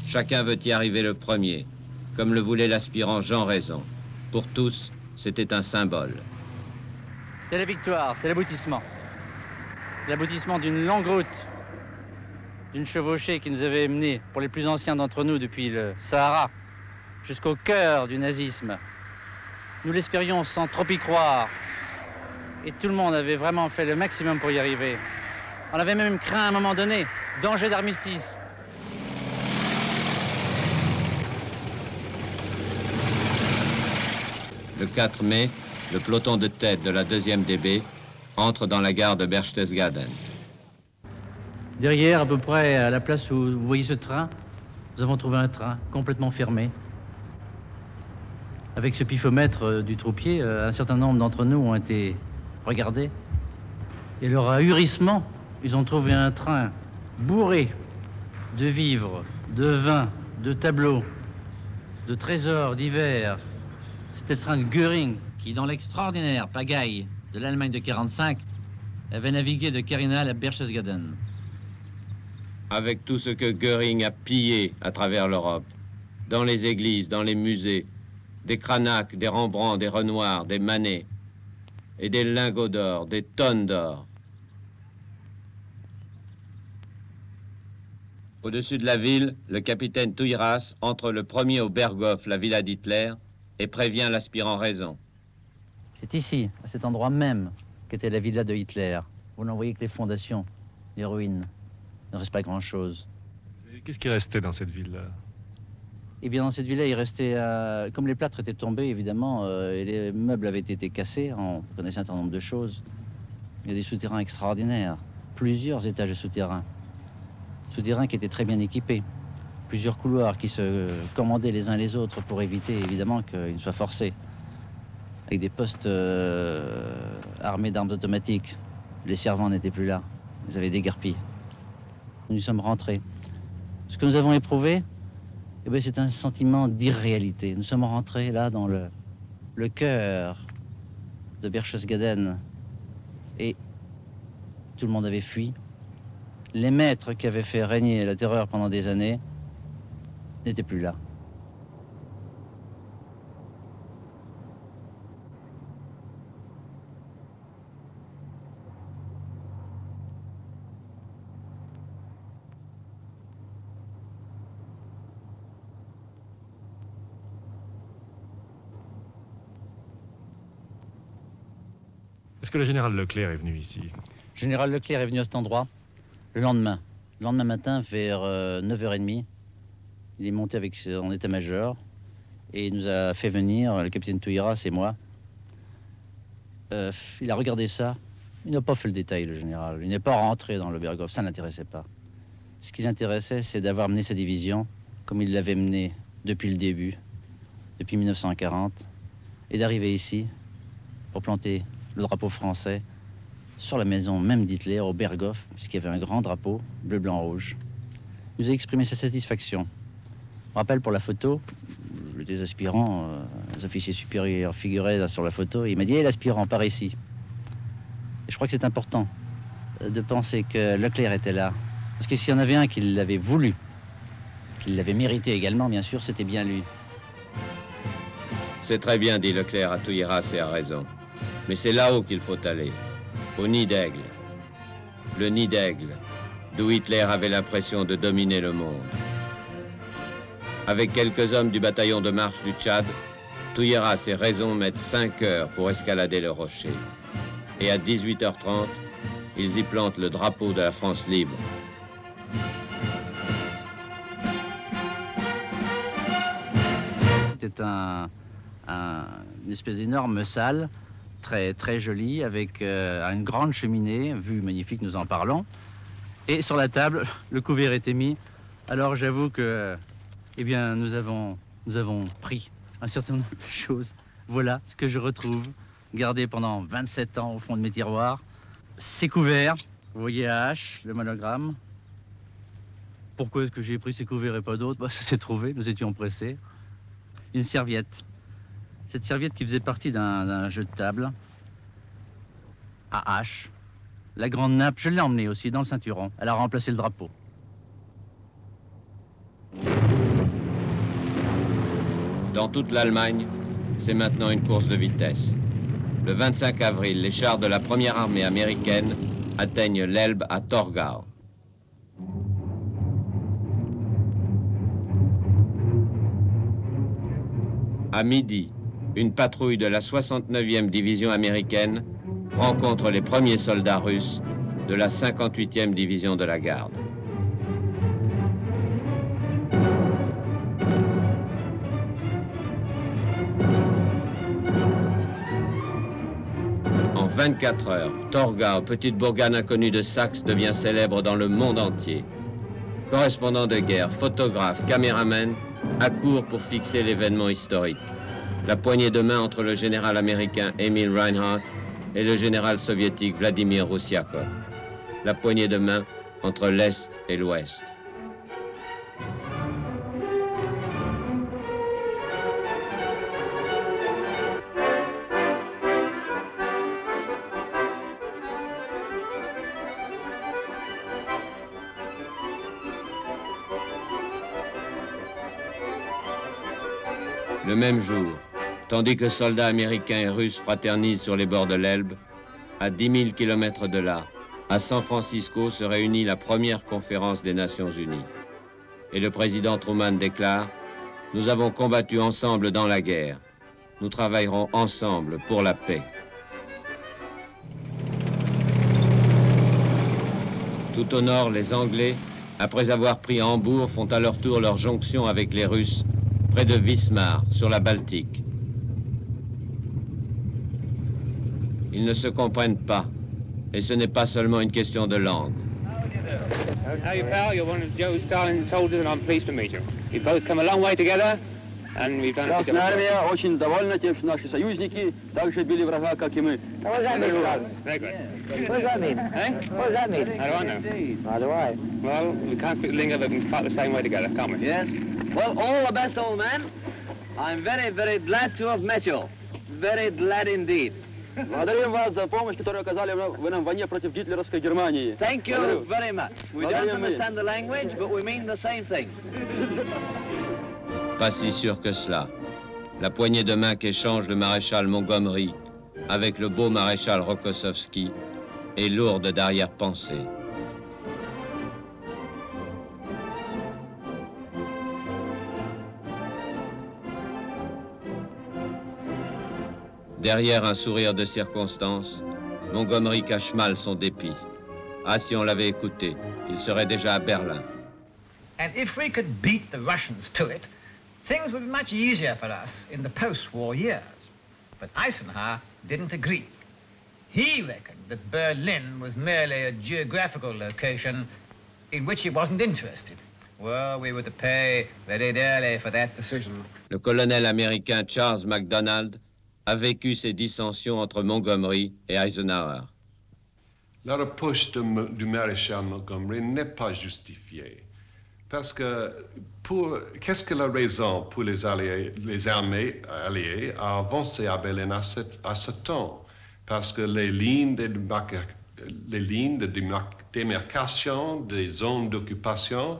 S1: Chacun veut y arriver le premier, comme le voulait l'aspirant Jean Raison. Pour tous, c'était un symbole.
S31: C'est la victoire, c'est l'aboutissement. L'aboutissement d'une longue route, d'une chevauchée qui nous avait menés, pour les plus anciens d'entre nous, depuis le Sahara, jusqu'au cœur du nazisme. Nous l'espérions sans trop y croire. Et tout le monde avait vraiment fait le maximum pour y arriver. On avait même craint à un moment donné danger d'armistice.
S1: Le 4 mai, le peloton de tête de la 2e DB entre dans la gare de Berchtesgaden.
S31: Derrière, à peu près à la place où vous voyez ce train, nous avons trouvé un train complètement fermé, avec ce pifomètre euh, du troupier, euh, un certain nombre d'entre nous ont été regardés. Et leur ahurissement, ils ont trouvé un train bourré de vivres, de vin, de tableaux, de trésors divers. C'était le train de Göring qui, dans l'extraordinaire pagaille de l'Allemagne de 45, avait navigué de Kerinal à Berchtesgaden.
S1: Avec tout ce que Göring a pillé à travers l'Europe, dans les églises, dans les musées, des Cranach, des Rembrandt, des Renoir, des Manet, et des lingots d'or, des tonnes d'or. Au-dessus de la ville, le capitaine Touiras entre le premier au Berghof, la villa d'Hitler, et prévient l'aspirant Raison.
S31: C'est ici, à cet endroit même, qu'était la villa de Hitler. Vous n'en voyez que les fondations, les ruines. Il ne reste pas grand-chose.
S32: Qu'est-ce qui restait dans cette ville-là
S31: et eh bien, dans cette villa, il restait, euh, comme les plâtres étaient tombés, évidemment, euh, et les meubles avaient été cassés, on connaissait un certain nombre de choses. Il y a des souterrains extraordinaires, plusieurs étages de souterrains. Souterrains qui étaient très bien équipés, plusieurs couloirs qui se commandaient les uns les autres pour éviter, évidemment, qu'ils soient forcés. Avec des postes euh, armés d'armes automatiques. Les servants n'étaient plus là, ils avaient déguerpi. Nous sommes rentrés. Ce que nous avons éprouvé, eh ben, c'est un sentiment d'irréalité. Nous sommes rentrés là dans le, le cœur de Berchtesgaden et tout le monde avait fui. Les maîtres qui avaient fait régner la terreur pendant des années n'étaient plus là.
S32: Est-ce que le général Leclerc est venu ici? Le
S31: général Leclerc est venu à cet endroit le lendemain. Le lendemain matin, vers 9h30, euh, il est monté avec son état-major et il nous a fait venir, le capitaine Touiras et moi. Euh, il a regardé ça. Il n'a pas fait le détail, le général. Il n'est pas rentré dans le Berghof. Ça n'intéressait pas. Ce qui l'intéressait, c'est d'avoir mené sa division comme il l'avait menée depuis le début, depuis 1940, et d'arriver ici pour planter le drapeau français sur la maison même d'Hitler, au Berghof, puisqu'il y avait un grand drapeau, bleu, blanc, rouge. Il nous a exprimé sa satisfaction. Je rappelle pour la photo, les aspirants, euh, les officiers supérieurs figuraient sur la photo, il m'a dit hey, l'aspirant, par ici. Et je crois que c'est important de penser que Leclerc était là. Parce que s'il y en avait un qui l'avait voulu, qui l'avait mérité également, bien sûr, c'était bien lui.
S1: C'est très bien, dit Leclerc à Touilleras et a raison. Mais c'est là-haut qu'il faut aller, au nid d'aigle. Le nid d'aigle, d'où Hitler avait l'impression de dominer le monde. Avec quelques hommes du bataillon de marche du Tchad, Touilleras et Raison mettent 5 heures pour escalader le rocher. Et à 18h30, ils y plantent le drapeau de la France libre.
S31: C'était un, un- une espèce d'énorme salle, très, très jolie, avec euh, une grande cheminée, vue magnifique, nous en parlons. Et sur la table, le couvert était mis. Alors j'avoue que, eh bien, nous avons, pris un certain nombre de choses. Voilà ce que je retrouve, gardé pendant 27 ans au fond de mes tiroirs. Ces couverts, vous voyez H, le monogramme. Pourquoi est-ce que j'ai pris ces couverts et pas d'autres? Bah, Ça s'est trouvé, nous étions pressés. Une serviette. Cette serviette qui faisait partie d'un jeu de table à H. La grande nappe, je l'ai emmenée aussi dans le ceinturon. Elle a remplacé le drapeau.
S1: Dans toute l'Allemagne, c'est maintenant une course de vitesse. Le 25 avril, les chars de la première armée américaine atteignent l'Elbe à Torgau. À midi, une patrouille de la 69e division américaine rencontre les premiers soldats russes de la 58e division de la garde. En 24 heures, Torgau, petite bourgade inconnue de Saxe, devient célèbre dans le monde entier. Correspondant de guerre, photographe, caméraman, accourt pour fixer l'événement historique. La poignée de main entre le général américain Emil Reinhardt et le général soviétique Vladimir Roussiakov. La poignée de main entre l'Est et l'Ouest. Le même jour, tandis que soldats américains et russes fraternisent sur les bords de l'Elbe, à 10 000 kilomètres de là, à San Francisco se réunit la première conférence des Nations Unies. Et le président Truman déclare Nous avons combattu ensemble dans la guerre. Nous travaillerons ensemble pour la paix. Tout au nord, les Anglais, après avoir pris Hambourg, font à leur tour leur jonction avec les Russes près de Wismar, sur la Baltique. Ils ne se comprennent pas, et ce n'est pas seulement une question de langue.
S33: How you pal? You're one of Joe Stalin's soldiers, and I'm pleased to meet you. We've both come a long way together, and we've done.
S34: Красная армия очень довольна тем, что наши союзники также били врага, как и мы.
S33: Very good.
S34: What does that mean?
S33: Eh?
S34: What does that mean?
S33: How do I know?
S34: How do I?
S33: Well, we can't speak the lingo, but we can fight the same way together, can't we?
S34: Yes. Well, all the best, old man. I'm very, very glad to have met you. Very glad indeed. Благодарим вас за помощь, которую оказали вы нам в войне против гитлеровской Германии.
S25: Thank you
S34: Благодарю.
S25: very much. We
S34: Благодарим
S25: don't
S34: мы.
S25: understand the language, but we mean the same thing.
S1: Pas si sûr que cela. La poignée de main qu'échange le maréchal Montgomery avec le beau maréchal Rokossovski est lourde d'arrière-pensée. Derrière un sourire de circonstance, Montgomery cache mal son dépit. Ah, si on l'avait écouté, il serait déjà à Berlin.
S35: And if we could beat the Russians to it, things would be much easier for us in the post-war years. But Eisenhower didn't agree. He reckoned that Berlin was merely a geographical location in which he wasn't interested. Well, we were to pay very dearly for that decision.
S1: Le colonel américain Charles MacDonald a vécu ces dissensions entre Montgomery et Eisenhower.
S36: La M- du maréchal Montgomery n'est pas justifiée. Parce que qu'est-ce que la raison pour les alliés, les armées alliées à avancer à Berlin à ce, temps? Parce que les lignes de, les lignes de démar- démarcation des zones d'occupation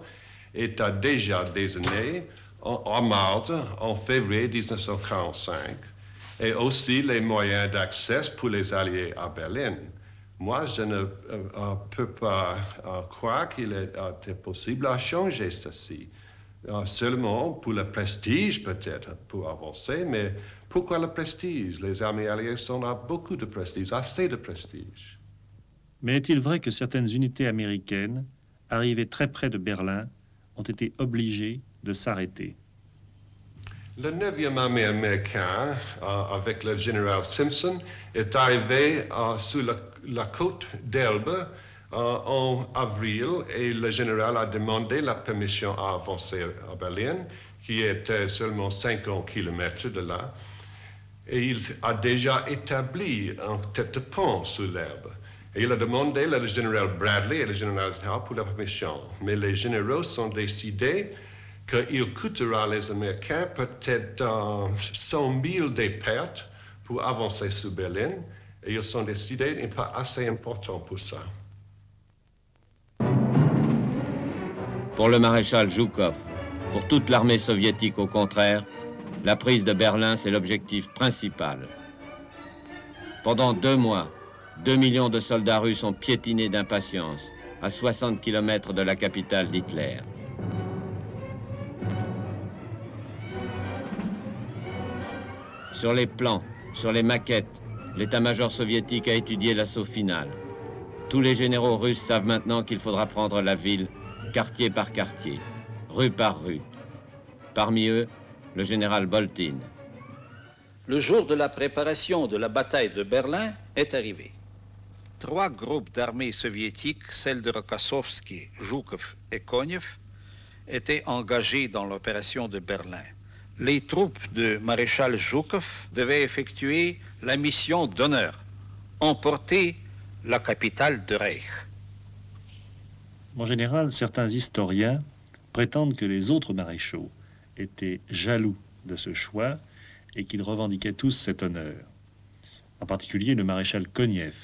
S36: étaient déjà désignées en, Malte en février 1945 et aussi les moyens d'accès pour les Alliés à Berlin. Moi, je ne euh, euh, peux pas euh, croire qu'il été possible à changer ceci. Seulement pour le prestige, peut-être, pour avancer, mais pourquoi le prestige? Les armées alliées sont à beaucoup de prestige, assez de prestige.
S32: Mais est-il vrai que certaines unités américaines, arrivées très près de Berlin, ont été obligées de s'arrêter?
S36: Le 9e armée américain, euh, avec le général Simpson, est arrivé euh, sur la, côte d'Elbe euh, en avril et le général a demandé la permission à avancer à Berlin, qui était seulement 50 km de là. Et il a déjà établi un tête de pont sur l'herbe. Et il a demandé au général Bradley et au général Howe pour la permission. Mais les généraux sont décidés qu'il coûtera les Américains peut-être euh, 100 000 des pertes pour avancer sur Berlin. Et ils sont décidés n'est pas assez important pour ça.
S1: Pour le maréchal Zhukov, pour toute l'armée soviétique au contraire, la prise de Berlin, c'est l'objectif principal. Pendant deux mois, deux millions de soldats russes ont piétiné d'impatience à 60 km de la capitale d'Hitler. Sur les plans, sur les maquettes, l'état-major soviétique a étudié l'assaut final. Tous les généraux russes savent maintenant qu'il faudra prendre la ville, quartier par quartier, rue par rue. Parmi eux, le général Boltin.
S27: Le jour de la préparation de la bataille de Berlin est arrivé. Trois groupes d'armées soviétiques, celles de Rokossovski, Zhukov et Konev, étaient engagés dans l'opération de Berlin. Les troupes de maréchal Zhukov devaient effectuer la mission d'honneur, emporter la capitale de Reich.
S32: En général, certains historiens prétendent que les autres maréchaux étaient jaloux de ce choix et qu'ils revendiquaient tous cet honneur. En particulier le maréchal Koniev.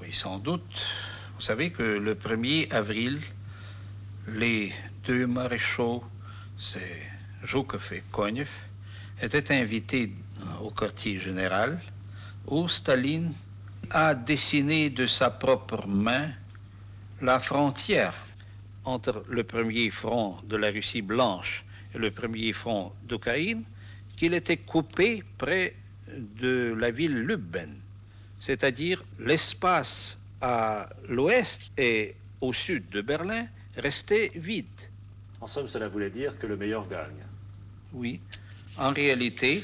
S27: Oui, sans doute. Vous savez que le 1er avril, les deux maréchaux, c'est Zhukov et Konev, étaient invités au quartier général où Staline a dessiné de sa propre main la frontière entre le premier front de la Russie blanche et le premier front d'Ukraine, qu'il était coupé près de la ville Luben, c'est-à-dire l'espace à l'ouest et au sud de Berlin restait vide.
S32: En somme, cela voulait dire que le meilleur gagne.
S27: Oui, en réalité,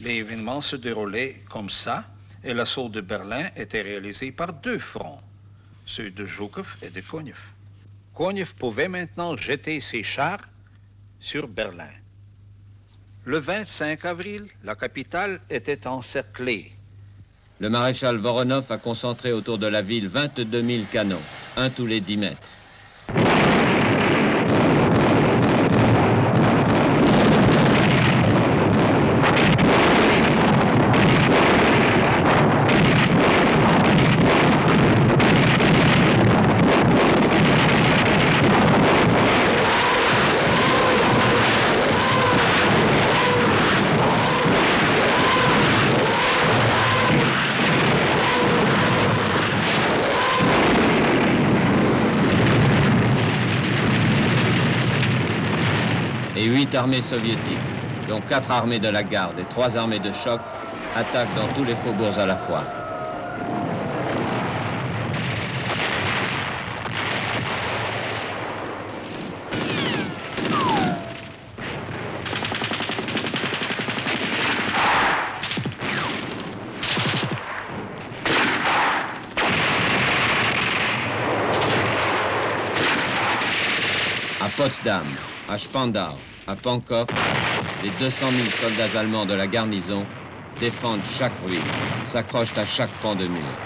S27: l'événement se déroulait comme ça, et l'assaut de Berlin était réalisé par deux fronts, ceux de Zhukov et de Konev. Konev pouvait maintenant jeter ses chars sur Berlin. Le 25 avril, la capitale était encerclée.
S1: Le maréchal Voronov a concentré autour de la ville 22 000 canons, un tous les 10 mètres. Armées soviétiques, dont quatre armées de la garde et trois armées de choc, attaquent dans tous les faubourgs à la fois. À À Spandau, à Pankov, les 200 000 soldats allemands de la garnison défendent chaque ruine, s'accrochent à chaque pan de mur.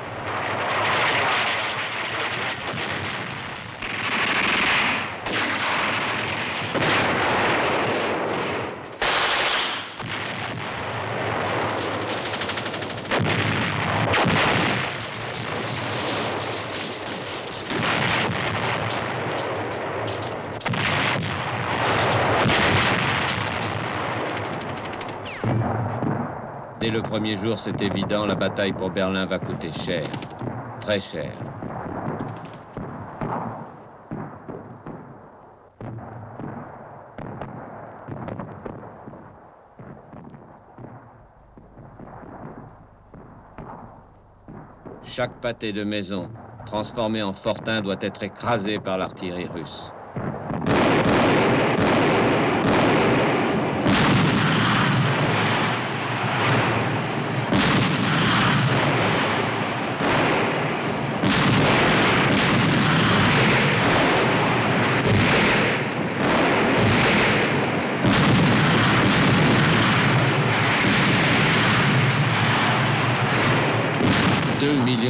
S1: Premier jour, c'est évident, la bataille pour Berlin va coûter cher, très cher. Chaque pâté de maison transformé en fortin doit être écrasé par l'artillerie russe.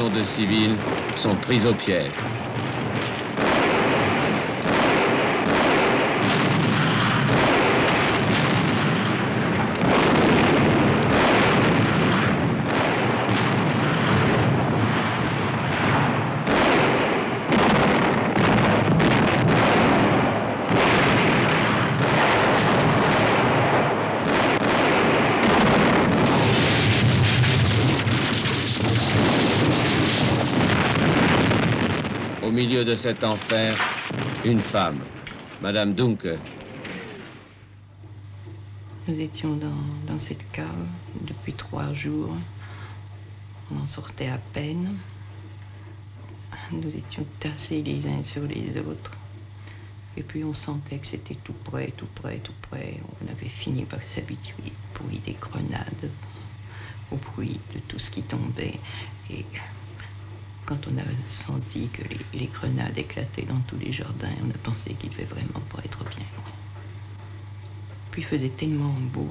S1: de sont pris au piège. milieu de cet enfer, une femme, Madame Dunke.
S25: Nous étions dans, cette cave depuis trois jours. On en sortait à peine. Nous étions tassés les uns sur les autres. Et puis on sentait que c'était tout près, tout près, tout près. On avait fini par s'habituer au bruit des grenades, au bruit de tout ce qui tombait. Quand on a senti que les, grenades éclataient dans tous les jardins, on a pensé qu'il devait vraiment pas être bien. Puis faisait tellement beau.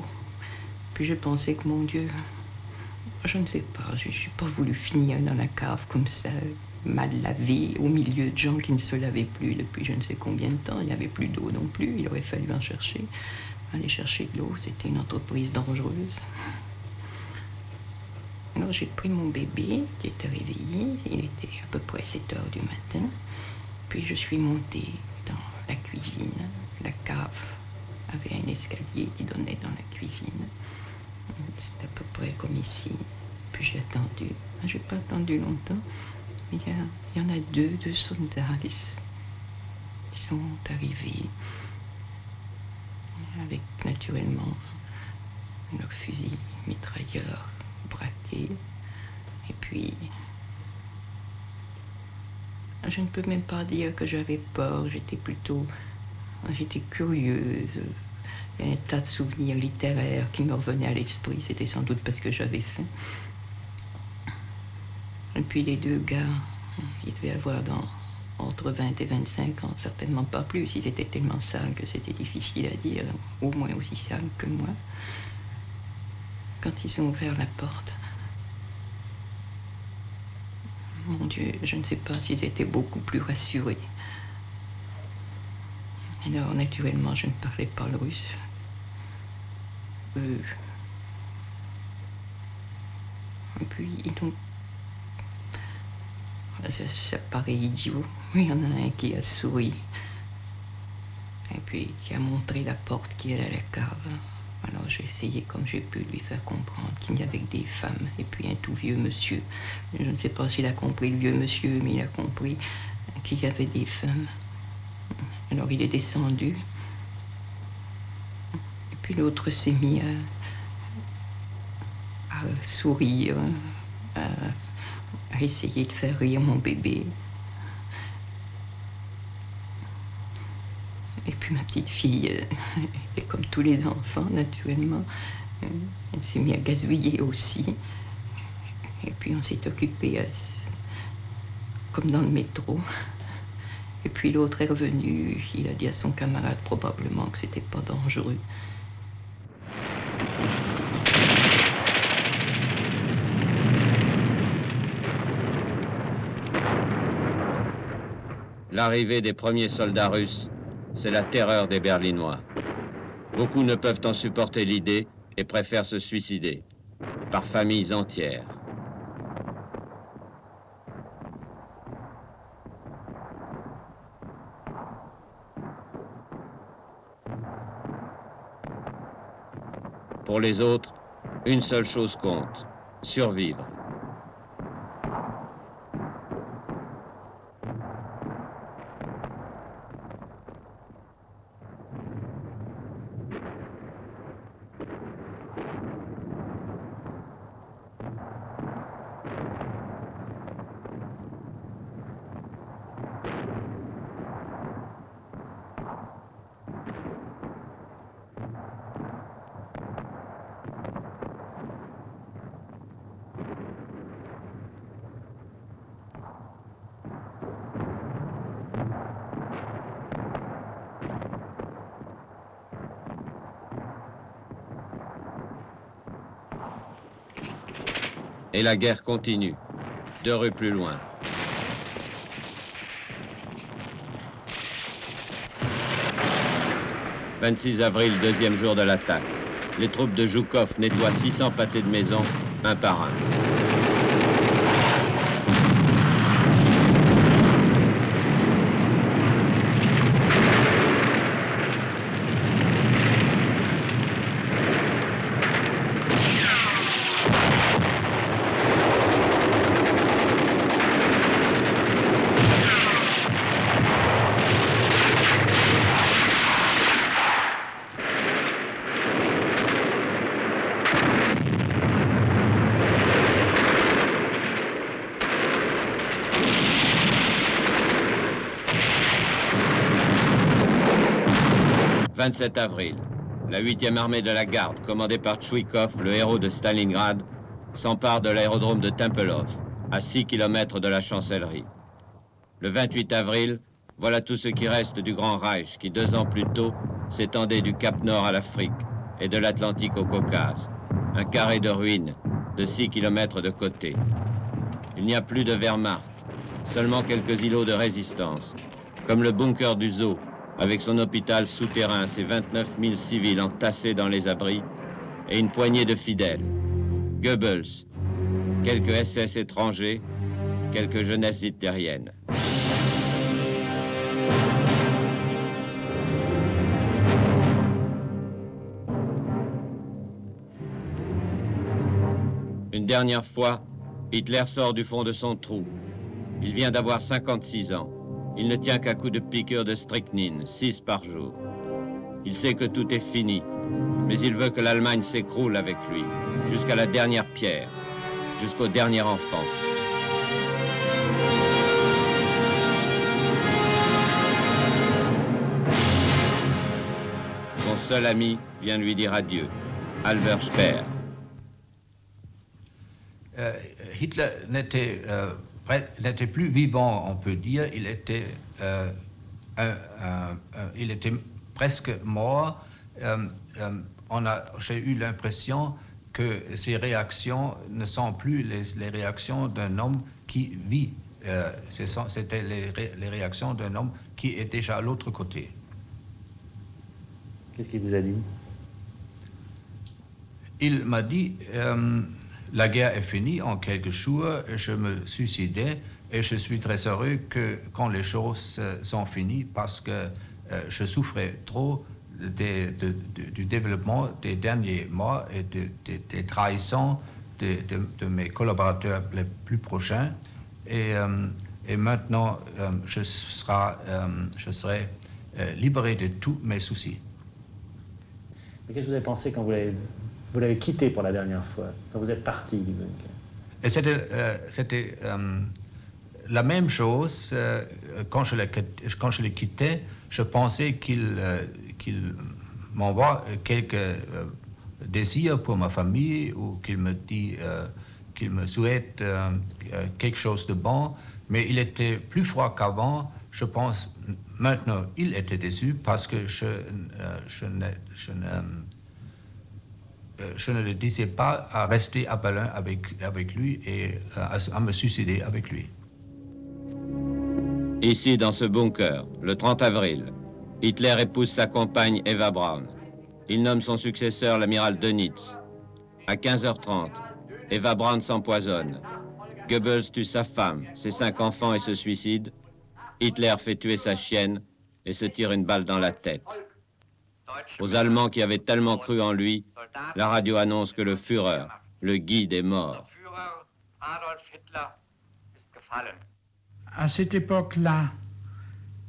S25: Puis je pensais que mon Dieu, je ne sais pas, je n'ai pas voulu finir dans la cave comme ça, mal lavé, au milieu de gens qui ne se lavaient plus depuis je ne sais combien de temps. Il n'y avait plus d'eau non plus, il aurait fallu en chercher. Aller chercher de l'eau, c'était une entreprise dangereuse. Alors j'ai pris mon bébé qui était réveillé, il était à peu près 7 heures du matin, puis je suis montée dans la cuisine. La cave avait un escalier qui donnait dans la cuisine. C'était à peu près comme ici. Puis j'ai attendu. Ah, je n'ai pas attendu longtemps. Il y, il y en a deux, deux soldats qui, sont arrivés avec naturellement leur fusil mitrailleur Et puis, je ne peux même pas dire que j'avais peur, j'étais plutôt, j'étais curieuse. Il y a un tas de souvenirs littéraires qui me revenaient à l'esprit, c'était sans doute parce que j'avais faim. Et puis les deux gars, ils devaient avoir entre 20 et 25 ans, certainement pas plus. Ils étaient tellement sales que c'était difficile à dire, au moins aussi sales que moi quand ils ont ouvert la porte. Mon Dieu, je ne sais pas s'ils étaient beaucoup plus rassurés. Alors, naturellement, je ne parlais pas le russe. Et puis, donc, ça, ça paraît idiot. Il y en a un qui a souri. Et puis, qui a montré la porte qui est à la cave. Alors j'ai essayé comme j'ai pu lui faire comprendre qu'il n'y avait que des femmes et puis un tout vieux monsieur. Je ne sais pas s'il a compris le vieux monsieur, mais il a compris qu'il y avait des femmes. Alors il est descendu. Et puis l'autre s'est mis à, sourire, à essayer de faire rire mon bébé. Et puis ma petite fille, euh, comme tous les enfants, naturellement, euh, elle s'est mise à gazouiller aussi. Et puis on s'est occupé comme dans le métro. Et puis l'autre est revenu, il a dit à son camarade probablement que c'était pas dangereux.
S1: L'arrivée des premiers soldats russes c'est la terreur des Berlinois. Beaucoup ne peuvent en supporter l'idée et préfèrent se suicider, par familles entières. Pour les autres, Une seule chose compte, survivre. Et la guerre continue, deux rues plus loin. « 26 avril, deuxième jour de l'attaque. Les troupes de Joukov nettoient 600 pâtés de maison, un par un. « 27 avril. La 8e armée de la garde, commandée par Tchouikov, le héros de Stalingrad, s'empare de l'aérodrome de Tempelhof, à 6 km de la chancellerie. Le 28 avril, voilà tout ce qui reste du Grand Reich qui, deux ans plus tôt, s'étendait du Cap Nord à l'Afrique et de l'Atlantique au Caucase. Un carré de ruines de 6 km de côté. Il n'y a plus de Wehrmacht, seulement quelques îlots de résistance, comme le bunker du Zoo, avec son hôpital souterrain, ses 29 000 civils entassés dans les abris, et une poignée de fidèles. Goebbels, quelques SS étrangers, quelques jeunesses hitlériennes. Une dernière fois, Hitler sort du fond de son trou. Il vient d'avoir 56 ans. Il ne tient qu'à coups de piqûre de strychnine, 6 par jour. Il sait que tout est fini, mais il veut que l'Allemagne s'écroule avec lui, jusqu'à la dernière pierre, jusqu'au dernier enfant. Son seul ami vient lui dire adieu, Albert Speer.
S3: Euh, Hitler n'était euh, pre- n'était plus vivant, on peut dire. Il était, euh, un- un- un- il était presque mort. Euh, euh, on a, j'ai eu l'impression que ses réactions ne sont plus les, les réactions d'un homme qui vit. Euh, C'était les, ré- les réactions d'un homme qui est déjà à l'autre côté.
S4: Qu'est-ce qu'il vous a dit?
S3: Il m'a dit, la guerre est finie en quelques jours, je me suicidais et je suis très heureux que quand les choses sont finies parce que euh, je souffrais trop du développement des derniers mois et de- de- des trahisons de, mes collaborateurs les plus prochains. Et, euh, maintenant, euh, je, sera, je serai libéré de tous mes soucis.
S4: Qu'est-ce que vous avez pensé quand vous l'avez, vous l'avez quitté pour la dernière fois, quand vous êtes parti du bunker
S3: Et c'était, euh, euh, la même chose euh, quand, je quand je le quittais. Je pensais qu'il, m'envoie quelques désirs pour ma famille ou qu'il me dit qu'il me souhaite quelque chose de bon. Mais il était plus froid qu'avant. Je pense maintenant il était déçu parce que je, je ne, je je ne le disais pas à rester à Berlin avec, lui et euh, à, à me suicider avec lui.
S1: Ici, dans ce bunker, le 30 avril, Hitler épouse sa compagne Eva Braun. Il nomme son successeur l'amiral Dönitz. À 15h30, Eva Braun s'empoisonne. Goebbels tue sa femme, ses cinq enfants et se suicide. Hitler fait tuer sa chienne et se tire une balle dans la tête. Aux Allemands qui avaient tellement cru en lui, la radio annonce que le Führer, le guide, est mort.
S37: À cette époque-là,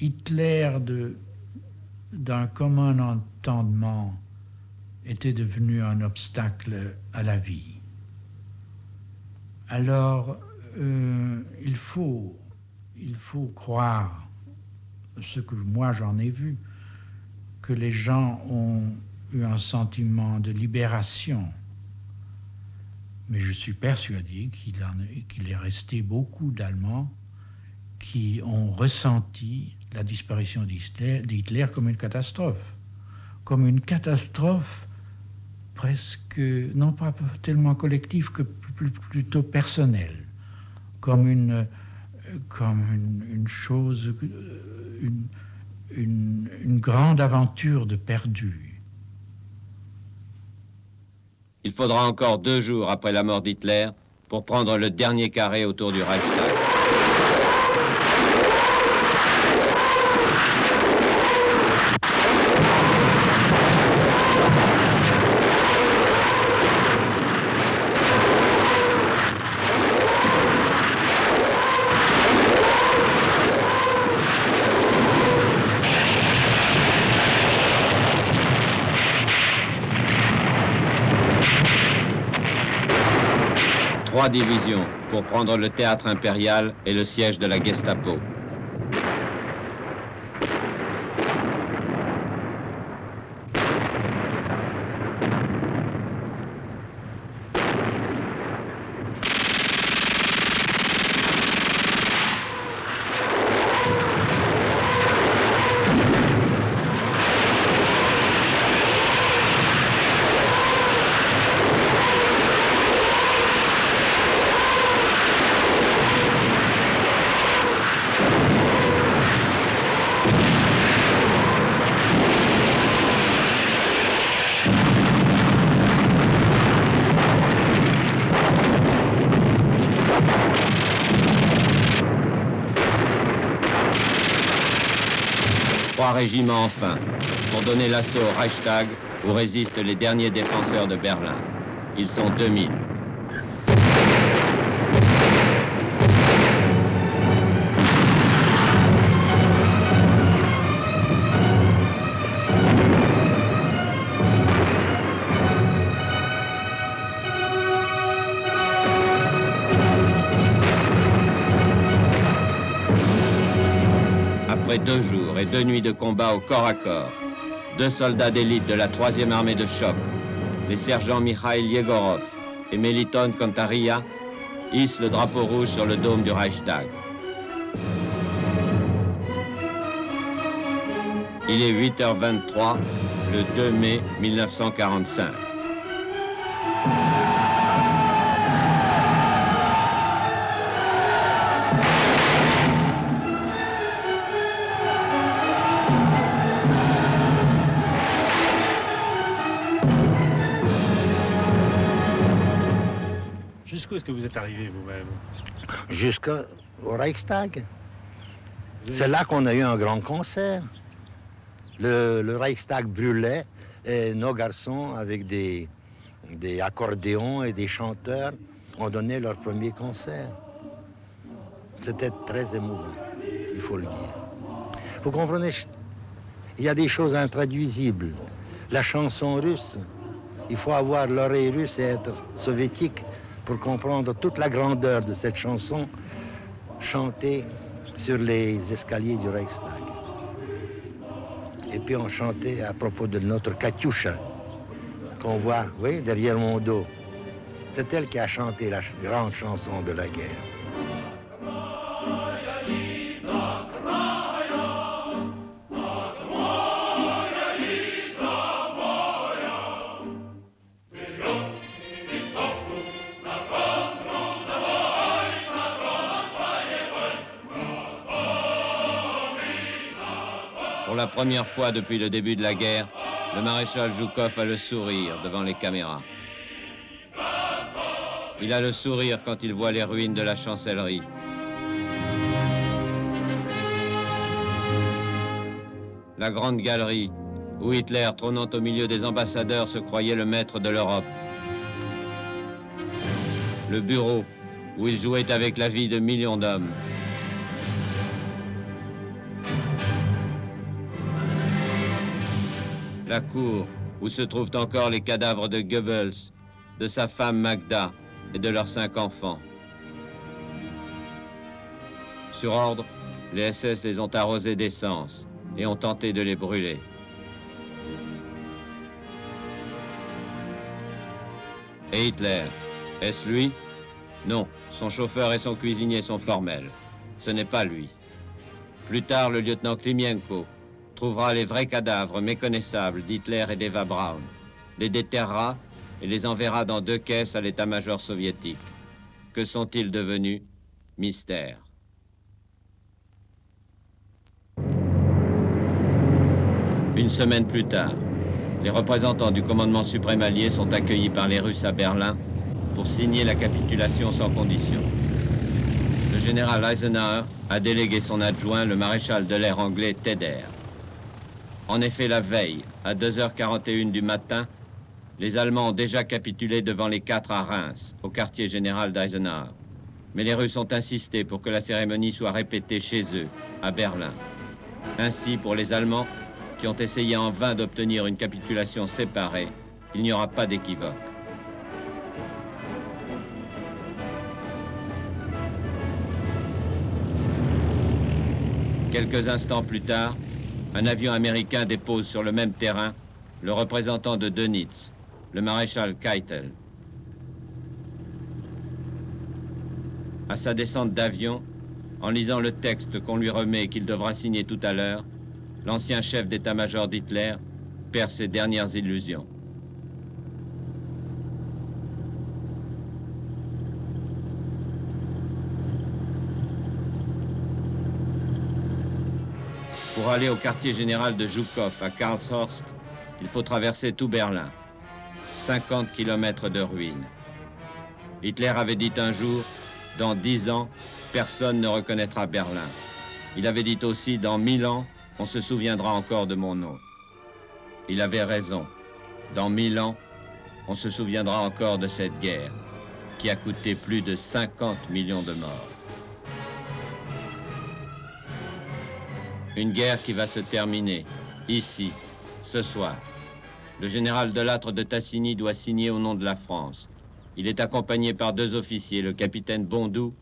S37: Hitler, d'un commun entendement, était devenu un obstacle à la vie. Alors, euh, il, faut, il faut croire, ce que moi j'en ai vu, les gens ont eu un sentiment de libération. Mais je suis persuadé qu'il est resté beaucoup d'Allemands qui ont ressenti la disparition d'Hitler comme une catastrophe, comme une catastrophe presque, non pas tellement collective que plutôt personnelle, comme une, comme une, chose, une, grande aventure de perdu.
S1: Il faudra encore deux jours après la mort d'Hitler pour prendre le dernier carré autour du Reichstag. Divisions pour prendre le théâtre impérial et le siège de la Gestapo. Régiment enfin, pour donner l'assaut au Reichstag où résistent les derniers défenseurs de Berlin. Ils sont 2000. Deux nuits de combat au corps à corps. Deux soldats d'élite de la 3e armée de choc, les sergents Mikhail Yegorov et Meliton Kantaria, hissent le drapeau rouge sur le dôme du Reichstag. Il est 8h23 le 2 mai 1945.
S32: Vous êtes arrivé vous-même
S28: Jusqu'au Reichstag. C'est là qu'on a eu un grand concert. Le, Reichstag brûlait et nos garçons, avec des accordéons et des chanteurs, ont donné leur premier concert. C'était très émouvant, il faut le dire. Vous comprenez, il y a des choses intraduisibles. La chanson russe, il faut avoir l'oreille russe et être soviétique pour comprendre toute la grandeur de cette chanson chantée sur les escaliers du Reichstag. Et puis on chantait à propos de notre Katyusha, qu'on voit, oui, derrière mon dos. C'est elle qui a chanté la grande chanson de la guerre.
S1: La première fois depuis le début de la guerre, le maréchal Zhukov a le sourire devant les caméras. Il a le sourire quand il voit les ruines de la chancellerie. La grande galerie où Hitler, trônant au milieu des ambassadeurs, se croyait le maître de l'Europe. Le bureau, où il jouait avec la vie de millions d'hommes. La cour, où se trouvent encore les cadavres de Goebbels, de sa femme Magda et de leurs cinq enfants. Sur ordre, les SS les ont arrosés d'essence et ont tenté de les brûler. Et Hitler, est-ce lui? Non, son chauffeur et son cuisinier sont formels. Ce n'est pas lui. Plus tard, le lieutenant Klimienko trouvera les vrais cadavres méconnaissables d'Hitler et d'Eva Braun, les déterrera et les enverra dans deux caisses à l'état-major soviétique. Que sont-ils devenus? Mystère. Une semaine plus tard, les représentants du commandement suprême allié sont accueillis par les Russes à Berlin pour signer la capitulation sans condition. Le général Eisenhower a délégué son adjoint, le maréchal de l'air anglais Tedder. En effet, la veille, à 2h41 du matin, les Allemands ont déjà capitulé devant les quatre à Reims, au quartier général d'Eisenhower. Mais les Russes ont insisté pour que la cérémonie soit répétée chez eux, à Berlin. Ainsi, pour les Allemands, qui ont essayé en vain d'obtenir une capitulation séparée, il n'y aura pas d'équivoque. Quelques instants plus tard, un avion américain dépose sur le même terrain le représentant de Dönitz, le maréchal Keitel. À sa descente d'avion, en lisant le texte qu'on lui remet et qu'il devra signer tout à l'heure, l'ancien chef d'état-major d'Hitler perd ses dernières illusions. Pour aller au quartier général de Zhukov à Karlshorst, il faut traverser tout Berlin. 50 kilomètres de ruines. Hitler avait dit un jour, dans dix ans, personne ne reconnaîtra Berlin. Il avait dit aussi, dans mille ans, on se souviendra encore de mon nom. Il avait raison. Dans mille ans, on se souviendra encore de cette guerre qui a coûté plus de 50 millions de morts. Une guerre qui va se terminer, ici, ce soir. Le général Delattre de Tassigny doit signer au nom de la France. Il est accompagné par deux officiers, le capitaine Bondou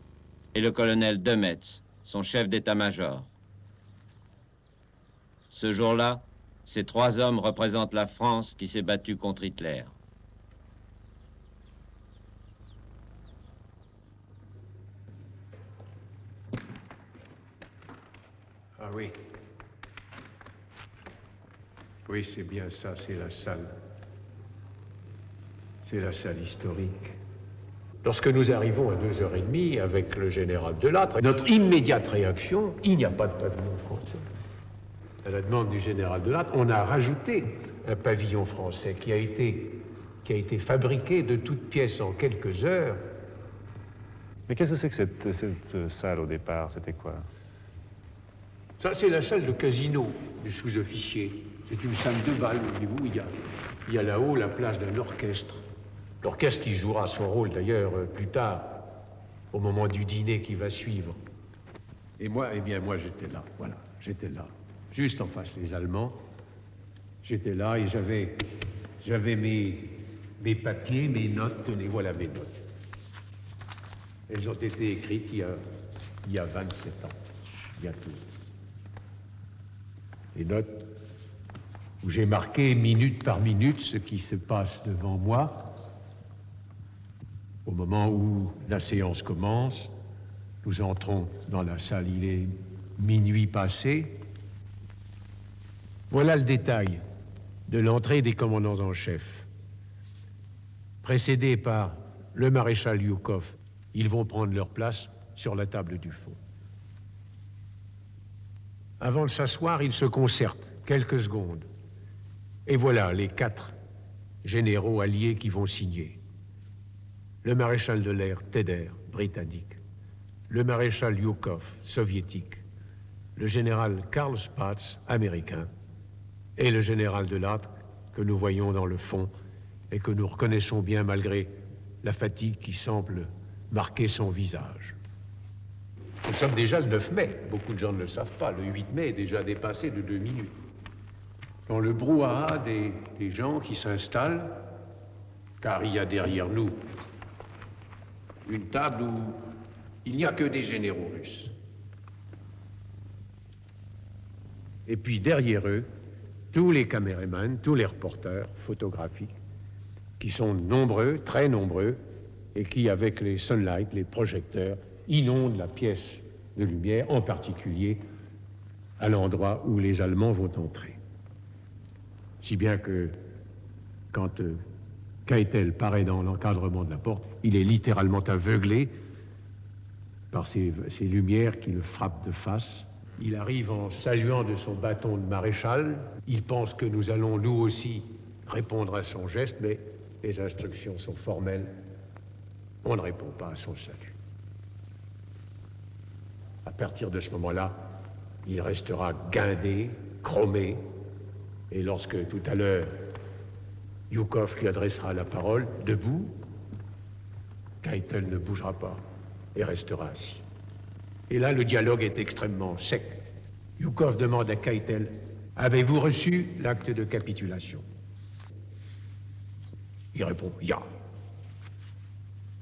S1: et le colonel Demetz, son chef d'état-major. Ce jour-là, ces trois hommes représentent la France qui s'est battue contre Hitler.
S38: Ah oui. Oui, c'est bien ça, c'est la salle. C'est la salle historique. Lorsque nous arrivons à 2h30 avec le général Delattre, notre immédiate réaction, il n'y a pas de pavillon français. À la demande du général Delattre, on a rajouté un pavillon français qui a été, qui a été fabriqué de toutes pièces en quelques heures.
S32: Mais qu'est-ce que c'est que cette, cette salle au départ? C'était quoi?
S38: Ça, c'est la salle de casino du sous-officier. C'est une salle de bal, voyez-vous. Il y a, il y a là-haut la place d'un orchestre. L'orchestre qui jouera son rôle d'ailleurs euh, plus tard, au moment du dîner qui va suivre. Et moi, eh bien, moi, j'étais là, voilà, j'étais là, juste en face les Allemands. J'étais là et j'avais, j'avais mes, mes papiers, mes notes, tenez, voilà mes notes. Elles ont été écrites il y a, il y a 27 ans, bientôt. Les notes où j'ai marqué minute par minute ce qui se passe devant moi au moment où la séance commence. Nous entrons dans la salle, il est minuit passé. Voilà le détail de l'entrée des commandants en chef. Précédés par le maréchal Yukov, ils vont prendre leur place sur la table du fond. Avant de s'asseoir, ils se concertent quelques secondes. Et voilà les quatre généraux alliés qui vont signer. Le maréchal de l'air Tedder, britannique. Le maréchal Yukov, soviétique. Le général Karl Spatz, américain. et le général de Lattre que nous voyons dans le fond et que nous reconnaissons bien malgré la fatigue qui semble marquer son visage. Nous sommes déjà le 9 mai. Beaucoup de gens ne le savent pas. Le 8 mai est déjà dépassé de deux minutes. Dans le brouhaha des, gens qui s'installent, car il y a derrière nous une table où il n'y a que des généraux russes. Et puis derrière eux, tous les caméramans, tous les reporters photographiques, qui sont nombreux, très nombreux, et qui, avec les sunlights, les projecteurs, inondent la pièce de lumière, en particulier à l'endroit où les Allemands vont entrer. Si bien que quand euh, paraît dans l'encadrement de la porte, il est littéralement aveuglé par ces, ces lumières qui le frappent de face. Il arrive en saluant de son bâton de maréchal. Il pense que nous allons nous aussi répondre à son geste, mais les instructions sont formelles. On ne répond pas à son salut. À partir de ce moment-là, il restera guindé, chromé, et lorsque tout à l'heure Yukov lui adressera la parole, debout, Keitel ne bougera pas et restera assis. Et là, le dialogue est extrêmement sec. Yukov demande à Keitel Avez-vous reçu l'acte de capitulation? Il répond Ya.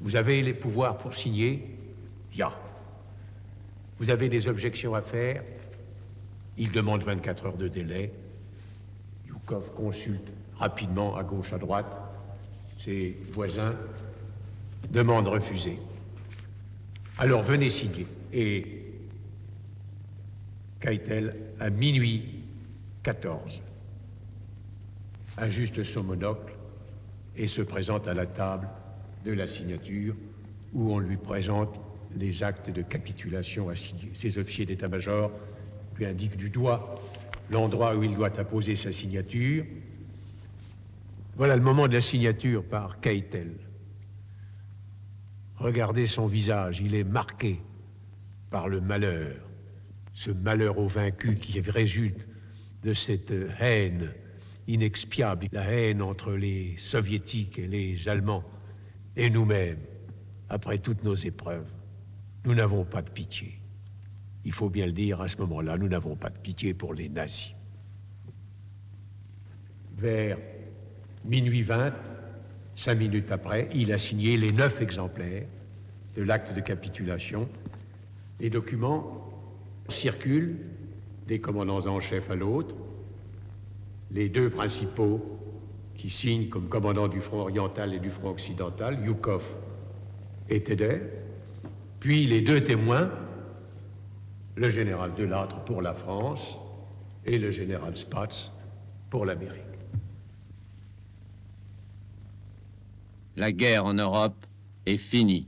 S38: Vous avez les pouvoirs pour signer Ya. Vous avez des objections à faire? Il demande 24 heures de délai. Consulte rapidement à gauche, à droite. Ses voisins demandent refusée. Alors venez signer. Et Keitel, à minuit 14, ajuste son monocle et se présente à la table de la signature où on lui présente les actes de capitulation à signer. Ses officiers d'état-major lui indiquent du doigt l'endroit où il doit apposer sa signature. Voilà le moment de la signature par Keitel. Regardez son visage, il est marqué par le malheur, ce malheur au vaincu qui résulte de cette haine inexpiable, la haine entre les soviétiques et les Allemands et nous-mêmes, après toutes nos épreuves. Nous n'avons pas de pitié. Il faut bien le dire, à ce moment-là, nous n'avons pas de pitié pour les nazis. Vers minuit 20, cinq minutes après, il a signé les neuf exemplaires de l'acte de capitulation. Les documents circulent des commandants en chef à l'autre. Les deux principaux qui signent comme commandants du front oriental et du front occidental, Yukov et Teder, puis les deux témoins, le général Delattre pour la France et le général Spatz pour l'Amérique.
S1: La guerre en Europe est finie.